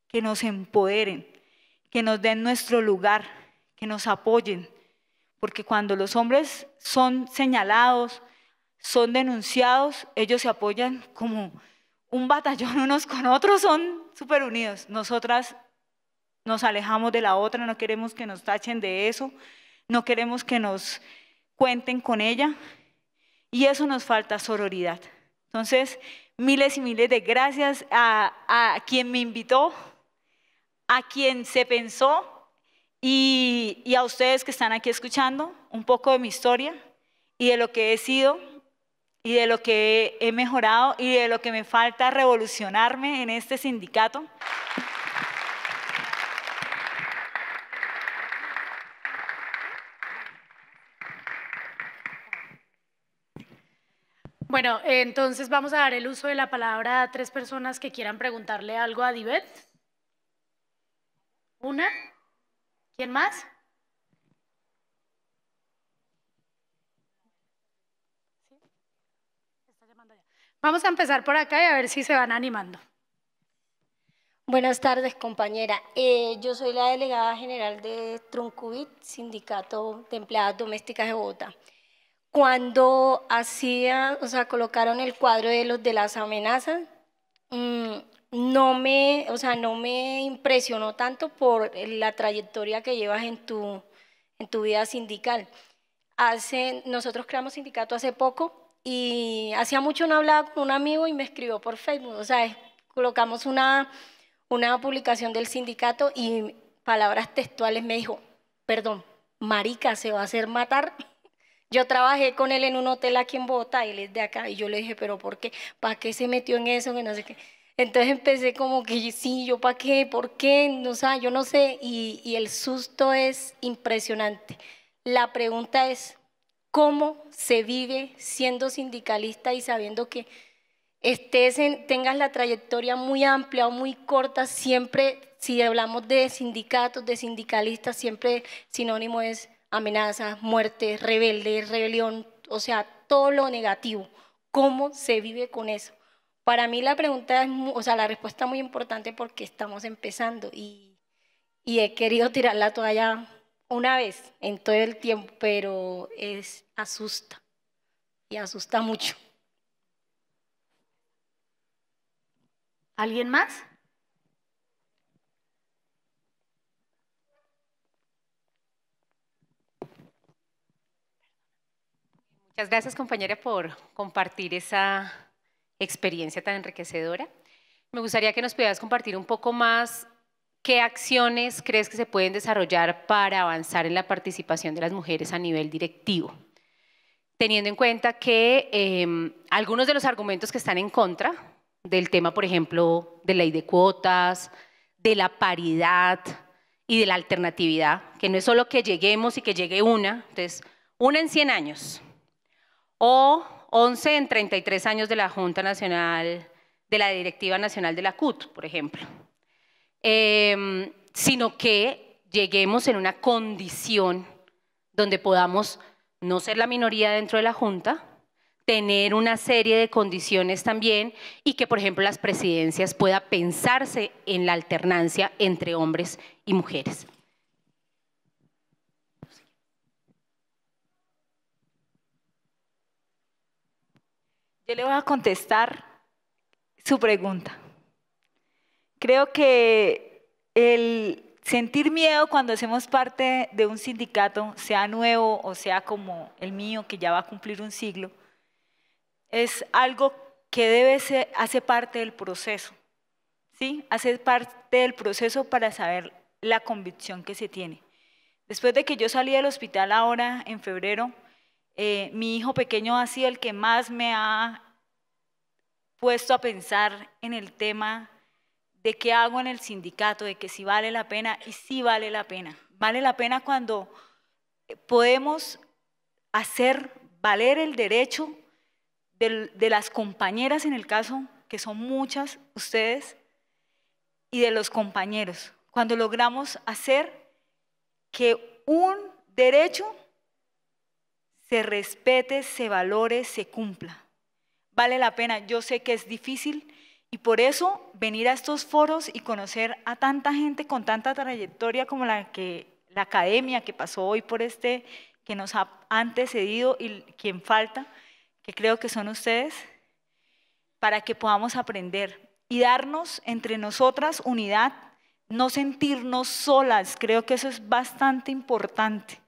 que nos empoderen, que nos den nuestro lugar, que nos apoyen, porque cuando los hombres son señalados, son denunciados, ellos se apoyan como un batallón *laughs* unos con otros, son súper unidos. Nosotras nos alejamos de la otra, no queremos que nos tachen de eso, no queremos que nos cuenten con ella y eso nos falta sororidad. Entonces, miles y miles de gracias a, quien me invitó, a quien se pensó y a ustedes que están aquí escuchando un poco de mi historia y de lo que he sido y de lo que he mejorado y de lo que me falta revolucionarme en este sindicato. Bueno, entonces vamos a dar el uso de la palabra a tres personas que quieran preguntarle algo a Divet. ¿Una? ¿Quién más? Vamos a empezar por acá y a ver si se van animando. Buenas tardes, compañera. Eh, yo soy la delegada general de Truncubit, Sindicato de Empleadas Domésticas de Bogotá. Cuando hacía, o sea, colocaron el cuadro de los de las amenazas, mm, no me, o sea, no me impresionó tanto por la trayectoria que llevas en tu, en tu vida sindical. Hace, nosotros creamos sindicato hace poco y hacía mucho no hablaba con un amigo y me escribió por Facebook. O sea, colocamos una, una publicación del sindicato y palabras textuales me dijo, perdón, marica, se va a hacer matar. *laughs* Yo trabajé con él en un hotel aquí en Bogotá, él es de acá, y yo le dije, pero ¿por qué? ¿Para qué se metió en eso? Que no sé qué. Entonces empecé como que sí, yo para qué, por qué, o sea, yo no sé, y, y el susto es impresionante. La pregunta es, cómo se vive siendo sindicalista y sabiendo que tengas la trayectoria muy amplia o muy corta, siempre, si hablamos de sindicatos, de sindicalistas, siempre sinónimo es amenaza, muerte, rebelde, rebelión, o sea, todo lo negativo. ¿Cómo se vive con eso? Para mí la pregunta es, o sea, la respuesta es muy importante porque estamos empezando y, y he querido tirar la toalla una vez en todo el tiempo, pero es asusta y asusta mucho. ¿Alguien más? Muchas gracias compañera por compartir esa experiencia tan enriquecedora. Me gustaría que nos pudieras compartir un poco más qué acciones crees que se pueden desarrollar para avanzar en la participación de las mujeres a nivel directivo, teniendo en cuenta que em, algunos de los argumentos que están en contra del tema, por ejemplo, de ley de cuotas, de la paridad y de la alternatividad, que no es solo que lleguemos y que llegue una, entonces, una en 100 años, o 11 en 33 años de la Junta Nacional, de la Directiva Nacional de la CUT, por ejemplo, em, sino que lleguemos en una condición donde podamos no ser la minoría dentro de la Junta, tener una serie de condiciones también y que, por ejemplo, las presidencias pueda pensarse en la alternancia entre hombres y mujeres. Yo le voy a contestar su pregunta. Creo que el sentir miedo cuando hacemos parte de un sindicato, sea nuevo o sea como el mío, que ya va a cumplir un siglo, es algo que debe ser, hace parte del proceso, ¿sí? Hace parte del proceso para saber la convicción que se tiene. Después de que yo salí del hospital ahora, en febrero, eh, mi hijo pequeño ha sido el que más me ha puesto a pensar en el tema de qué hago en el sindicato, de que si vale la pena y sí vale la pena. Vale la pena cuando podemos hacer valer el derecho de, las compañeras en el caso, que son muchas ustedes, y de los compañeros, cuando logramos hacer que un derecho se respete, se valore, se cumpla. Vale la pena, yo sé que es difícil y por eso venir a estos foros y conocer a tanta gente con tanta trayectoria como la que la academia que pasó hoy por este que nos ha antecedido y quien falta, que creo que son ustedes, para que podamos aprender y darnos entre nosotras unidad, no sentirnos solas. Creo que eso es bastante importante.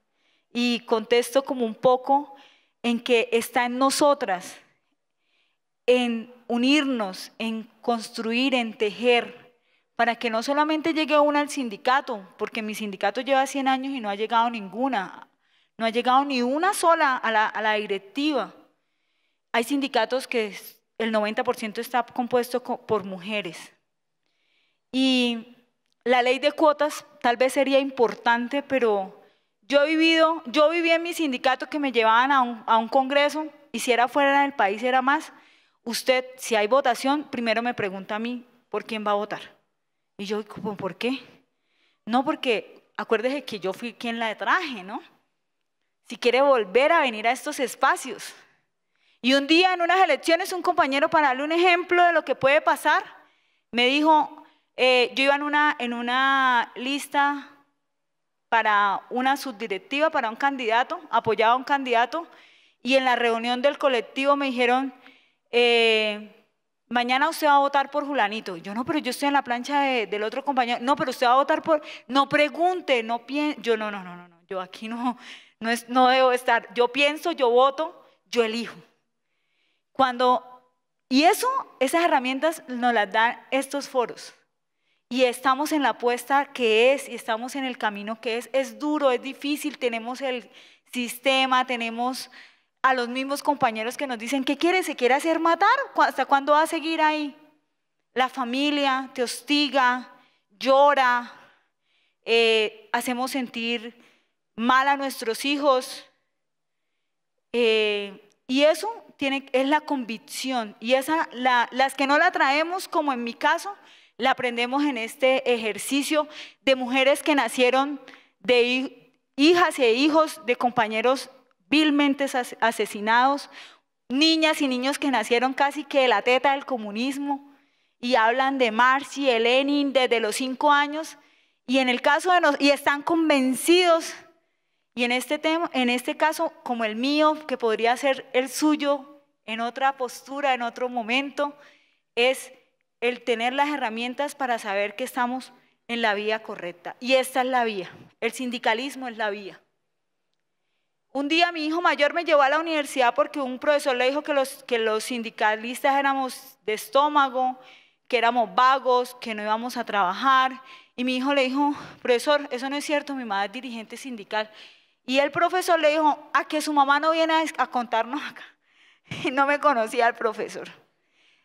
Y contesto como un poco en que está en nosotras, en unirnos, en construir, en tejer, para que no solamente llegue una al sindicato, porque mi sindicato lleva 100 años y no ha llegado ninguna, no ha llegado ni una sola a la, directiva hay sindicatos que el 90% está compuesto por mujeres. Y la ley de cuotas tal vez sería importante, pero yo he vivido, yo viví en mi sindicato que me llevaban a un, a un congreso y si era fuera del país era más. Usted, si hay votación, primero me pregunta a mí, ¿por quién va a votar? Y yo, ¿por qué? No, porque acuérdese que yo fui quien la traje, ¿no? Si quiere volver a venir a estos espacios, y un día en unas elecciones un compañero, para darle un ejemplo de lo que puede pasar, me dijo, eh, yo iba en una, en una lista para una subdirectiva, para un candidato, apoyaba a un candidato, y en la reunión del colectivo me dijeron, eh, mañana usted va a votar por Julanito. Yo no, pero yo estoy en la plancha del otro compañero. No, pero usted va a votar por... No pregunte, no piense. Yo no, no, no, no, no. Yo aquí no, no, es, no debo estar. Yo pienso, yo voto, yo elijo. Cuando, y eso, esas herramientas nos las dan estos foros. Y estamos en la apuesta que es, y estamos en el camino que es. Es duro, es difícil, tenemos el sistema, tenemos a los mismos compañeros que nos dicen, ¿qué quiere? ¿Se quiere hacer matar? ¿Hasta cuándo va a seguir ahí? La familia te hostiga, llora, eh, hacemos sentir mal a nuestros hijos. Eh, Y eso tiene, es la convicción. Y esa, las que no la traemos, como en mi caso, la aprendemos en este ejercicio de mujeres que nacieron de hijas e hijos de compañeros vilmente asesinados, niñas y niños que nacieron casi que de la teta del comunismo y hablan de Marx y Lenin desde los cinco años y en el caso de y están convencidos y en este tema, en este caso como el mío que podría ser el suyo en otra postura, en otro momento, es el tener las herramientas para saber que estamos en la vía correcta. Y esta es la vía. El sindicalismo es la vía. Un día mi hijo mayor me llevó a la universidad porque un profesor le dijo que los, sindicalistas éramos de estómago, que éramos vagos, que no íbamos a trabajar. Y mi hijo le dijo, profesor, eso no es cierto, mi madre es dirigente sindical. Y el profesor le dijo, a que su mamá no viene a, contarnos acá. *laughs* Y no me conocía el profesor.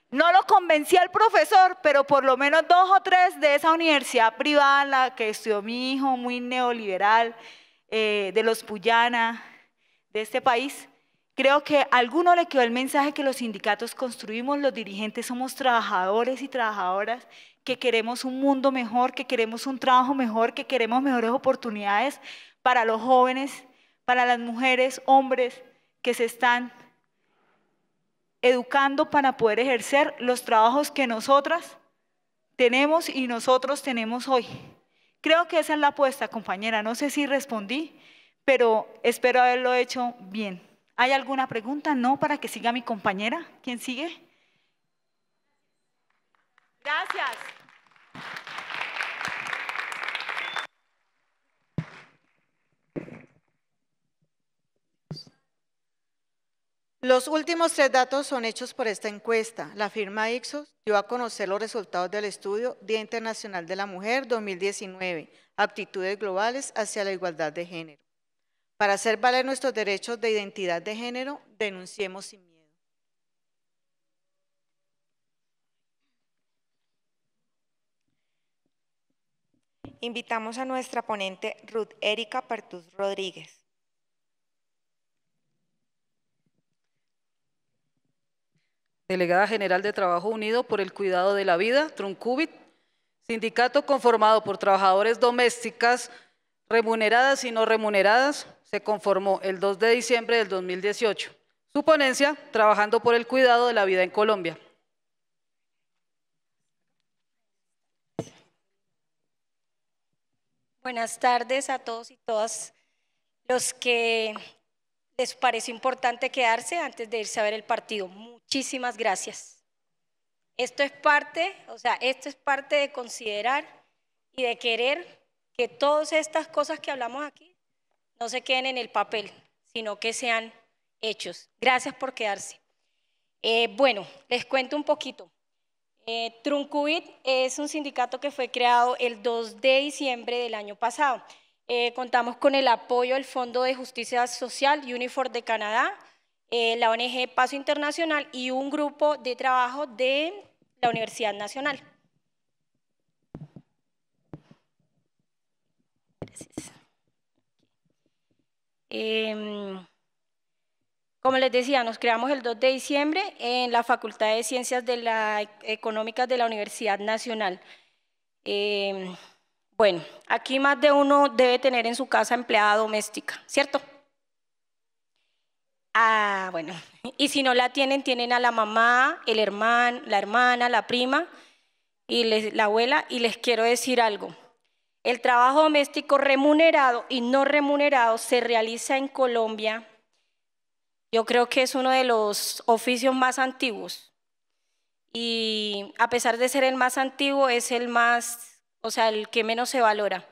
No lo convencía el profesor, pero por lo menos dos o tres de esa universidad privada que estudió mi hijo, muy neoliberal, eh, de los Puyana, de este país, creo que a alguno le quedó el mensaje que los sindicatos construimos, los dirigentes somos trabajadores y trabajadoras, que queremos un mundo mejor, que queremos un trabajo mejor, que queremos mejores oportunidades para los jóvenes, para las mujeres, hombres que se están educando para poder ejercer los trabajos que nosotras tenemos y nosotros tenemos hoy. Creo que esa es la apuesta, compañera. No sé si respondí, pero espero haberlo hecho bien. ¿Hay alguna pregunta? No, para que siga mi compañera. ¿Quién sigue? Gracias. Los últimos tres datos son hechos por esta encuesta. La firma Ixos dio a conocer los resultados del estudio Día Internacional de la Mujer 2019, aptitudes globales hacia la igualdad de género. Para hacer valer nuestros derechos de identidad de género, denunciemos sin miedo. Invitamos a nuestra ponente Ruth Erika Partuz Rodríguez. delegada general de Trabajo Unido por el Cuidado de la Vida, Truncubit, sindicato conformado por trabajadores domésticas remuneradas y no remuneradas, se conformó el 2 de diciembre del 2018. Su ponencia, Trabajando por el Cuidado de la Vida en Colombia. Buenas tardes a todos y todas los que les parece importante quedarse antes de irse a ver el partido. Muchísimas gracias. Esto es parte, o sea, esto es parte de considerar y de querer que todas estas cosas que hablamos aquí no se queden en el papel, sino que sean hechos. Gracias por quedarse. Eh, bueno, les cuento un poquito. Eh, Truncubit es un sindicato que fue creado el 2 de diciembre del año pasado. Eh, contamos con el apoyo del Fondo de Justicia Social Unifor de Canadá, eh, la ONG Paso Internacional y un grupo de trabajo de la Universidad Nacional. Em, como les decía, nos creamos el 2 de diciembre en la Facultad de Ciencias de la Económicas de la Universidad Nacional. Em, bueno, aquí más de uno debe tener en su casa empleada doméstica, ¿cierto? Ah, bueno, y si no la tienen, tienen a la mamá, el hermano, la hermana, la prima y la abuela. Y les quiero decir algo. El trabajo doméstico remunerado y no remunerado se realiza en Colombia. Yo creo que es uno de los oficios más antiguos. Y a pesar de ser el más antiguo, es el más o sea, el que menos se valora.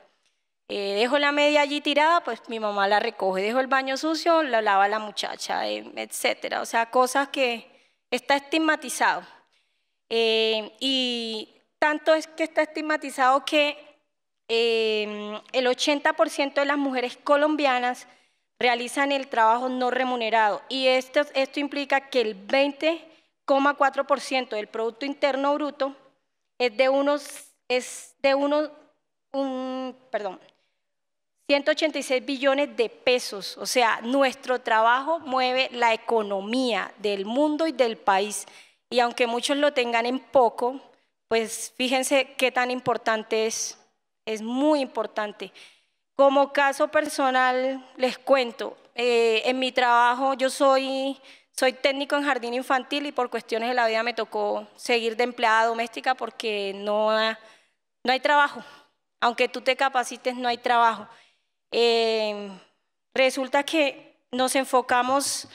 Eh, dejo la media allí tirada, pues mi mamá la recoge. Dejo el baño sucio, la lava la muchacha, eh, etcétera. O sea, cosas que está estigmatizado. Eh, y tanto es que está estigmatizado que el 80% de las mujeres colombianas realizan el trabajo no remunerado. Y esto, esto implica que el 20,4% del Producto Interno Bruto es de unos es de uno, un, perdón, 186 billones de pesos. O sea, nuestro trabajo mueve la economía del mundo y del país. Y aunque muchos lo tengan en poco, pues fíjense qué tan importante es. Es muy importante. Como caso personal, les cuento, eh, en mi trabajo yo soy, soy técnico en jardín infantil y por cuestiones de la vida me tocó seguir de empleada doméstica porque no, no hay trabajo. Aunque tú te capacites, no hay trabajo. Eh, resulta que nos enfocamos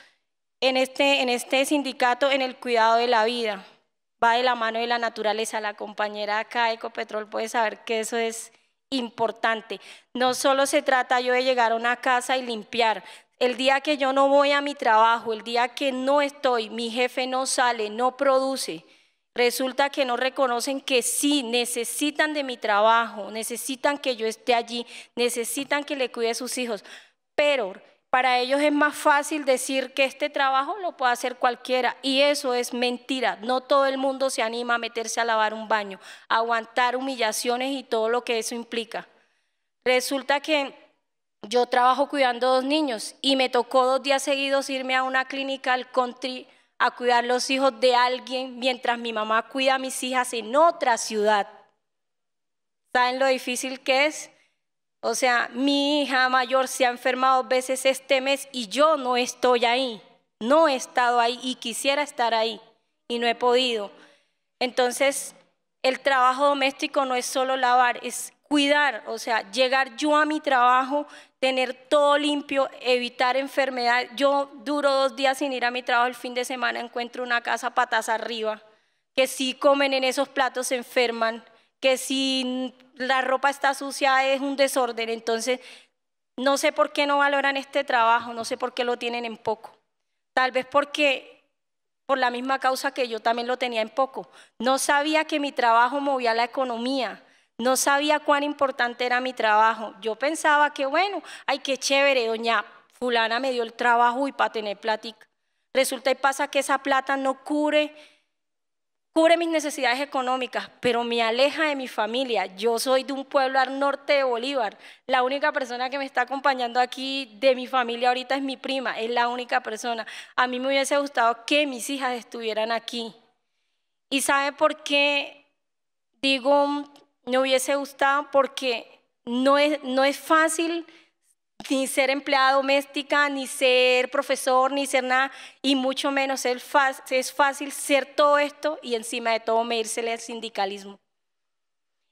en este, en este sindicato en el cuidado de la vida. Va de la mano de la naturaleza. La compañera acá, Ecopetrol, puede saber que eso es importante. No solo se trata yo de llegar a una casa y limpiar. El día que yo no voy a mi trabajo, el día que no estoy, mi jefe no sale, no produce, resulta que no reconocen que sí, necesitan de mi trabajo, necesitan que yo esté allí, necesitan que le cuide a sus hijos, pero para ellos es más fácil decir que este trabajo lo puede hacer cualquiera y eso es mentira. No todo el mundo se anima a meterse a lavar un baño, a aguantar humillaciones y todo lo que eso implica. Resulta que yo trabajo cuidando dos niños y me tocó dos días seguidos irme a una clínica al country a cuidar los hijos de alguien mientras mi mamá cuida a mis hijas en otra ciudad. ¿Saben lo difícil que es? O sea, mi hija mayor se ha enfermado veces este mes y yo no estoy ahí. No he estado ahí y quisiera estar ahí y no he podido. Entonces, el trabajo doméstico no es solo lavar, es cuidar, o sea, llegar yo a mi trabajo, tener todo limpio, evitar enfermedad. Yo duro dos días sin ir a mi trabajo, el fin de semana encuentro una casa patas arriba, que si comen en esos platos se enferman, que si la ropa está sucia es un desorden. Entonces, no sé por qué no valoran este trabajo, no sé por qué lo tienen en poco. Tal vez porque por la misma causa que yo también lo tenía en poco. No sabía que mi trabajo movía la economía no sabía cuán importante era mi trabajo. Yo pensaba que, bueno, ay, qué chévere, doña fulana me dio el trabajo y para tener plática. Resulta y pasa que esa plata no cubre, cubre mis necesidades económicas, pero me aleja de mi familia. Yo soy de un pueblo al norte de Bolívar. La única persona que me está acompañando aquí de mi familia ahorita es mi prima, es la única persona. A mí me hubiese gustado que mis hijas estuvieran aquí. ¿Y sabe por qué digo me hubiese gustado porque no es, no es fácil ni ser empleada doméstica, ni ser profesor, ni ser nada, y mucho menos es, es fácil ser todo esto y encima de todo medírsele al sindicalismo.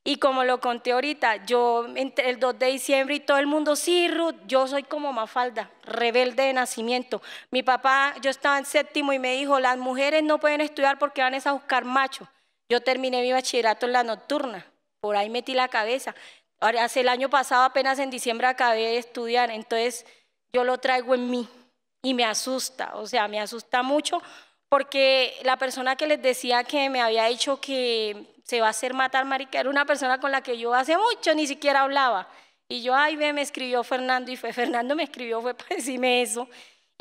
Y como lo conté ahorita, yo entre el 2 de diciembre y todo el mundo, sí, Ruth, yo soy como Mafalda, rebelde de nacimiento. Mi papá, yo estaba en séptimo y me dijo, las mujeres no pueden estudiar porque van a buscar machos. Yo terminé mi bachillerato en la nocturna por ahí metí la cabeza. Ahora, hace el año pasado, apenas en diciembre acabé de estudiar, entonces yo lo traigo en mí y me asusta, o sea, me asusta mucho porque la persona que les decía que me había dicho que se va a hacer matar marica era una persona con la que yo hace mucho ni siquiera hablaba. Y yo, ay, ve, me escribió Fernando y fue *laughs* Fernando me escribió, fue para decirme eso.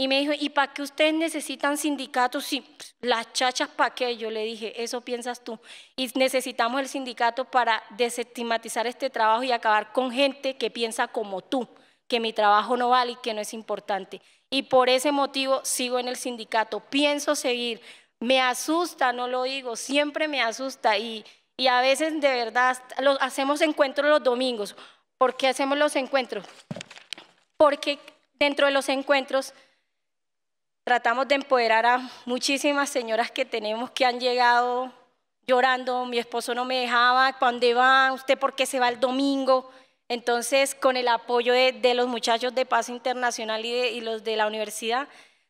Y me dijo, ¿y para qué ustedes necesitan sindicatos? Sí, las chachas, ¿para qué? Yo le dije, eso piensas tú. Y necesitamos el sindicato para desestigmatizar este trabajo y acabar con gente que piensa como tú, que mi trabajo no vale y que no es importante. Y por ese motivo sigo en el sindicato, pienso seguir. Me asusta, no lo digo, siempre me asusta. Y, y a veces de verdad hacemos encuentros los domingos. ¿Por qué hacemos los encuentros? Porque dentro de los encuentros tratamos de empoderar a muchísimas señoras que tenemos que han llegado llorando, mi esposo no me dejaba, ¿cuándo va? ¿Usted por qué se va el domingo? Entonces, con el apoyo de, los muchachos de Paz Internacional y, y, los de la universidad,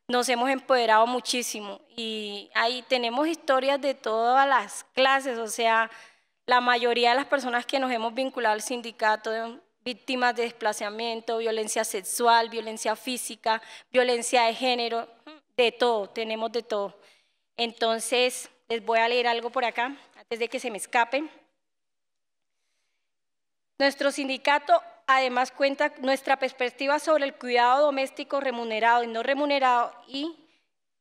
nos hemos empoderado muchísimo. Y ahí tenemos historias de todas las clases, o sea, la mayoría de las personas que nos hemos vinculado al sindicato, víctimas de desplazamiento, violencia sexual, violencia física, violencia de género, de todo, tenemos de todo. Entonces, les voy a leer algo por acá, antes de que se me escape. Nuestro sindicato además cuenta nuestra perspectiva sobre el cuidado doméstico remunerado y no remunerado y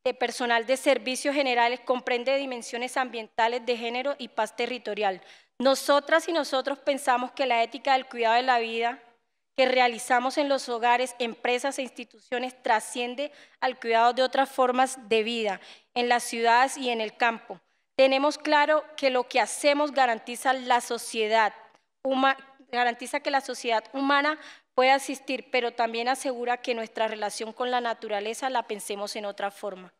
de personal de servicios generales comprende dimensiones ambientales de género y paz territorial. Nosotras y nosotros pensamos que la ética del cuidado de la vida que realizamos en los hogares, empresas e instituciones trasciende al cuidado de otras formas de vida en las ciudades y en el campo. Tenemos claro que lo que hacemos garantiza la sociedad, garantiza que la sociedad humana pueda asistir, pero también asegura que nuestra relación con la naturaleza la pensemos en otra forma.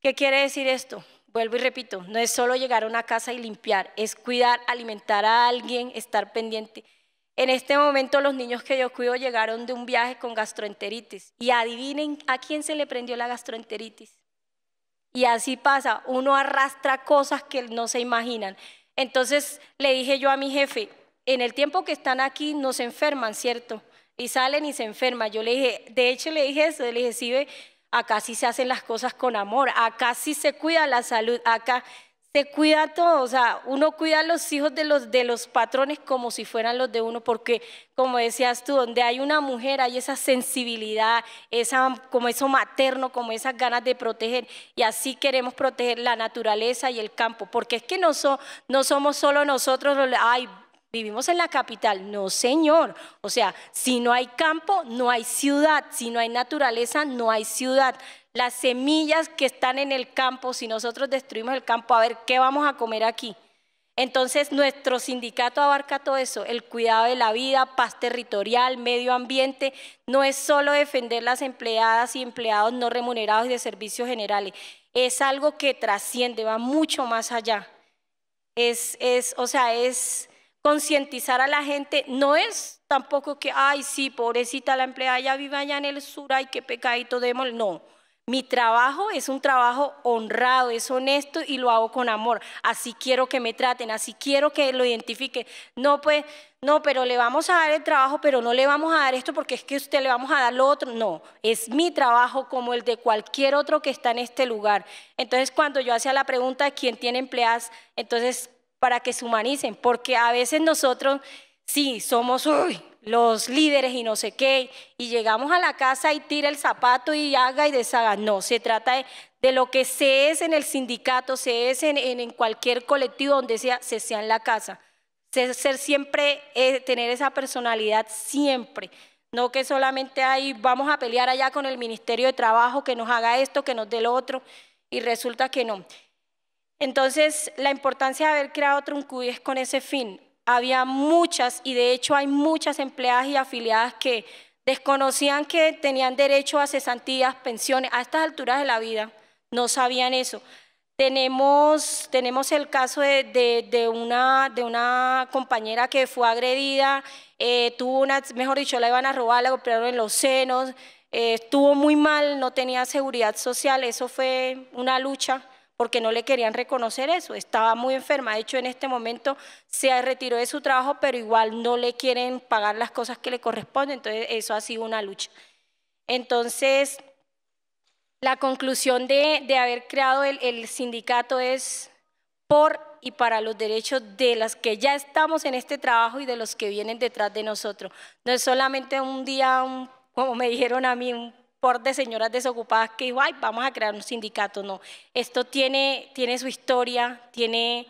¿Qué quiere decir esto? Vuelvo y repito, no es solo llegar a una casa y limpiar, es cuidar, alimentar a alguien, estar pendiente. En este momento los niños que yo cuido llegaron de un viaje con gastroenteritis y adivinen a quién se le prendió la gastroenteritis. Y así pasa, uno arrastra cosas que no se imaginan. Entonces le dije yo a mi jefe, en el tiempo que están aquí no se enferman, ¿cierto? Y salen y se enferman. Yo le dije, de hecho le dije eso, le dije, sí, ve, acá sí se hacen las cosas con amor, acá sí se cuida la salud, acá se cuida todo, o sea, uno cuida a los hijos de los, de los patrones como si fueran los de uno, porque como decías tú, donde hay una mujer hay esa sensibilidad, esa, como eso materno, como esas ganas de proteger, y así queremos proteger la naturaleza y el campo, porque es que no, no somos solo nosotros, ay, vivimos en la capital, no señor, o sea, si no hay campo, no hay ciudad, si no hay naturaleza, no hay ciudad las semillas que están en el campo, si nosotros destruimos el campo, a ver qué vamos a comer aquí. Entonces, nuestro sindicato abarca todo eso, el cuidado de la vida, paz territorial, medio ambiente. No es solo defender las empleadas y empleados no remunerados y de servicios generales, es algo que trasciende, va mucho más allá. Es, es o sea, es concientizar a la gente, no es tampoco que, ay, sí, pobrecita la empleada, ya vive allá en el sur, ay, qué pecadito demos, no mi trabajo es un trabajo honrado, es honesto y lo hago con amor. Así quiero que me traten, así quiero que lo identifiquen. No, pues, no, pero le vamos a dar el trabajo, pero no le vamos a dar esto porque es que usted le vamos a dar lo otro. No, es mi trabajo como el de cualquier otro que está en este lugar. Entonces, cuando yo hacía la pregunta de quién tiene empleadas, entonces, para que se humanicen, porque a veces nosotros, sí, somos, los líderes y no sé qué, y llegamos a la casa y tira el zapato y haga y deshaga. No, se trata de, lo que se es en el sindicato, se es en, cualquier colectivo donde sea, se sea en la casa. Ser, ser siempre, eh, tener esa personalidad siempre. No que solamente ahí vamos a pelear allá con el Ministerio de Trabajo que nos haga esto, que nos dé lo otro, y resulta que no. Entonces, la importancia de haber creado Truncuy es con ese fin, había muchas, y de hecho hay muchas empleadas y afiliadas que desconocían que tenían derecho a cesantías, pensiones, a estas alturas de la vida, no sabían eso. Tenemos, tenemos el caso de, una, de una compañera que fue agredida, eh, tuvo una, mejor dicho, la iban a robar, la operaron en los senos, eh, estuvo muy mal, no tenía seguridad social, eso fue una lucha porque no le querían reconocer eso, estaba muy enferma, de hecho en este momento se retiró de su trabajo, pero igual no le quieren pagar las cosas que le corresponden, entonces eso ha sido una lucha. Entonces, la conclusión de, haber creado el, el sindicato es por y para los derechos de las que ya estamos en este trabajo y de los que vienen detrás de nosotros. No es solamente un día, como me dijeron a mí, un por de señoras desocupadas que igual vamos a crear un sindicato, no. Esto tiene, tiene su historia, tiene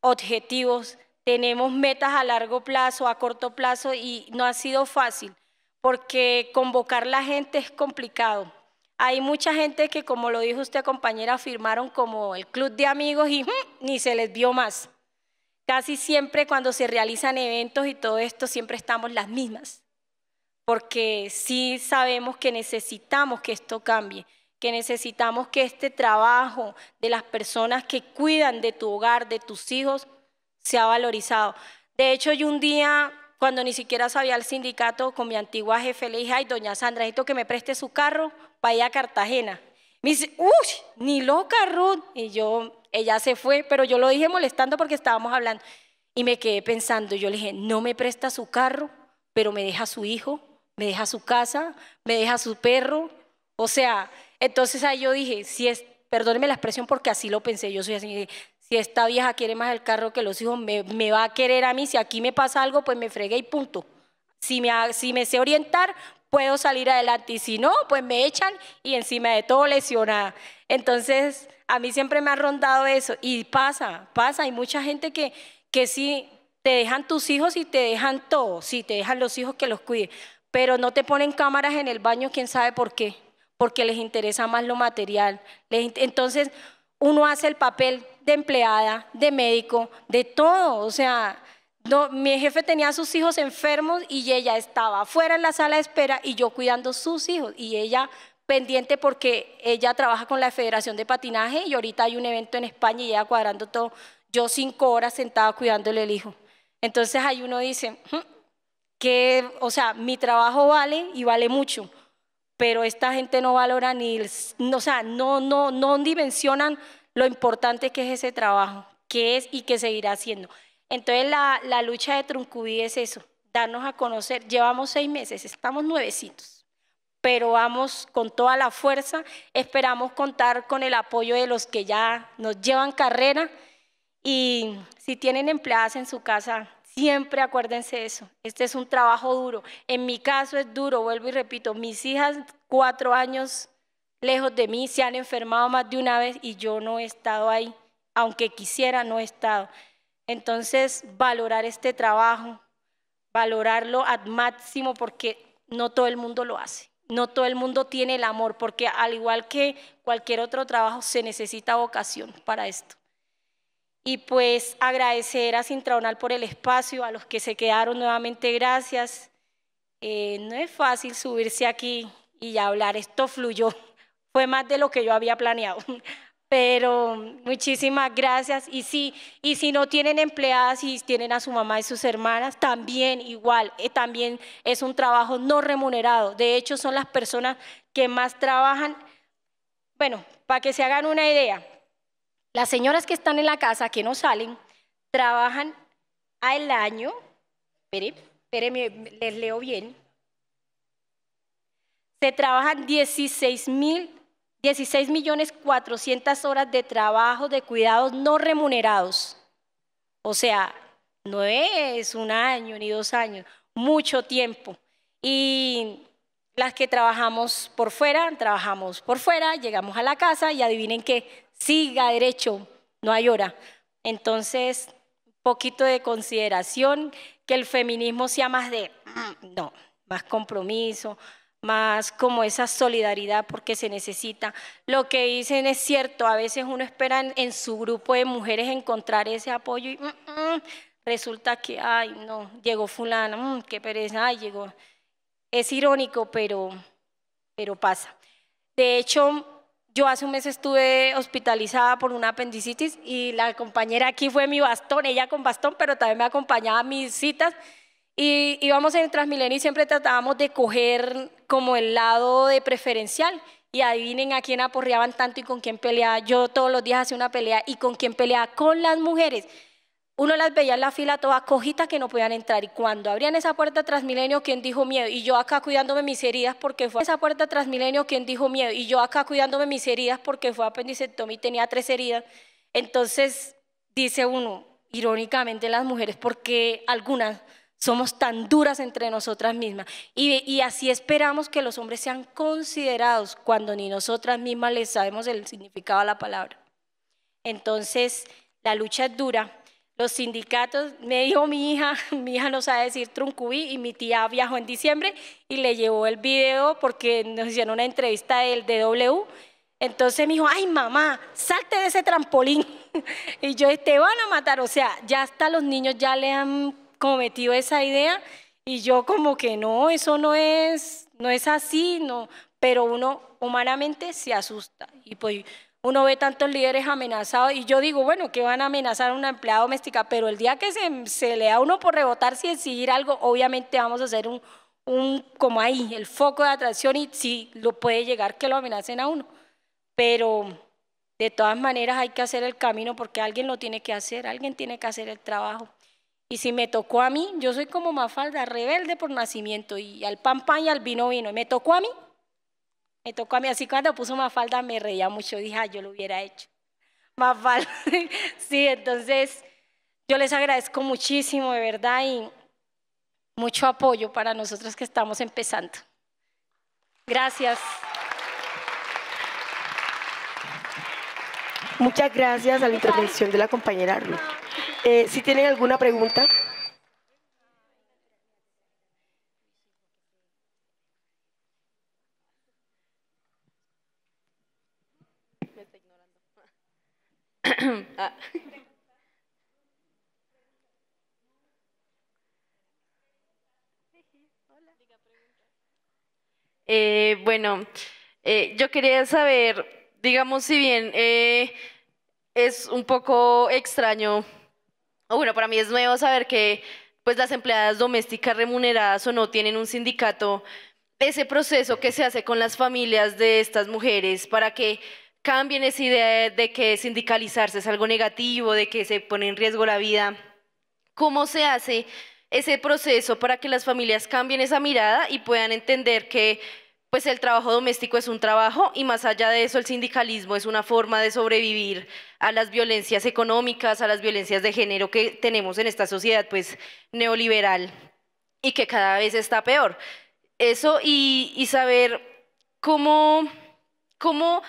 objetivos, tenemos metas a largo plazo, a corto plazo y no ha sido fácil porque convocar la gente es complicado. Hay mucha gente que, como lo dijo usted, compañera, firmaron como el club de amigos y ni se les vio más. Casi siempre cuando se realizan eventos y todo esto, siempre estamos las mismas porque sí sabemos que necesitamos que esto cambie, que necesitamos que este trabajo de las personas que cuidan de tu hogar, de tus hijos, sea valorizado. De hecho, yo un día, cuando ni siquiera sabía el sindicato, con mi antigua jefe, le dije, ay, doña Sandra, necesito que me preste su carro para ir a Cartagena. Me dice, uy, ni loca, Ruth. Y yo, ella se fue, pero yo lo dije molestando porque estábamos hablando. Y me quedé pensando, yo le dije, no me presta su carro, pero me deja su hijo me deja su casa, me deja su perro. O sea, entonces ahí yo dije, si es, perdóneme la expresión porque así lo pensé, yo soy así, si esta vieja quiere más el carro que los hijos, me, va a querer a mí, si aquí me pasa algo, pues me fregué y punto. Si me, sé orientar, puedo salir adelante y si no, pues me echan y encima de todo lesionada. Entonces, a mí siempre me ha rondado eso y pasa, pasa, hay mucha gente que, que sí te dejan tus hijos y te dejan todo, sí, te dejan los hijos que los cuiden, pero no te ponen cámaras en el baño, quién sabe por qué, porque les interesa más lo material. Entonces, uno hace el papel de empleada, de médico, de todo, o sea, mi jefe tenía a sus hijos enfermos y ella estaba afuera en la sala de espera y yo cuidando sus hijos y ella pendiente porque ella trabaja con la Federación de Patinaje y ahorita hay un evento en España y ella cuadrando todo. Yo cinco horas sentada cuidándole el hijo. Entonces ahí uno dice, hmm, que, o sea, mi trabajo vale y vale mucho, pero esta gente no valora ni, o sea, no, no, no dimensionan lo importante que es ese trabajo, que es y que seguirá haciendo. Entonces la, la lucha de Truncuví es eso, darnos a conocer. Llevamos seis meses, estamos nuevecitos, pero vamos con toda la fuerza. Esperamos contar con el apoyo de los que ya nos llevan carrera y si tienen empleadas en su casa, siempre acuérdense eso. Este es un trabajo duro. En mi caso es duro, vuelvo y repito, mis hijas cuatro años lejos de mí se han enfermado más de una vez y yo no he estado ahí, aunque quisiera, no he estado. Entonces, valorar este trabajo, valorarlo al máximo porque no todo el mundo lo hace. No todo el mundo tiene el amor, porque al igual que cualquier otro trabajo, se necesita vocación para esto. Y pues agradecer a Sintraonal por el espacio, a los que se quedaron nuevamente, gracias. Eh, no es fácil subirse aquí y hablar, esto fluyó, *laughs* fue más de lo que yo había planeado. *laughs* Pero muchísimas gracias. Y sí, y si no tienen empleadas y tienen a su mamá y sus hermanas, también igual, eh, también es un trabajo no remunerado. De hecho, son las personas que más trabajan. Bueno, para que se hagan una idea, las señoras que están en la casa, que no salen, trabajan al año, espérenme, les leo bien, se trabajan 16 mil 16 millones 400 horas de trabajo de cuidados no remunerados. O sea, no es un año ni dos años, mucho tiempo. Y las que trabajamos por fuera, trabajamos por fuera, llegamos a la casa y adivinen que siga derecho, no hay hora. Entonces, un poquito de consideración, que el feminismo sea más de, mm, no, más compromiso, más como esa solidaridad porque se necesita. Lo que dicen es cierto, a veces uno espera en, su grupo de mujeres encontrar ese apoyo y mm, mm, resulta que, ay, no, llegó fulana, mm, qué pereza, ay, llegó. Es irónico, pero, pero pasa. De hecho, yo hace un mes estuve hospitalizada por una apendicitis y la compañera aquí fue mi bastón, ella con bastón, pero también me acompañaba a mis citas y íbamos en Transmilenio y siempre tratábamos de coger como el lado de preferencial. Y adivinen a quién aporreaban tanto y con quién peleaba. Yo todos los días hacía una pelea y con quién peleaba con las mujeres. Uno las veía en la fila todas cojitas que no podían entrar. Y cuando abrían esa puerta Transmilenio, ¿quién dijo miedo? Y yo acá cuidándome mis heridas porque fue esa puerta Transmilenio, ¿quién dijo miedo? Y yo acá cuidándome mis heridas porque fue apendicectomía y tenía tres heridas. Entonces, dice uno, irónicamente las mujeres, porque algunas somos tan duras entre nosotras mismas. Y, así esperamos que los hombres sean considerados cuando ni nosotras mismas les sabemos el significado de la palabra. Entonces, la lucha es dura. Los sindicatos, me dijo mi hija, *laughs* mi hija no sabe decir truncubí y mi tía viajó en diciembre y le llevó el video porque nos hicieron una entrevista del DW. Entonces me dijo, ay mamá, salte de ese trampolín. *laughs* y yo, te van a matar. O sea, ya hasta los niños ya le han cometido esa idea y yo como que no, eso no es, no es así, no, pero uno humanamente se asusta y pues uno ve tantos líderes amenazados y yo digo, bueno, que van a amenazar a una empleada doméstica, pero el día que se, le da a uno por rebotar y exigir algo, obviamente vamos a hacer un, un, como ahí, el foco de atracción y si lo puede llegar que lo amenacen a uno. Pero de todas maneras hay que hacer el camino porque alguien lo tiene que hacer, alguien tiene que hacer el trabajo. Y si me tocó a mí, yo soy como Mafalda, rebelde por nacimiento, y al pan pan y al vino vino. Y me tocó a mí, me tocó a mí. Así cuando puso Mafalda me reía mucho, dije, ah, yo lo hubiera hecho. Mafalda, *laughs* sí, entonces yo les agradezco muchísimo, de verdad, y mucho apoyo para nosotros que estamos empezando. Gracias. Muchas gracias a la intervención de la compañera Ruth. Eh, si tienen alguna pregunta. *coughs* Ah. Eh, bueno, eh, yo quería saber, digamos, si bien eh, es un poco extraño, o bueno, para mí es nuevo saber que pues las empleadas domésticas remuneradas o no tienen un sindicato, ese proceso que se hace con las familias de estas mujeres para que cambien esa idea de que sindicalizarse es algo negativo, de que se pone en riesgo la vida. ¿Cómo se hace ese proceso para que las familias cambien esa mirada y puedan entender que pues el trabajo doméstico es un trabajo y más allá de eso el sindicalismo es una forma de sobrevivir a las violencias económicas, a las violencias de género que tenemos en esta sociedad pues neoliberal y que cada vez está peor. Eso y, saber cómo, cómo,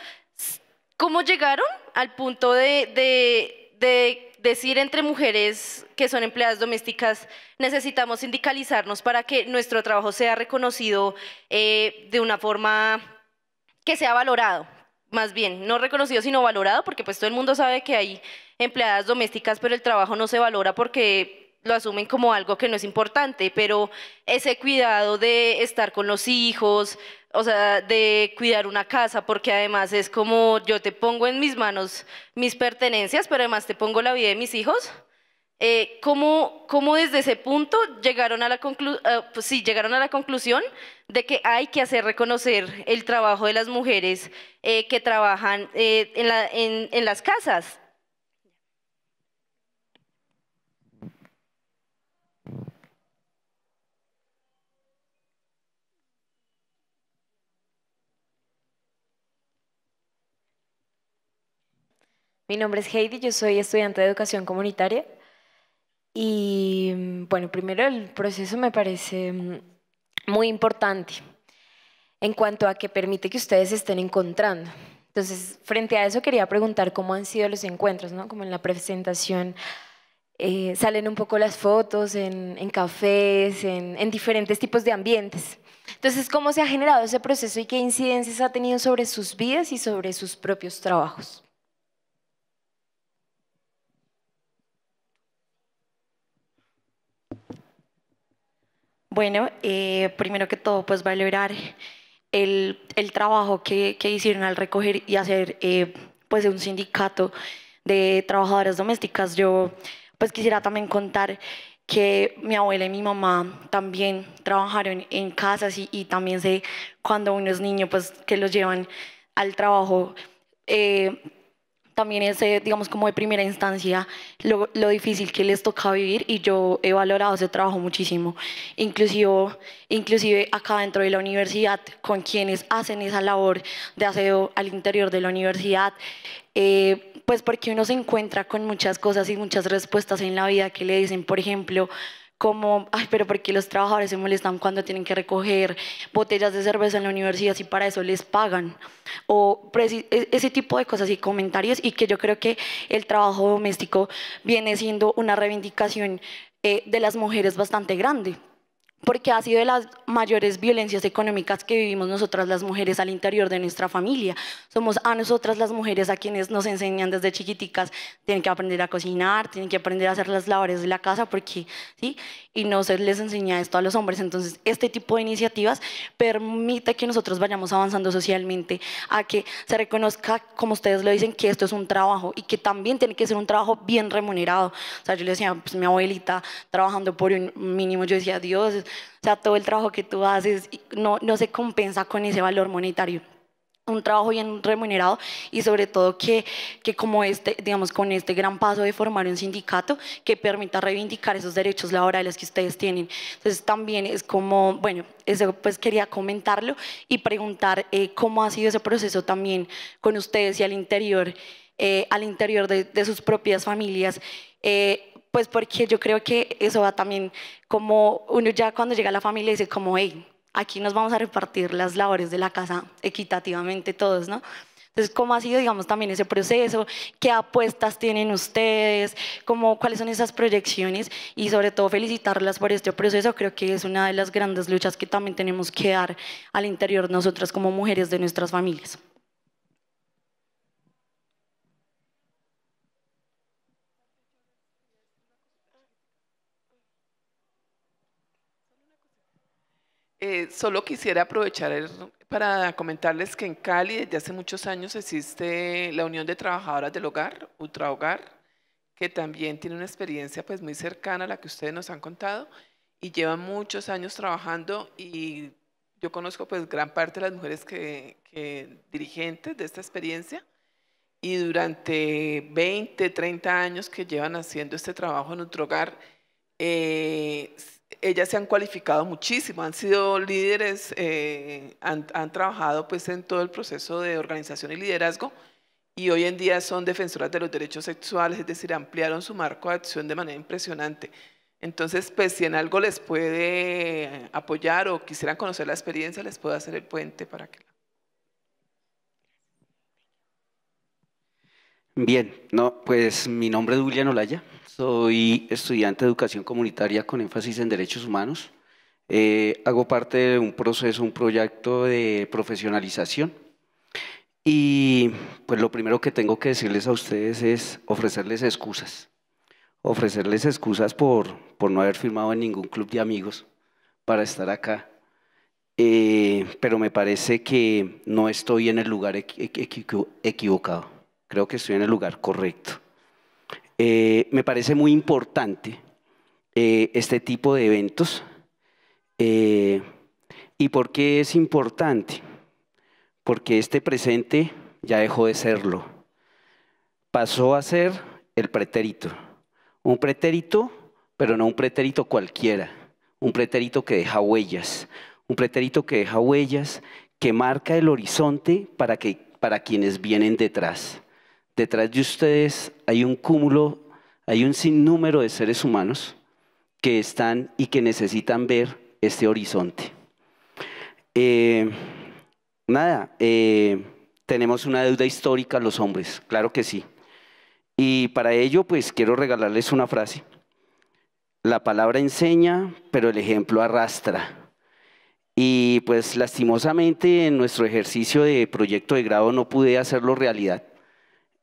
cómo llegaron al punto de, de decir entre mujeres que son empleadas domésticas, necesitamos sindicalizarnos para que nuestro trabajo sea reconocido eh, de una forma que sea valorado, más bien, no reconocido sino valorado, porque pues todo el mundo sabe que hay empleadas domésticas, pero el trabajo no se valora porque lo asumen como algo que no es importante, pero ese cuidado de estar con los hijos, o sea, de cuidar una casa, porque además es como yo te pongo en mis manos mis pertenencias, pero además te pongo la vida de mis hijos. Eh, ¿cómo, ¿cómo, desde ese punto llegaron a, la eh, pues sí, llegaron a la conclusión de que hay que hacer reconocer el trabajo de las mujeres eh, que trabajan en, en las casas? Mi nombre es Heidi, yo soy estudiante de educación comunitaria y bueno, primero el proceso me parece mm, muy importante en cuanto a que permite que ustedes estén encontrando. Entonces, frente a eso quería preguntar cómo han sido los encuentros, ¿no? Como en la presentación eh, salen un poco las fotos en, cafés, en, en diferentes tipos de ambientes. Entonces, ¿cómo se ha generado ese proceso y qué incidencias ha tenido sobre sus vidas y sobre sus propios trabajos? Bueno, eh, primero que todo, pues valorar el, el trabajo que, que, hicieron al recoger y hacer eh, pues un sindicato de trabajadoras domésticas. Yo pues quisiera también contar que mi abuela y mi mamá también trabajaron en casas y, también sé cuando uno es niño pues que los llevan al trabajo. Eh, también es, digamos, como de primera instancia, lo, lo, difícil que les toca vivir y yo he valorado ese trabajo muchísimo. Inclusive, inclusive acá dentro de la universidad, con quienes hacen esa labor de aseo al interior de la universidad, eh, pues porque uno se encuentra con muchas cosas y muchas respuestas en la vida que le dicen, por ejemplo, como, ay, pero ¿por qué los trabajadores se molestan cuando tienen que recoger botellas de cerveza en la universidad si para eso les pagan? O e, ese tipo de cosas y comentarios y que yo creo que el trabajo doméstico viene siendo una reivindicación eh, de las mujeres bastante grande porque ha sido de las mayores violencias económicas que vivimos nosotras las mujeres al interior de nuestra familia. Somos a nosotras las mujeres a quienes nos enseñan desde chiquiticas, tienen que aprender a cocinar, tienen que aprender a hacer las labores de la casa, porque, ¿sí? Y no se les enseña esto a los hombres. Entonces, este tipo de iniciativas permite que nosotros vayamos avanzando socialmente, a que se reconozca, como ustedes lo dicen, que esto es un trabajo y que también tiene que ser un trabajo bien remunerado. O sea, yo le decía, pues mi abuelita trabajando por un mínimo, yo decía, Dios, o sea, todo el trabajo que tú haces no, no se compensa con ese valor monetario un trabajo bien remunerado y sobre todo que, que como este, digamos, con este gran paso de formar un sindicato que permita reivindicar esos derechos laborales que ustedes tienen. Entonces también es como, bueno, eso pues quería comentarlo y preguntar eh, cómo ha sido ese proceso también con ustedes y al interior, eh, al interior de, de, sus propias familias. Eh, pues porque yo creo que eso va también como uno ya cuando llega a la familia dice como, hey, aquí nos vamos a repartir las labores de la casa equitativamente todos, ¿no? Entonces, ¿cómo ha sido, digamos, también ese proceso? ¿Qué apuestas tienen ustedes? ¿Cómo, ¿Cuáles son esas proyecciones? Y sobre todo felicitarlas por este proceso. Creo que es una de las grandes luchas que también tenemos que dar al interior nosotras como mujeres de nuestras familias. Eh, solo quisiera aprovechar para comentarles que en Cali desde hace muchos años existe la Unión de Trabajadoras del Hogar, Ultrahogar, que también tiene una experiencia pues muy cercana a la que ustedes nos han contado y llevan muchos años trabajando y yo conozco pues gran parte de las mujeres que, dirigentes de esta experiencia y durante 20, 30 años que llevan haciendo este trabajo en Ultrahogar, eh, ellas se han cualificado muchísimo, han sido líderes, eh, han, trabajado pues en todo el proceso de organización y liderazgo y hoy en día son defensoras de los derechos sexuales, es decir, ampliaron su marco de acción de manera impresionante. Entonces, pues si en algo les puede apoyar o quisieran conocer la experiencia, les puedo hacer el puente para que... Bien, no, pues mi nombre es Julián Olaya, soy estudiante de educación comunitaria con énfasis en derechos humanos. Eh, hago parte de un proceso, un proyecto de profesionalización. Y pues lo primero que tengo que decirles a ustedes es ofrecerles excusas. Ofrecerles excusas por, por no haber firmado en ningún club de amigos para estar acá. Eh, pero me parece que no estoy en el lugar equi- equi- equivocado. Creo que estoy en el lugar correcto. Eh, me parece muy importante eh, este tipo de eventos. Eh, ¿Y por qué es importante? Porque este presente ya dejó de serlo. Pasó a ser el pretérito. Un pretérito, pero no un pretérito cualquiera. Un pretérito que deja huellas. Un pretérito que deja huellas, que marca el horizonte para, que, para quienes vienen detrás. Detrás de ustedes hay un cúmulo, hay un sinnúmero de seres humanos que están y que necesitan ver este horizonte. Eh, nada, eh, tenemos una deuda histórica los hombres, claro que sí. Y para ello, pues quiero regalarles una frase. La palabra enseña, pero el ejemplo arrastra. Y pues lastimosamente en nuestro ejercicio de proyecto de grado no pude hacerlo realidad.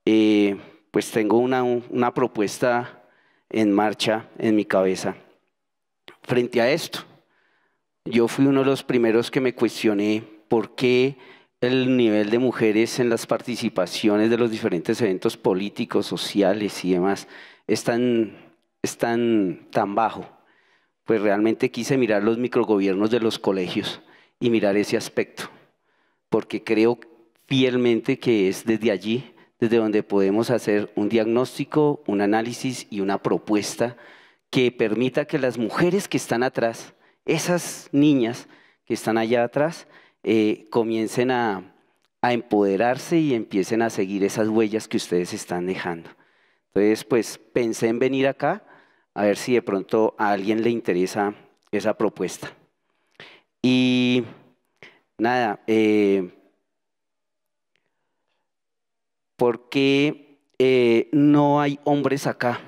Eh, pues tengo una, una propuesta en marcha en mi cabeza frente a esto. Yo fui uno de los primeros que me cuestioné por qué el nivel de mujeres en las participaciones de los diferentes eventos políticos, sociales y demás es tan, es tan, tan bajo. Pues realmente quise mirar los microgobiernos de los colegios y mirar ese aspecto, porque creo fielmente que es desde allí desde donde podemos hacer un diagnóstico, un análisis y una propuesta que permita que las mujeres que están atrás, esas niñas que están allá atrás, eh, comiencen a, empoderarse y empiecen a seguir esas huellas que ustedes están dejando. Entonces, pues pensé en venir acá a ver si de pronto a alguien le interesa esa propuesta. Y nada, eh, ¿por qué eh, no hay hombres acá?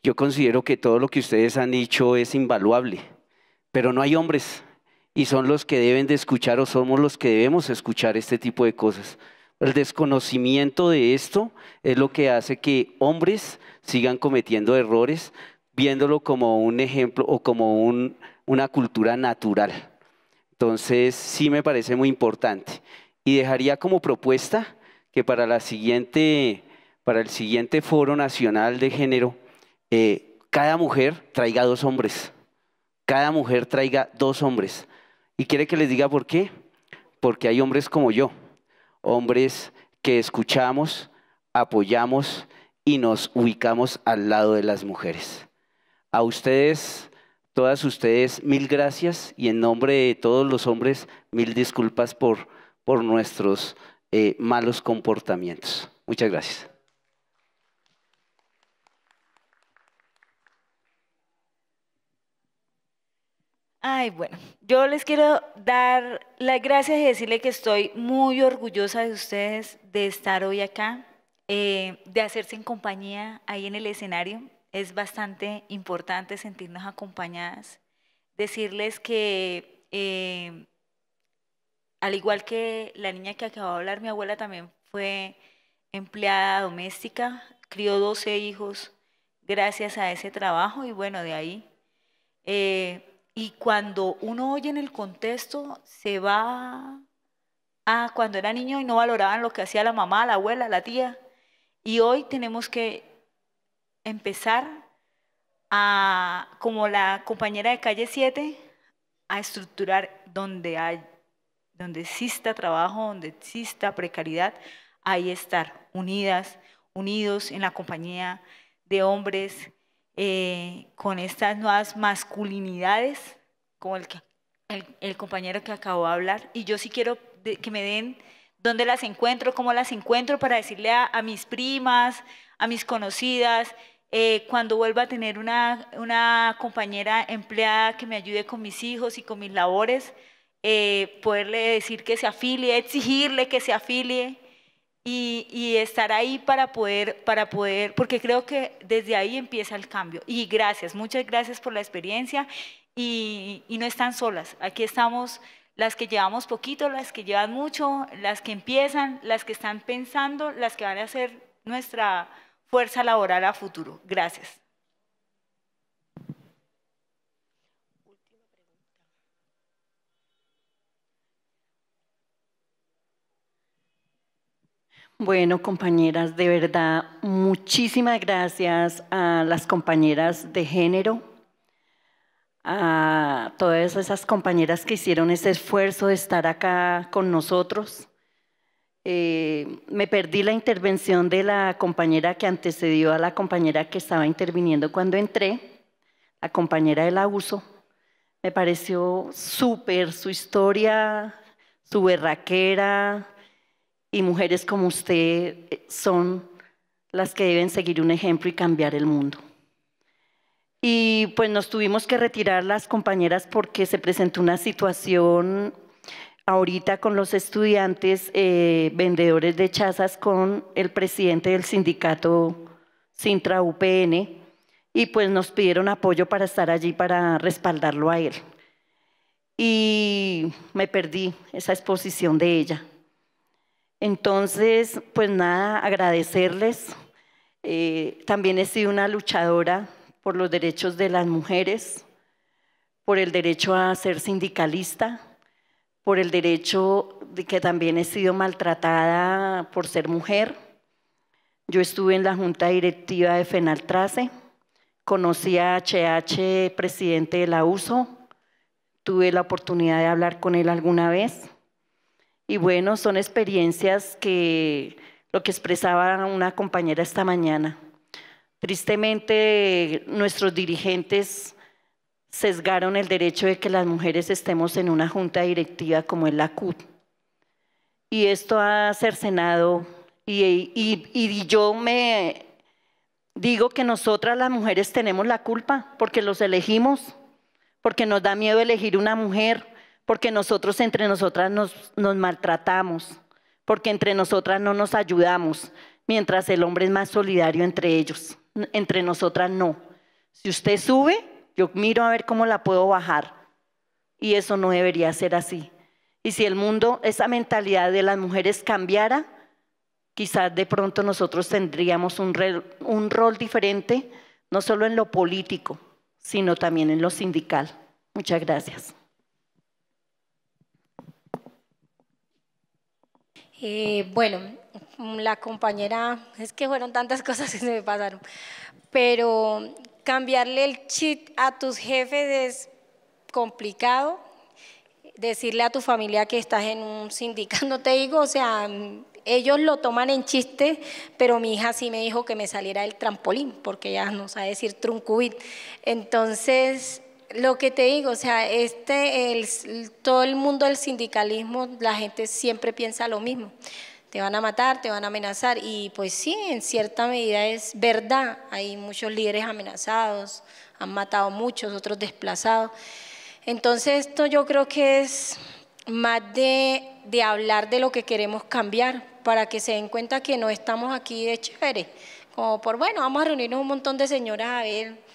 Yo considero que todo lo que ustedes han dicho es invaluable, pero no hay hombres y son los que deben de escuchar o somos los que debemos escuchar este tipo de cosas. El desconocimiento de esto es lo que hace que hombres sigan cometiendo errores, viéndolo como un ejemplo o como un- una cultura natural. Entonces, sí me parece muy importante. Y dejaría como propuesta que para, la siguiente, para el siguiente foro nacional de género, eh, cada mujer traiga dos hombres. Cada mujer traiga dos hombres. ¿Y quiere que les diga por qué? Porque hay hombres como yo, hombres que escuchamos, apoyamos y nos ubicamos al lado de las mujeres. A ustedes, todas ustedes, mil gracias y en nombre de todos los hombres, mil disculpas por, por nuestros eh, malos comportamientos. Muchas gracias. Ay, bueno, yo les quiero dar las gracias y decirle que estoy muy orgullosa de ustedes de estar hoy acá, eh, de hacerse en compañía ahí en el escenario. Es bastante importante sentirnos acompañadas. Decirles que, eh, al igual que la niña que acabó de hablar, mi abuela también fue empleada doméstica, crió 12 hijos gracias a ese trabajo y bueno, de ahí. eh, y cuando uno oye en el contexto, se va a cuando era niño y no valoraban lo que hacía la mamá, la abuela, la tía. Y hoy tenemos que empezar a, como la compañera de calle 7, a estructurar donde hay, donde exista trabajo, donde exista precariedad, ahí estar unidas, unidos en la compañía de hombres eh, con estas nuevas masculinidades, como el, el, compañero que acabó de hablar. Y yo sí quiero que me den dónde las encuentro, cómo las encuentro, para decirle a, mis primas, a mis conocidas, eh, cuando vuelva a tener una, una, compañera empleada que me ayude con mis hijos y con mis labores, eh, poderle decir que se afilie, exigirle que se afilie y, estar ahí para poder, para poder, porque creo que desde ahí empieza el cambio. Y gracias, muchas gracias por la experiencia y, y no están solas. Aquí estamos las que llevamos poquito, las que llevan mucho, las que empiezan, las que están pensando, las que van a ser nuestra fuerza laboral a futuro. Gracias. Bueno, compañeras, de verdad, muchísimas gracias a las compañeras de género, a todas esas compañeras que hicieron ese esfuerzo de estar acá con nosotros. Eh, me perdí la intervención de la compañera que antecedió a la compañera que estaba interviniendo cuando entré, la compañera del abuso. Me pareció súper su historia, su berraquera, y mujeres como usted eh, son las que deben seguir un ejemplo y cambiar el mundo. Y pues nos tuvimos que retirar las compañeras porque se presentó una situación ahorita con los estudiantes eh, vendedores de chazas con el presidente del sindicato Sintra UPN y pues nos pidieron apoyo para estar allí para respaldarlo a él. Y me perdí esa exposición de ella. Entonces, pues nada, agradecerles. Eh, también he sido una luchadora por los derechos de las mujeres, por el derecho a ser sindicalista, por el derecho de que también he sido maltratada por ser mujer. Yo estuve en la junta directiva de Fenaltrace, conocí a HH, presidente de la USO, tuve la oportunidad de hablar con él alguna vez. Y bueno, son experiencias que lo que expresaba una compañera esta mañana. Tristemente, nuestros dirigentes sesgaron el derecho de que las mujeres estemos en una junta directiva como es la CUT. Y esto ha cercenado, y, y yo me digo que nosotras las mujeres tenemos la culpa porque los elegimos, porque nos da miedo elegir una mujer, porque nosotros entre nosotras nos, maltratamos, porque entre nosotras no nos ayudamos, mientras el hombre es más solidario entre ellos, entre nosotras no. Si usted sube, yo miro a ver cómo la puedo bajar. Y eso no debería ser así. Y si el mundo, esa mentalidad de las mujeres cambiara, quizás de pronto nosotros tendríamos un, rol diferente, no solo en lo político, sino también en lo sindical. Muchas gracias. Eh, bueno, la compañera, es que fueron tantas *laughs* cosas que se me pasaron, pero cambiarle el chip a tus jefes es complicado. Decirle a tu familia que estás en un sindicato, *laughs* no te digo, o sea, ellos lo toman en chiste, pero mi hija sí me dijo que me saliera el trampolín, porque ella no sabe decir truncubit. Entonces, lo que te digo, o sea, este, el, todo el mundo del sindicalismo, la gente siempre piensa lo mismo. Te van a matar, te van a amenazar. Y pues sí, en cierta medida es verdad. Hay muchos líderes amenazados, han matado muchos, otros desplazados. Entonces esto yo creo que es más de, de hablar de lo que queremos cambiar, para que se den cuenta que no estamos aquí de chévere. Como por, bueno, vamos a reunirnos un montón de señoras a ver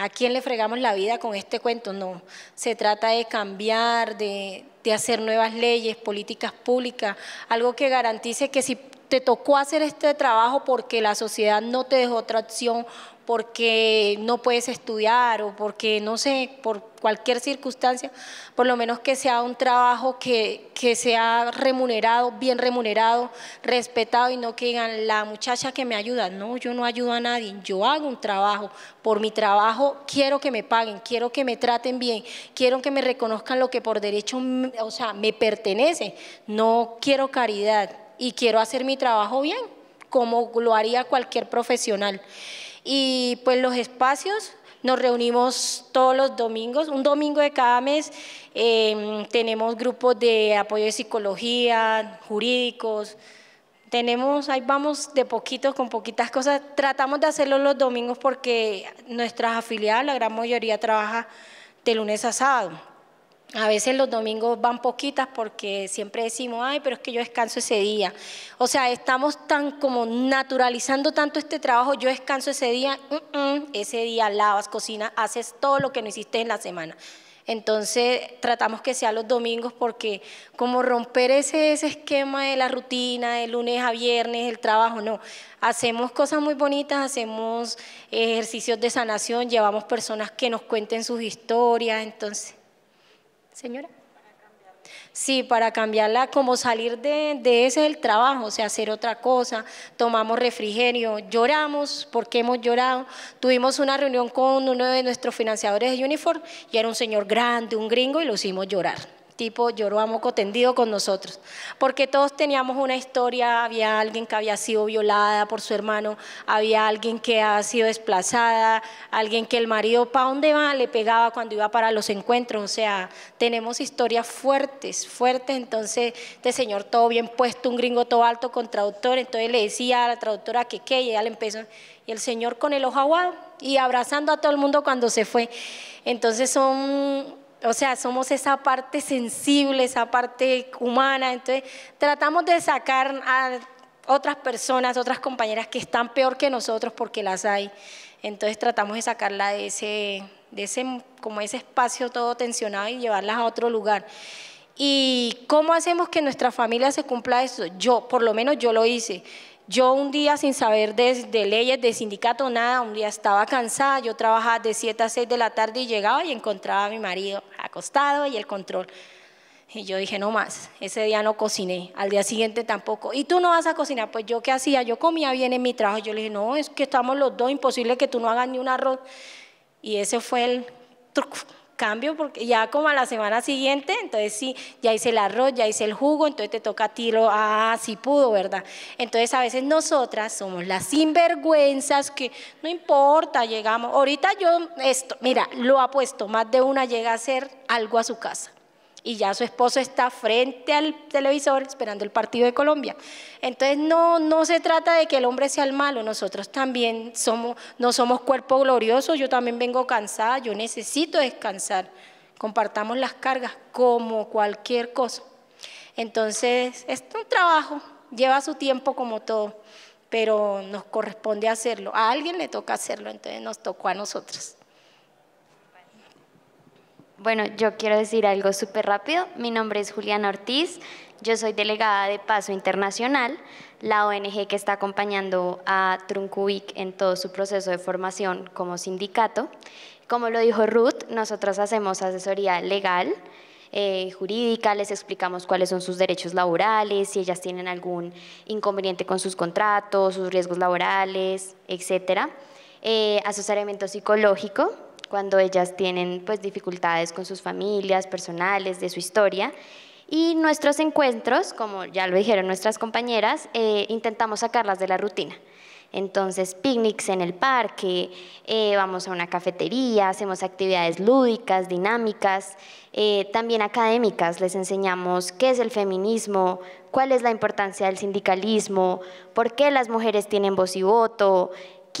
¿A quién le fregamos la vida con este cuento? No, se trata de cambiar, de, hacer nuevas leyes, políticas públicas, algo que garantice que si te tocó hacer este trabajo porque la sociedad no te dejó otra opción, porque no puedes estudiar o porque, no sé, por cualquier circunstancia, por lo menos que sea un trabajo que, que sea remunerado, bien remunerado, respetado y no que digan, la muchacha que me ayuda, no, yo no ayudo a nadie, yo hago un trabajo, por mi trabajo quiero que me paguen, quiero que me traten bien, quiero que me reconozcan lo que por derecho, o sea, me pertenece, no quiero caridad y quiero hacer mi trabajo bien, como lo haría cualquier profesional. Y pues los espacios nos reunimos todos los domingos, un domingo de cada mes. Em, tenemos grupos de apoyo de psicología, jurídicos. Tenemos, ahí vamos de poquitos, con poquitas cosas. Tratamos de hacerlo los domingos porque nuestras afiliadas, la gran mayoría, trabaja de lunes a sábado. A veces los domingos van poquitas porque siempre decimos, ay, pero es que yo descanso ese día. O sea, estamos tan como naturalizando tanto este trabajo, yo descanso ese día, ese día lavas, cocinas, haces todo lo que no hiciste en la semana. Entonces tratamos que sea los domingos porque como romper ese, ese esquema de la rutina, de lunes a viernes, el trabajo, no. Hacemos cosas muy bonitas, hacemos ejercicios de sanación, llevamos personas que nos cuenten sus historias, entonces Señora. Sí, para cambiarla, como salir de, de, ese el trabajo, o sea, hacer otra cosa, tomamos refrigerio, lloramos porque hemos llorado. Tuvimos una reunión con uno de nuestros financiadores de Uniform y era un señor grande, un gringo, y lo hicimos llorar tipo lloró a moco tendido con nosotros, porque todos teníamos una historia, había alguien que había sido violada por su hermano, había alguien que ha sido desplazada, alguien que el marido, ¿para dónde va? Le pegaba cuando iba para los encuentros, o sea, tenemos historias fuertes, fuertes, entonces este señor todo bien puesto, un gringo todo alto con traductor, entonces le decía a la traductora que qué, y ella le empezó, y el señor con el ojo aguado y abrazando a todo el mundo cuando se fue. Entonces son o sea, somos esa parte sensible, esa parte humana, entonces tratamos de sacar a otras personas, otras compañeras que están peor que nosotros porque las hay. Entonces tratamos de sacarla de ese, de ese, como ese espacio todo tensionado y llevarlas a otro lugar. ¿Y cómo hacemos que nuestra familia se cumpla eso? Yo, por lo menos yo lo hice. Yo un día sin saber de, leyes, de sindicato, nada, un día estaba cansada, yo trabajaba de 7 a 6 de la tarde y llegaba y encontraba a mi marido acostado y el control. Y yo dije, no más, ese día no cociné, al día siguiente tampoco. ¿Y tú no vas a cocinar? Pues yo qué hacía, yo comía bien en mi trabajo. Yo le dije, no, es que estamos los dos, imposible que tú no hagas ni un arroz. Y ese fue el truco cambio porque ya como a la semana siguiente, entonces sí, ya hice el arroz, ya hice el jugo, entonces te toca a ti lo, ah, pudo, ¿verdad? Entonces a veces nosotras somos las sinvergüenzas que no importa, llegamos. Ahorita yo, esto, mira, lo ha puesto, más de una llega a hacer algo a su casa y ya su esposo está frente al televisor esperando el partido de Colombia. Entonces no, no se trata de que el hombre sea el malo, nosotros también somos, no somos cuerpo glorioso, yo también vengo cansada, yo necesito descansar, compartamos las cargas como cualquier cosa. Entonces es un trabajo, lleva su tiempo como todo, pero nos corresponde hacerlo, a alguien le toca hacerlo, entonces nos tocó a nosotros. Bueno, yo quiero decir algo súper rápido. Mi nombre es Juliana Ortiz, yo soy delegada de Paso Internacional, la ONG que está acompañando a Truncubic en todo su proceso de formación como sindicato. Como lo dijo Ruth, nosotros hacemos asesoría legal, eh, jurídica, les explicamos cuáles son sus derechos laborales, si ellas tienen algún inconveniente con sus contratos, sus riesgos laborales, etc. Eh, asesoramiento psicológico, cuando ellas tienen pues dificultades con sus familias, personales, de su historia. Y nuestros encuentros, como ya lo dijeron nuestras compañeras, eh, intentamos sacarlas de la rutina. Entonces, picnics en el parque, eh, vamos a una cafetería, hacemos actividades lúdicas, dinámicas, eh, también académicas. Les enseñamos qué es el feminismo, cuál es la importancia del sindicalismo, por qué las mujeres tienen voz y voto,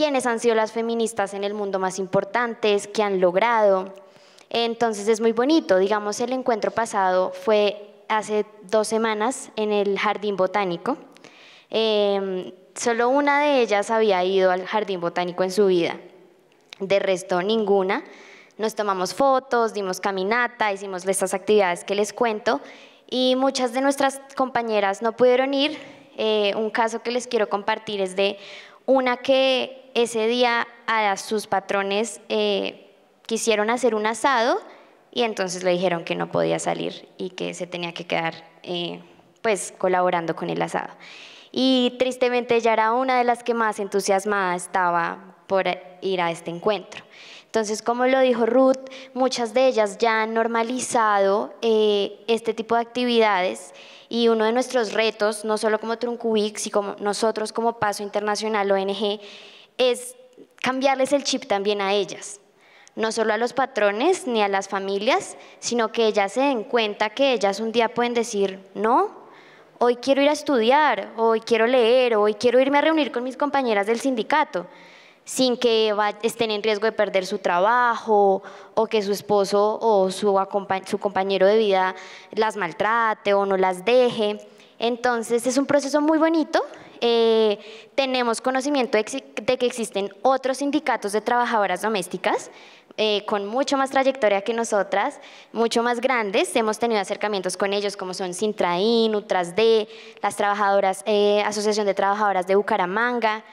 quiénes han sido las feministas en el mundo más importantes, qué han logrado. Entonces es muy bonito, digamos, el encuentro pasado fue hace dos semanas en el Jardín Botánico. Em, solo una de ellas había ido al Jardín Botánico en su vida, de resto ninguna. Nos tomamos fotos, dimos caminata, hicimos estas actividades que les cuento y muchas de nuestras compañeras no pudieron ir Eh, un caso que les quiero compartir es de una que ese día a sus patrones eh, quisieron hacer un asado y entonces le dijeron que no podía salir y que se tenía que quedar eh, pues colaborando con el asado. Y tristemente ella era una de las que más entusiasmada estaba por ir a este encuentro. Entonces, como lo dijo Ruth, muchas de ellas ya han normalizado eh, este tipo de actividades y uno de nuestros retos, no solo como Truncubic, sino como nosotros como Paso Internacional ONG, es cambiarles el chip también a ellas no solo a los patrones ni a las familias, sino que ellas se den cuenta que ellas un día pueden decir, no, hoy quiero ir a estudiar, hoy quiero leer, hoy quiero irme a reunir con mis compañeras del sindicato, sin que estén en riesgo de perder su trabajo o que su esposo o su, su compañero de vida las maltrate o no las deje. Entonces es un proceso muy bonito eh, tenemos conocimiento de que existen otros sindicatos de trabajadoras domésticas eh, con mucho más trayectoria que nosotras, mucho más grandes. Hemos tenido acercamientos con ellos como son Sintraín, Utrasd, las trabajadoras, eh, Asociación de Trabajadoras de Bucaramanga.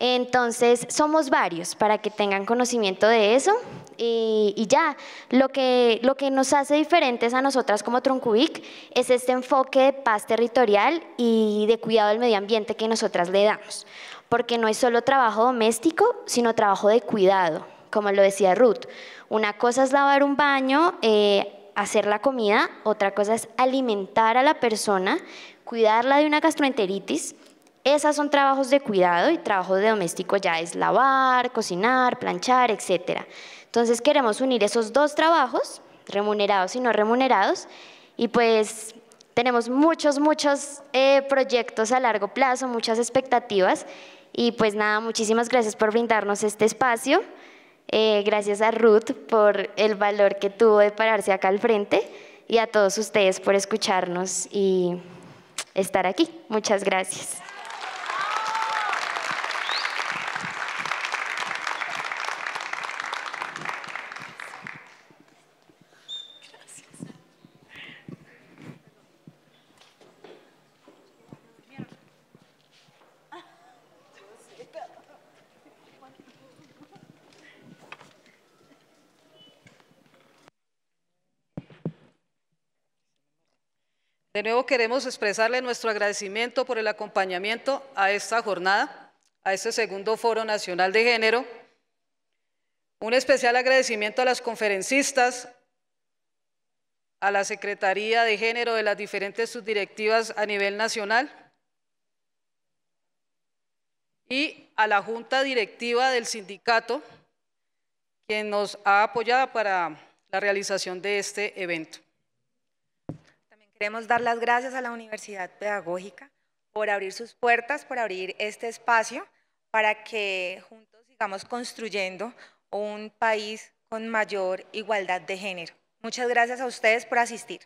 Entonces, somos varios para que tengan conocimiento de eso y, ya, lo que, lo que nos hace diferentes a nosotras como Truncubic es este enfoque de paz territorial y de cuidado del medio ambiente que nosotras le damos, porque no es solo trabajo doméstico, sino trabajo de cuidado, como lo decía Ruth. Una cosa es lavar un baño, eh, hacer la comida, otra cosa es alimentar a la persona, cuidarla de una gastroenteritis, esas son trabajos de cuidado y trabajo de doméstico ya es lavar, cocinar, planchar, etc. Entonces queremos unir esos dos trabajos, remunerados y no remunerados, y pues tenemos muchos, muchos eh, proyectos a largo plazo, muchas expectativas, y pues nada, muchísimas gracias por brindarnos este espacio. Eh, gracias a Ruth por el valor que tuvo de pararse acá al frente y a todos ustedes por escucharnos y estar aquí. Muchas gracias. De nuevo queremos expresarle nuestro agradecimiento por el acompañamiento a esta jornada, a este segundo Foro Nacional de Género. Un especial agradecimiento a las conferencistas, a la Secretaría de Género de las diferentes subdirectivas a nivel nacional y a la Junta Directiva del Sindicato, quien nos ha apoyado para la realización de este evento. Queremos dar las gracias a la Universidad Pedagógica por abrir sus puertas, por abrir este espacio para que juntos sigamos construyendo un país con mayor igualdad de género. Muchas gracias a ustedes por asistir.